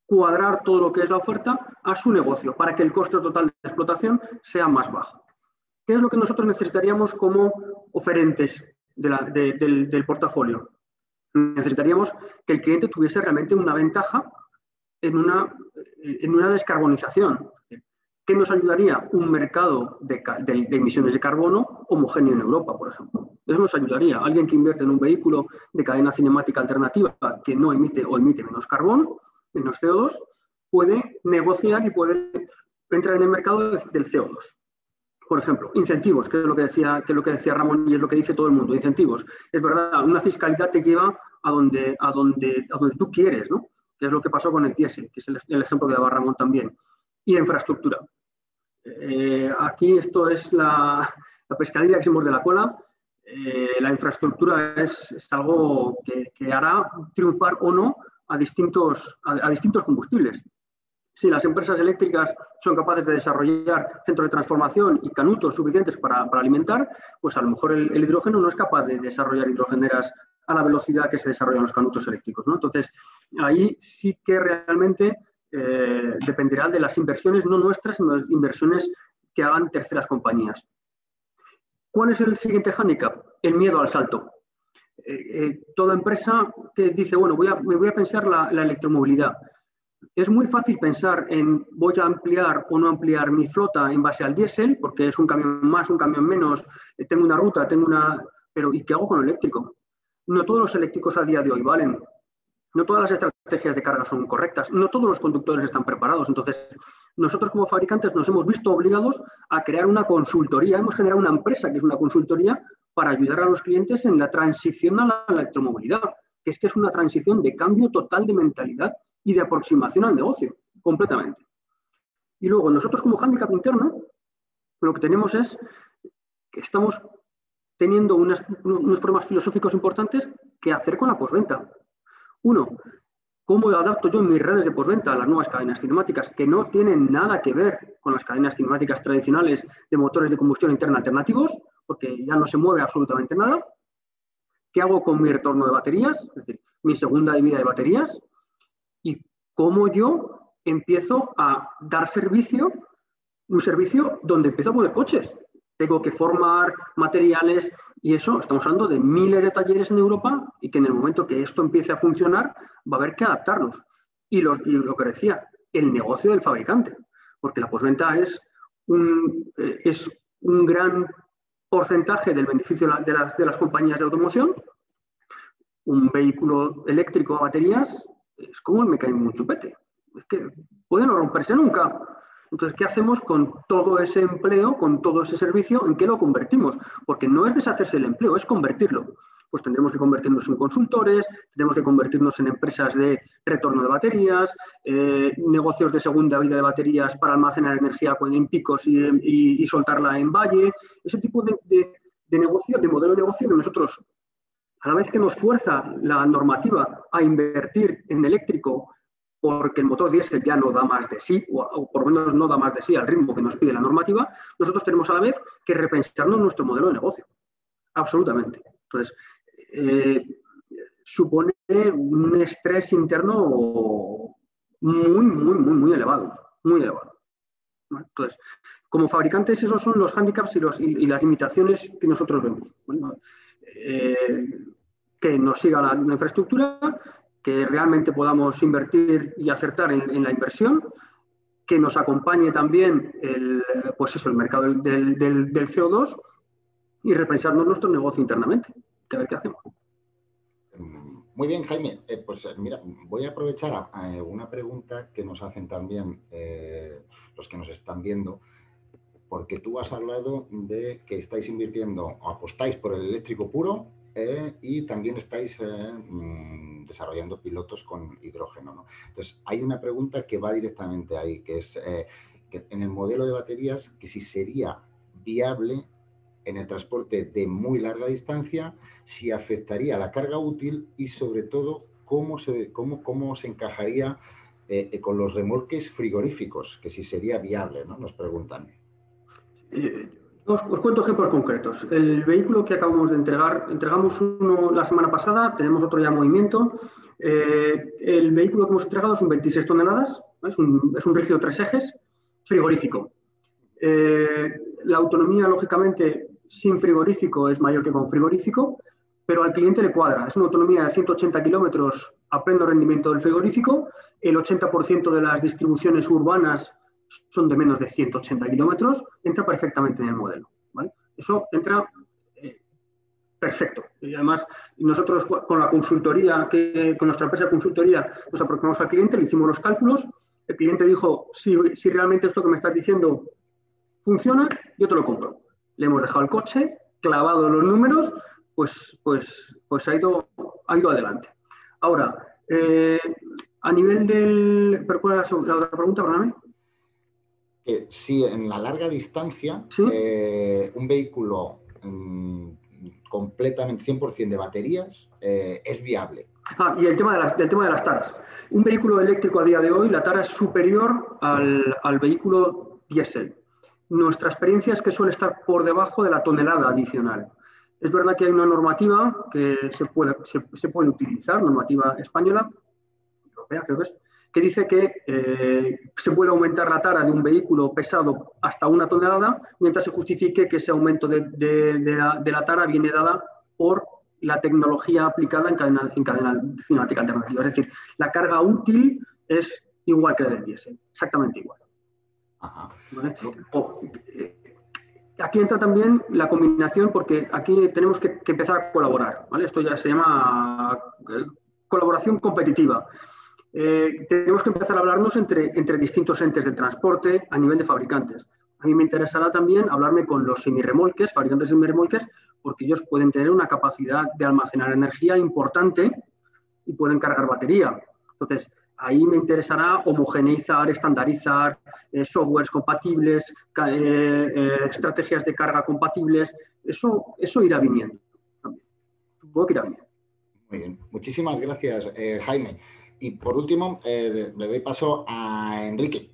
cuadrar todo lo que es la oferta a su negocio para que el coste total de explotación sea más bajo. ¿Qué es lo que nosotros necesitaríamos como oferentes del, portafolio? Necesitaríamos que el cliente tuviese realmente una ventaja en una, en una descarbonización. ¿Qué nos ayudaría? Un mercado de, emisiones de carbono homogéneo en Europa, por ejemplo. Eso nos ayudaría. Alguien que invierte en un vehículo de cadena cinemática alternativa que no emite o emite menos carbono, menos CO2, puede negociar y puede entrar en el mercado del CO2. Por ejemplo, incentivos, que es lo que decía, que es lo que decía Ramón y es lo que dice todo el mundo, incentivos. Es verdad, una fiscalidad te lleva a donde, a donde, a donde tú quieres, ¿no? Que es lo que pasó con el TIESE, que es el, ejemplo que daba Ramón también y infraestructura. Eh, aquí esto es la, pescadilla que se de la cola. Eh, la infraestructura es, algo que, hará triunfar o no a distintos, a, distintos combustibles. Si las empresas eléctricas son capaces de desarrollar centros de transformación y canutos suficientes para, alimentar, pues a lo mejor el, hidrógeno no es capaz de desarrollar hidrogeneras a la velocidad que se desarrollan los canutos eléctricos. ¿no? Entonces, ahí sí que realmente eh, dependerá de las inversiones, no nuestras, sino de inversiones que hagan terceras compañías. ¿Cuál es el siguiente hándicap? El miedo al salto. Eh, eh, toda empresa que dice, bueno, voy a, me voy a pensar la, electromovilidad. Es muy fácil pensar en voy a ampliar o no ampliar mi flota en base al diésel, porque es un camión más, un camión menos, tengo una ruta, tengo una... Pero ¿y qué hago con el eléctrico? No todos los eléctricos a día de hoy valen. No todas las estrategias de carga son correctas. No todos los conductores están preparados. Entonces, nosotros como fabricantes nos hemos visto obligados a crear una consultoría. Hemos generado una empresa que es una consultoría para ayudar a los clientes en la transición a la electromovilidad, que es que es una transición de cambio total de mentalidad y de aproximación al negocio, completamente. Y luego, nosotros como handicap interno, lo que tenemos es que estamos teniendo unos problemas filosóficos importantes que hacer con la posventa. Uno, ¿cómo adapto yo mis redes de posventa a las nuevas cadenas cinemáticas que no tienen nada que ver con las cadenas cinemáticas tradicionales de motores de combustión interna alternativos? Porque ya no se mueve absolutamente nada. ¿Qué hago con mi retorno de baterías? Es decir, mi segunda vida de baterías. Y cómo yo empiezo a dar servicio, un servicio donde empiezo a poner coches tengo que formar materiales y eso, estamos hablando de miles de talleres en Europa y que en el momento que esto empiece a funcionar va a haber que adaptarlos. Y lo, que decía, el negocio del fabricante, porque la posventa es un, eh, es un gran porcentaje del beneficio de las, de las compañías de automoción. Un vehículo eléctrico a baterías es como el me cae un chupete. Es que puede no romperse nunca, entonces, ¿qué hacemos con todo ese empleo, con todo ese servicio? ¿En qué lo convertimos? Porque no es deshacerse el empleo, es convertirlo. Pues tendremos que convertirnos en consultores, tendremos que convertirnos en empresas de retorno de baterías, eh, negocios de segunda vida de baterías para almacenar energía en picos y, soltarla en valle. Ese tipo de negocio, de modelo de negocio que nosotros, a la vez que nos fuerza la normativa a invertir en eléctrico porque el motor diésel ya no da más de sí, o, por lo menos no da más de sí al ritmo que nos pide la normativa, nosotros tenemos a la vez que repensarnos nuestro modelo de negocio. Absolutamente. Entonces, eh, supone un estrés interno muy, muy, muy, muy elevado. Muy elevado. Entonces, como fabricantes, esos son los hándicaps y, las limitaciones que nosotros vemos. Eh, que nos siga la infraestructura, que realmente podamos invertir y acertar en, la inversión, que nos acompañe también el, pues eso, el mercado del, del, CO2 y repensarnos nuestro negocio internamente, que a ver qué hacemos. Muy bien, Jaime. Eh, pues eh, mira, voy a aprovechar una pregunta que nos hacen también eh, los que nos están viendo, porque tú has hablado de que estáis invirtiendo o apostáis por el eléctrico puro eh, y también estáis eh, mm, desarrollando pilotos con hidrógeno. Entonces, hay una pregunta que va directamente ahí, que es eh, en el modelo de baterías, que si sería viable en el transporte de muy larga distancia, si afectaría la carga útil y sobre todo cómo se, cómo, cómo se encajaría con los remolques frigoríficos, que si sería viable, ¿no? Nos preguntan. Os, cuento ejemplos concretos. El vehículo que acabamos de entregar, entregamos uno la semana pasada, tenemos otro ya en movimiento. Eh, el vehículo que hemos entregado son 26 toneladas, es un, es un rígido tres ejes, frigorífico. Eh, la autonomía, lógicamente, sin frigorífico es mayor que con frigorífico, pero al cliente le cuadra. Es una autonomía de 180 kilómetros a pleno rendimiento del frigorífico. El 80% de las distribuciones urbanas son de menos de 180 kilómetros, entra perfectamente en el modelo. Eso entra eh, perfecto. Y además, nosotros con la consultoría, que, con nuestra empresa de consultoría, nos aproximamos al cliente, le hicimos los cálculos, el cliente dijo, si, si realmente esto que me estás diciendo funciona, yo te lo compro. Le hemos dejado el coche, clavado los números, pues, pues, pues ha, ido, ha ido adelante. Ahora, eh, a nivel del... ¿Cuál la otra pregunta? Perdóname que si en la larga distancia eh, un vehículo mm, completamente 100% de baterías eh, es viable. Ah, y el tema de las, del tema de las taras. Un vehículo eléctrico a día de hoy, la tara es superior al, al vehículo diésel. Nuestra experiencia es que suele estar por debajo de la tonelada adicional. Es verdad que hay una normativa que se puede, se, puede utilizar, normativa española, europea creo que es, que dice que eh, se puede aumentar la tara de un vehículo pesado hasta una tonelada mientras se justifique que ese aumento de, la, tara viene dada por la tecnología aplicada en cadena, en cadena cinemática alternativa. Es decir, la carga útil es igual que la del diésel, exactamente igual. Eh, aquí entra también la combinación porque aquí tenemos que, empezar a colaborar. Esto ya se llama eh, colaboración competitiva. Eh, tenemos que empezar a hablarnos entre, entre distintos entes del transporte a nivel de fabricantes. A mí me interesará también hablarme con los semirremolques, fabricantes de semirremolques, porque ellos pueden tener una capacidad de almacenar energía importante y pueden cargar batería. Entonces, ahí me interesará homogeneizar, estandarizar eh, softwares compatibles, eh, estrategias de carga compatibles. Eso, eso irá viniendo. Supongo que irá viniendo. Muy bien. Muchísimas gracias, Jaime. Y por último, eh, le doy paso a Enrique,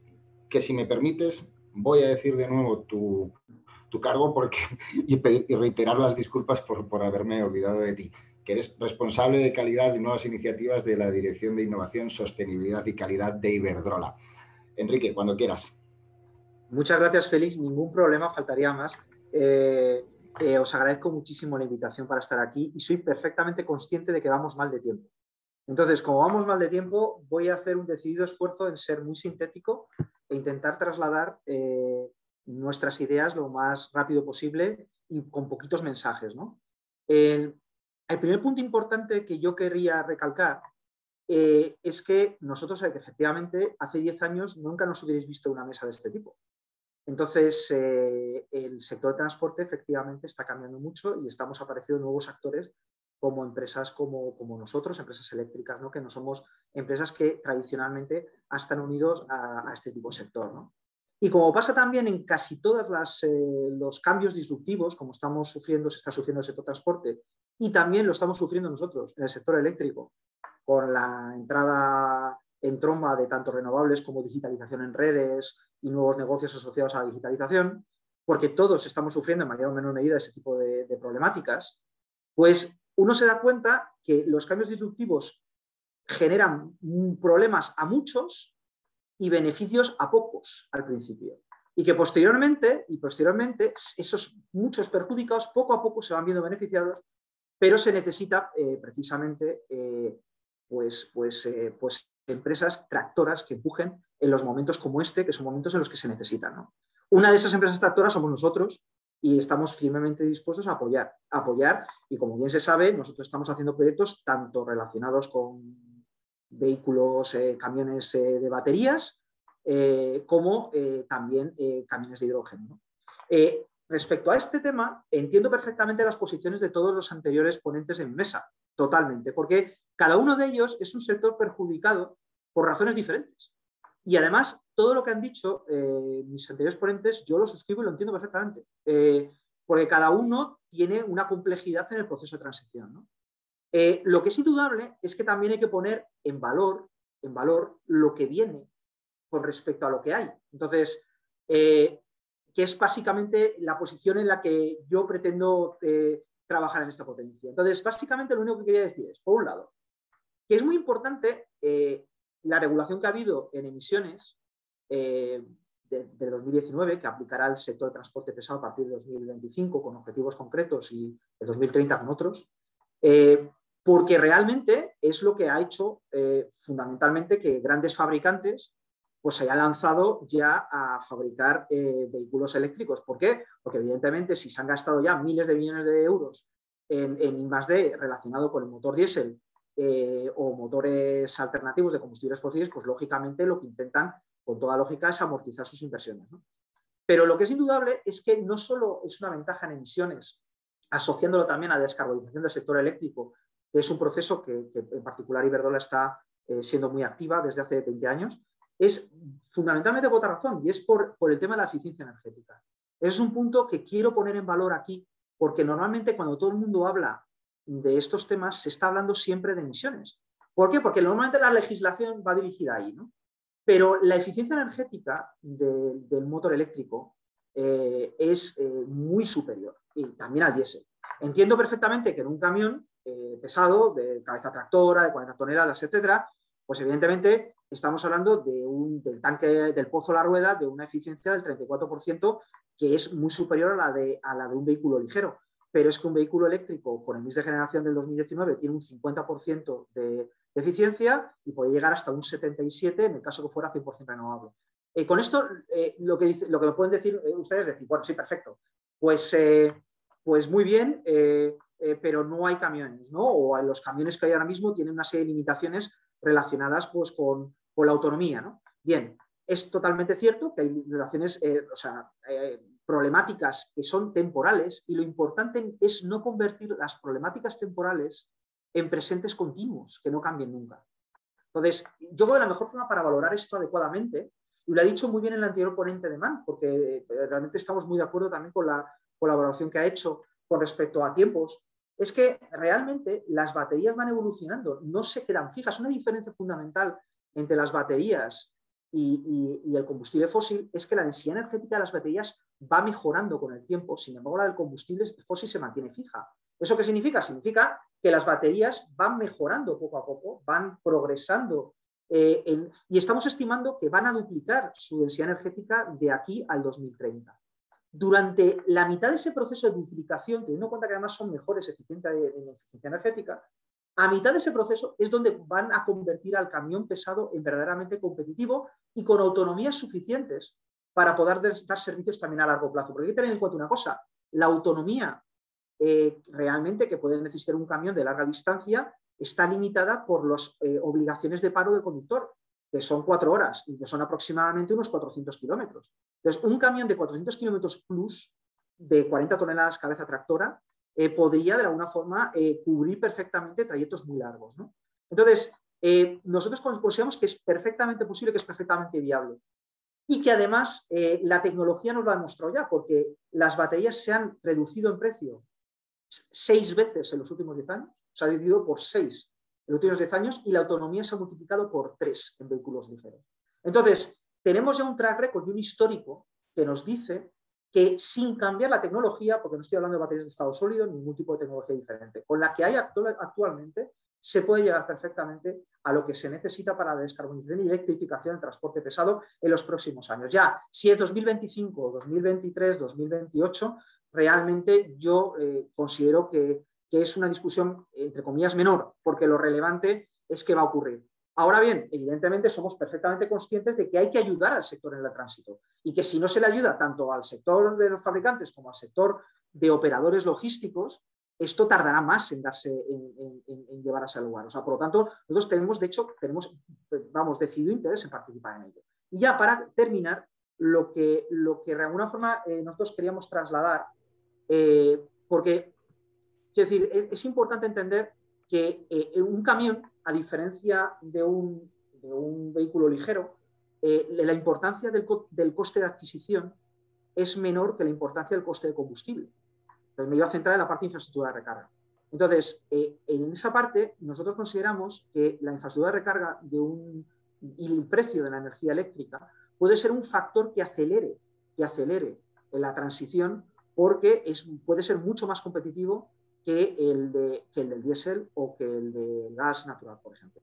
que si me permites, voy a decir de nuevo tu, cargo porque, y, reiterar las disculpas por, haberme olvidado de ti, que eres responsable de calidad y nuevas iniciativas de la Dirección de Innovación, Sostenibilidad y Calidad de Iberdrola. Enrique, cuando quieras. Muchas gracias, Félix. Ningún problema, faltaría más. Eh, eh, os agradezco muchísimo la invitación para estar aquí y soy perfectamente consciente de que vamos mal de tiempo. Entonces, como vamos mal de tiempo, voy a hacer un decidido esfuerzo en ser muy sintético e intentar trasladar eh, nuestras ideas lo más rápido posible y con poquitos mensajes. El, primer punto importante que yo querría recalcar eh, es que nosotros, efectivamente, hace 10 años nunca nos hubierais visto una mesa de este tipo. Entonces, eh, el sector de transporte efectivamente está cambiando mucho y estamos apareciendo nuevos actores como empresas como, nosotros, empresas eléctricas, ¿no? que no somos empresas que tradicionalmente están unidos a, este tipo de sector. Y como pasa también en casi todos eh, los cambios disruptivos, como estamos sufriendo, se está sufriendo en el sector transporte, y también lo estamos sufriendo nosotros en el sector eléctrico, con la entrada en tromba de tanto renovables como digitalización en redes y nuevos negocios asociados a la digitalización, porque todos estamos sufriendo en mayor o menor medida ese tipo de problemáticas, pues uno se da cuenta que los cambios disruptivos generan problemas a muchos y beneficios a pocos al principio. Y que posteriormente, y posteriormente esos muchos perjudicados poco a poco se van viendo beneficiados, pero se necesita eh, precisamente eh, pues, pues, eh, pues empresas tractoras que empujen en los momentos como este, que son momentos en los que se necesitan. Una de esas empresas tractoras somos nosotros, y estamos firmemente dispuestos a apoyar, apoyar. Y como bien se sabe, nosotros estamos haciendo proyectos tanto relacionados con vehículos, eh, camiones eh, de baterías, eh, como también camiones de hidrógeno. respecto a este tema, entiendo perfectamente las posiciones de todos los anteriores ponentes de mi mesa, totalmente, porque cada uno de ellos es un sector perjudicado por razones diferentes. Y además, todo lo que han dicho eh, mis anteriores ponentes, yo lo suscribo y lo entiendo perfectamente, eh, porque cada uno tiene una complejidad en el proceso de transición. Eh, lo que es indudable es que también hay que poner en valor, en valor lo que viene con respecto a lo que hay. Entonces, que es básicamente la posición en la que yo pretendo trabajar en esta potencia. Entonces, básicamente lo único que quería decir es, por un lado, que es muy importante la regulación que ha habido en emisiones eh, de, 2019, que aplicará el sector de transporte pesado a partir de 2025 con objetivos concretos y de 2030 con otros, eh, porque realmente es lo que ha hecho eh, fundamentalmente que grandes fabricantes pues se hayan lanzado ya a fabricar vehículos eléctricos. ¿Por qué? Porque evidentemente si se han gastado ya miles de millones de euros en, en I+.D. relacionado con el motor diésel eh, o motores alternativos de combustibles fósiles, pues lógicamente lo que intentan, con toda lógica, es amortizar sus inversiones. Pero lo que es indudable es que no solo es una ventaja en emisiones, asociándolo también a la descarbonización del sector eléctrico, que es un proceso que, en particular Iberdrola está eh, siendo muy activa desde hace 20 años, es fundamentalmente por otra razón y es por, por el tema de la eficiencia energética. Es un punto que quiero poner en valor aquí porque normalmente cuando todo el mundo habla de estos temas se está hablando siempre de emisiones. ¿Por qué? Porque normalmente la legislación va dirigida ahí, ¿no? Pero la eficiencia energética del motor eléctrico eh, es eh, muy superior y también al diésel. Entiendo perfectamente que en un camión eh, pesado, de cabeza tractora, de 40 toneladas, etcétera, pues evidentemente estamos hablando de un, del tanque del pozo La Rueda de una eficiencia del 34%, que es muy superior a la, de, a la de un vehículo ligero. Pero es que un vehículo eléctrico con el mix de generación del 2019 tiene un 50% de, eficiencia y puede llegar hasta un 77% en el caso que fuera 100% renovable. Eh, con esto, eh, lo, que lo que me pueden decir eh, ustedes es decir, bueno, sí, perfecto. Pues, pues muy bien, pero no hay camiones, ¿no? O los camiones que hay ahora mismo tienen una serie de limitaciones relacionadas pues, con, con la autonomía, ¿no? Bien, es totalmente cierto que hay relaciones, o sea, problemáticas que son temporales y lo importante es no convertir las problemáticas temporales en presentes continuos, que no cambien nunca. Entonces, yo creo que la mejor forma para valorar esto adecuadamente, y lo ha dicho muy bien el anterior ponente de MAN, porque eh, realmente estamos muy de acuerdo también con la colaboración que ha hecho con respecto a tiempos, es que realmente las baterías van evolucionando, no se quedan fijas. Una diferencia fundamental entre las baterías y, el combustible fósil es que la densidad energética de las baterías va mejorando con el tiempo, sin embargo la del combustible fósil se mantiene fija. ¿Eso qué significa? Significa que las baterías van mejorando poco a poco, van progresando eh, y estamos estimando que van a duplicar su densidad energética de aquí al 2030. Durante la mitad de ese proceso de duplicación, teniendo en cuenta que además son mejores eficiencia en eficiencia energética, a mitad de ese proceso es donde van a convertir al camión pesado en verdaderamente competitivo y con autonomías suficientes para poder dar servicios también a largo plazo. Porque hay que tener en cuenta una cosa, la autonomía eh, realmente que puede necesitar un camión de larga distancia está limitada por las eh, obligaciones de paro del conductor, que son cuatro horas y que son aproximadamente unos 400 kilómetros. Entonces, un camión de 400 kilómetros plus de 40 toneladas cabeza tractora eh, podría de alguna forma cubrir perfectamente trayectos muy largos. Entonces, nosotros consideramos que es perfectamente posible, que es perfectamente viable. Y que además la tecnología nos lo ha demostrado ya, porque las baterías se han reducido en precio seis veces en los últimos diez años, se ha dividido por seis en los últimos diez años y la autonomía se ha multiplicado por tres en vehículos ligeros. Entonces, tenemos ya un track record y un histórico que nos dice que sin cambiar la tecnología, porque no estoy hablando de baterías de estado sólido, ningún tipo de tecnología diferente, con la que hay actualmente, se puede llegar perfectamente a lo que se necesita para la descarbonización y electrificación del transporte pesado en los próximos años. Ya, si es 2025, 2023, 2028, realmente yo eh, considero que, que es una discusión, entre comillas, menor, porque lo relevante es que va a ocurrir. Ahora bien, evidentemente somos perfectamente conscientes de que hay que ayudar al sector en el tránsito y que si no se le ayuda tanto al sector de los fabricantes como al sector de operadores logísticos, esto tardará más en darse, en, llevar a ese lugar. O sea, por lo tanto, nosotros tenemos, de hecho, tenemos, vamos, decidido interés en participar en ello. Y ya para terminar, lo que, lo que de alguna forma eh, nosotros queríamos trasladar, eh, porque, quiero decir, es, importante entender que eh, un camión a diferencia de un, vehículo ligero, la importancia del, coste de adquisición es menor que la importancia del coste de combustible. A centrar en la parte de infraestructura de recarga. Entonces, eh, en esa parte, nosotros consideramos que la infraestructura de recarga de un, y el precio de la energía eléctrica puede ser un factor que acelere, que acelere la transición porque es, puede ser mucho más competitivo que el, de, el del diésel o que el de gas natural, por ejemplo.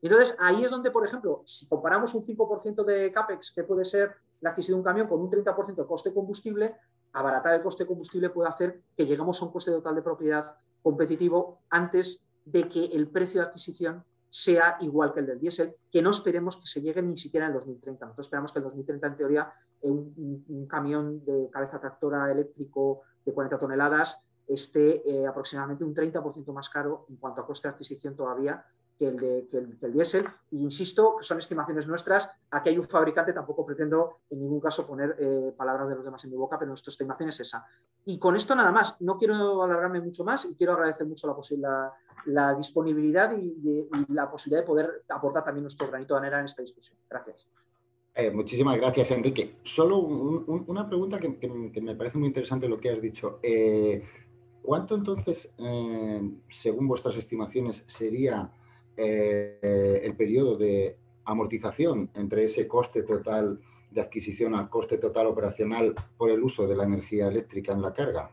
Entonces, ahí es donde, por ejemplo, si comparamos un 5% de CAPEX, que puede ser la adquisición de un camión, con un 30% de coste de combustible, abaratar el coste de combustible puede hacer que lleguemos a un coste total de propiedad competitivo antes de que el precio de adquisición sea igual que el del diésel, que no esperemos que se llegue ni siquiera en el 2030. Nosotros esperamos que en el 2030, en teoría, un, un camión de cabeza tractora eléctrico de 40 toneladas esté eh, aproximadamente un 30% más caro en cuanto a coste de adquisición todavía que el, de, que el, diésel. E insisto, son estimaciones nuestras. Aquí hay un fabricante, tampoco pretendo en ningún caso poner eh, palabras de los demás en mi boca, pero nuestra estimación es esa. Y con esto nada más. No quiero alargarme mucho más y quiero agradecer mucho la, la disponibilidad y, la posibilidad de poder aportar también nuestro granito de arena en esta discusión. Gracias. Eh, muchísimas gracias, Enrique. Solo una pregunta que, que, me parece muy interesante lo que has dicho. ¿Cuánto entonces, eh, según vuestras estimaciones, sería eh, el periodo de amortización entre ese coste total de adquisición al coste total operacional por el uso de la energía eléctrica en la carga?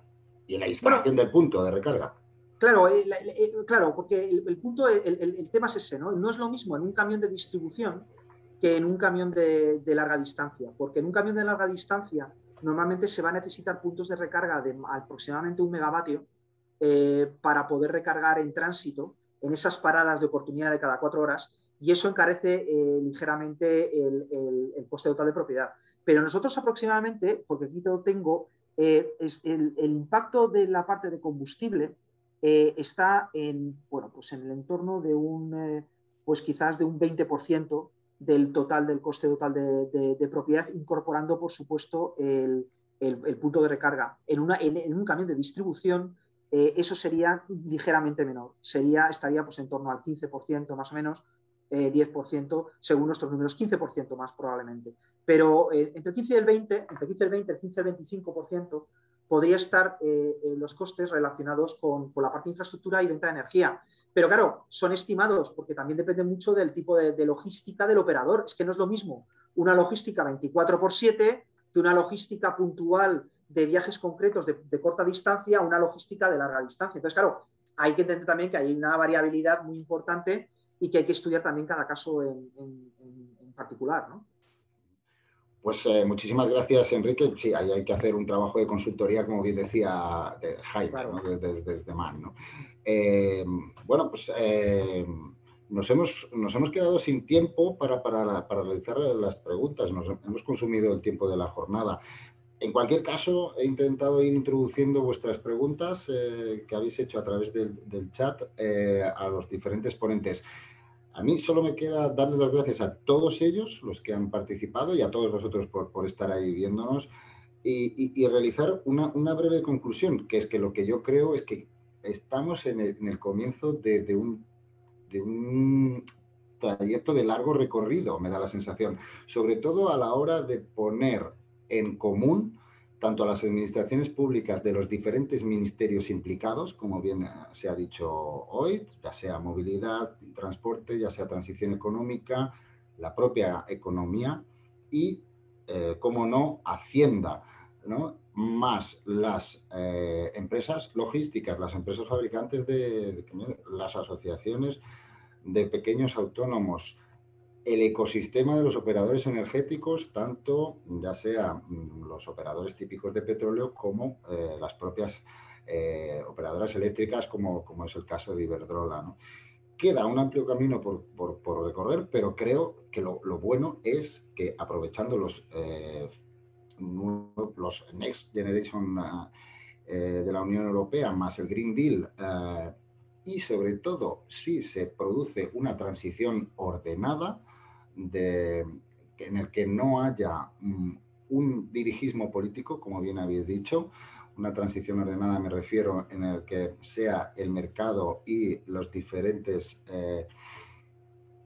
y en la instalación del punto de recarga. Claro, eh, eh, claro porque el, punto, el, tema es ese, ¿no? No es lo mismo en un camión de distribución que en un camión de, larga distancia, porque en un camión de larga distancia normalmente se va a necesitar puntos de recarga de aproximadamente un megavatio eh, para poder recargar en tránsito en esas paradas de oportunidad de cada cuatro horas y eso encarece ligeramente el, el, coste total de propiedad. Pero nosotros aproximadamente, porque aquí lo tengo, es el, impacto de la parte de combustible eh, está en, bueno, pues en el entorno de un, eh, pues quizás de un 20% del total del coste total de, propiedad, incorporando, por supuesto, el, punto de recarga. En, una, en, un camión de distribución, eh, eso sería ligeramente menor. Sería, estaría pues, en torno al 15% más o menos, 10% según nuestros números, 15% más probablemente. Pero entre el 15 y el 20, entre el 15 y el 20, el 15 y el 25%, podría estar eh, los costes relacionados con, la parte de infraestructura y venta de energía. Pero claro, son estimados porque también depende mucho del tipo de, logística del operador. Es que no es lo mismo una logística 24 por 7 que una logística puntual de viajes concretos de, corta distancia a una logística de larga distancia. Entonces, claro, hay que entender también que hay una variabilidad muy importante y que hay que estudiar también cada caso en, en particular. ¿no? Pues eh, muchísimas gracias, Enrique. Sí, ahí hay que hacer un trabajo de consultoría, como bien decía Jaime, desde, MAN. Eh, bueno, pues eh, nos, hemos, nos hemos quedado sin tiempo para, para, realizar las preguntas. Nos hemos consumido el tiempo de la jornada. En cualquier caso, he intentado ir introduciendo vuestras preguntas que habéis hecho a través del, chat a los diferentes ponentes. A mí solo me queda darle las gracias a todos ellos, los que han participado, y a todos vosotros por, estar ahí viéndonos, y, realizar una, breve conclusión, que es que lo que yo creo es que estamos en el, comienzo de, un, de un trayecto de largo recorrido, me da la sensación, sobre todo a la hora de poner en común tanto a las administraciones públicas de los diferentes ministerios implicados, como bien eh, se ha dicho hoy, ya sea movilidad transporte, ya sea transición económica, la propia economía y, eh, como no, Hacienda, más las eh, empresas logísticas, las empresas fabricantes de, las asociaciones de pequeños autónomos, el ecosistema de los operadores energéticos, tanto ya sea mm, los operadores típicos de petróleo como eh, las propias eh, operadoras eléctricas, como, como, es el caso de Iberdrola. Queda un amplio camino por, recorrer, pero creo que lo, bueno es que aprovechando los, eh, los Next Generation de la Unión Europea más el Green Deal, y sobre todo si se produce una transición ordenada, de, en el que no haya un dirigismo político, como bien habéis dicho, una transición ordenada me refiero en el que sea el mercado y los diferentes eh,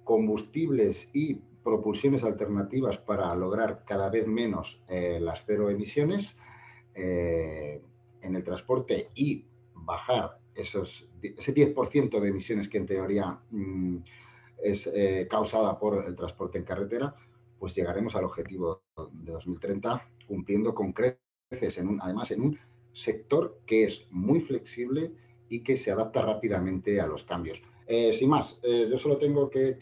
combustibles y propulsiones alternativas para lograr cada vez menos eh, las cero emisiones eh, en el transporte y bajar esos, ese 10% de emisiones que en teoría mm, es eh, causada por el transporte en carretera, pues llegaremos al objetivo de 2030 cumpliendo con creces, en un, además en un sector que es muy flexible y que se adapta rápidamente a los cambios. Eh, sin más, eh, yo solo tengo que,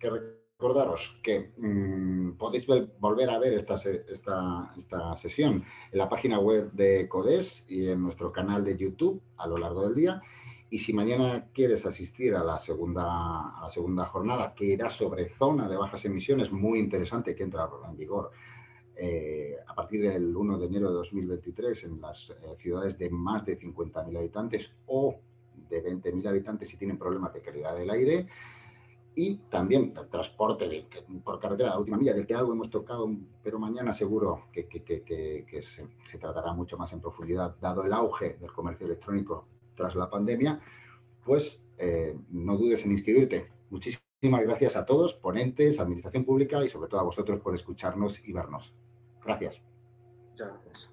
recordaros que mm, podéis volver a ver esta, esta, esta, sesión en la página web de CODES y en nuestro canal de YouTube a lo largo del día. Y si mañana quieres asistir a la segunda, a la segunda jornada, que irá sobre zona de bajas emisiones, muy interesante, que entra en vigor eh, a partir del 1 de enero de 2023 en las eh, ciudades de más de 50.000 habitantes o de 20.000 habitantes si tienen problemas de calidad del aire. Y también transporte por carretera, la última milla, del que algo hemos tocado, pero mañana seguro que, que, que, se, se tratará mucho más en profundidad, dado el auge del comercio electrónico tras la pandemia, pues eh, no dudes en inscribirte. Muchísimas gracias a todos, ponentes, administración pública y sobre todo a vosotros por escucharnos y vernos. Gracias. Muchas gracias.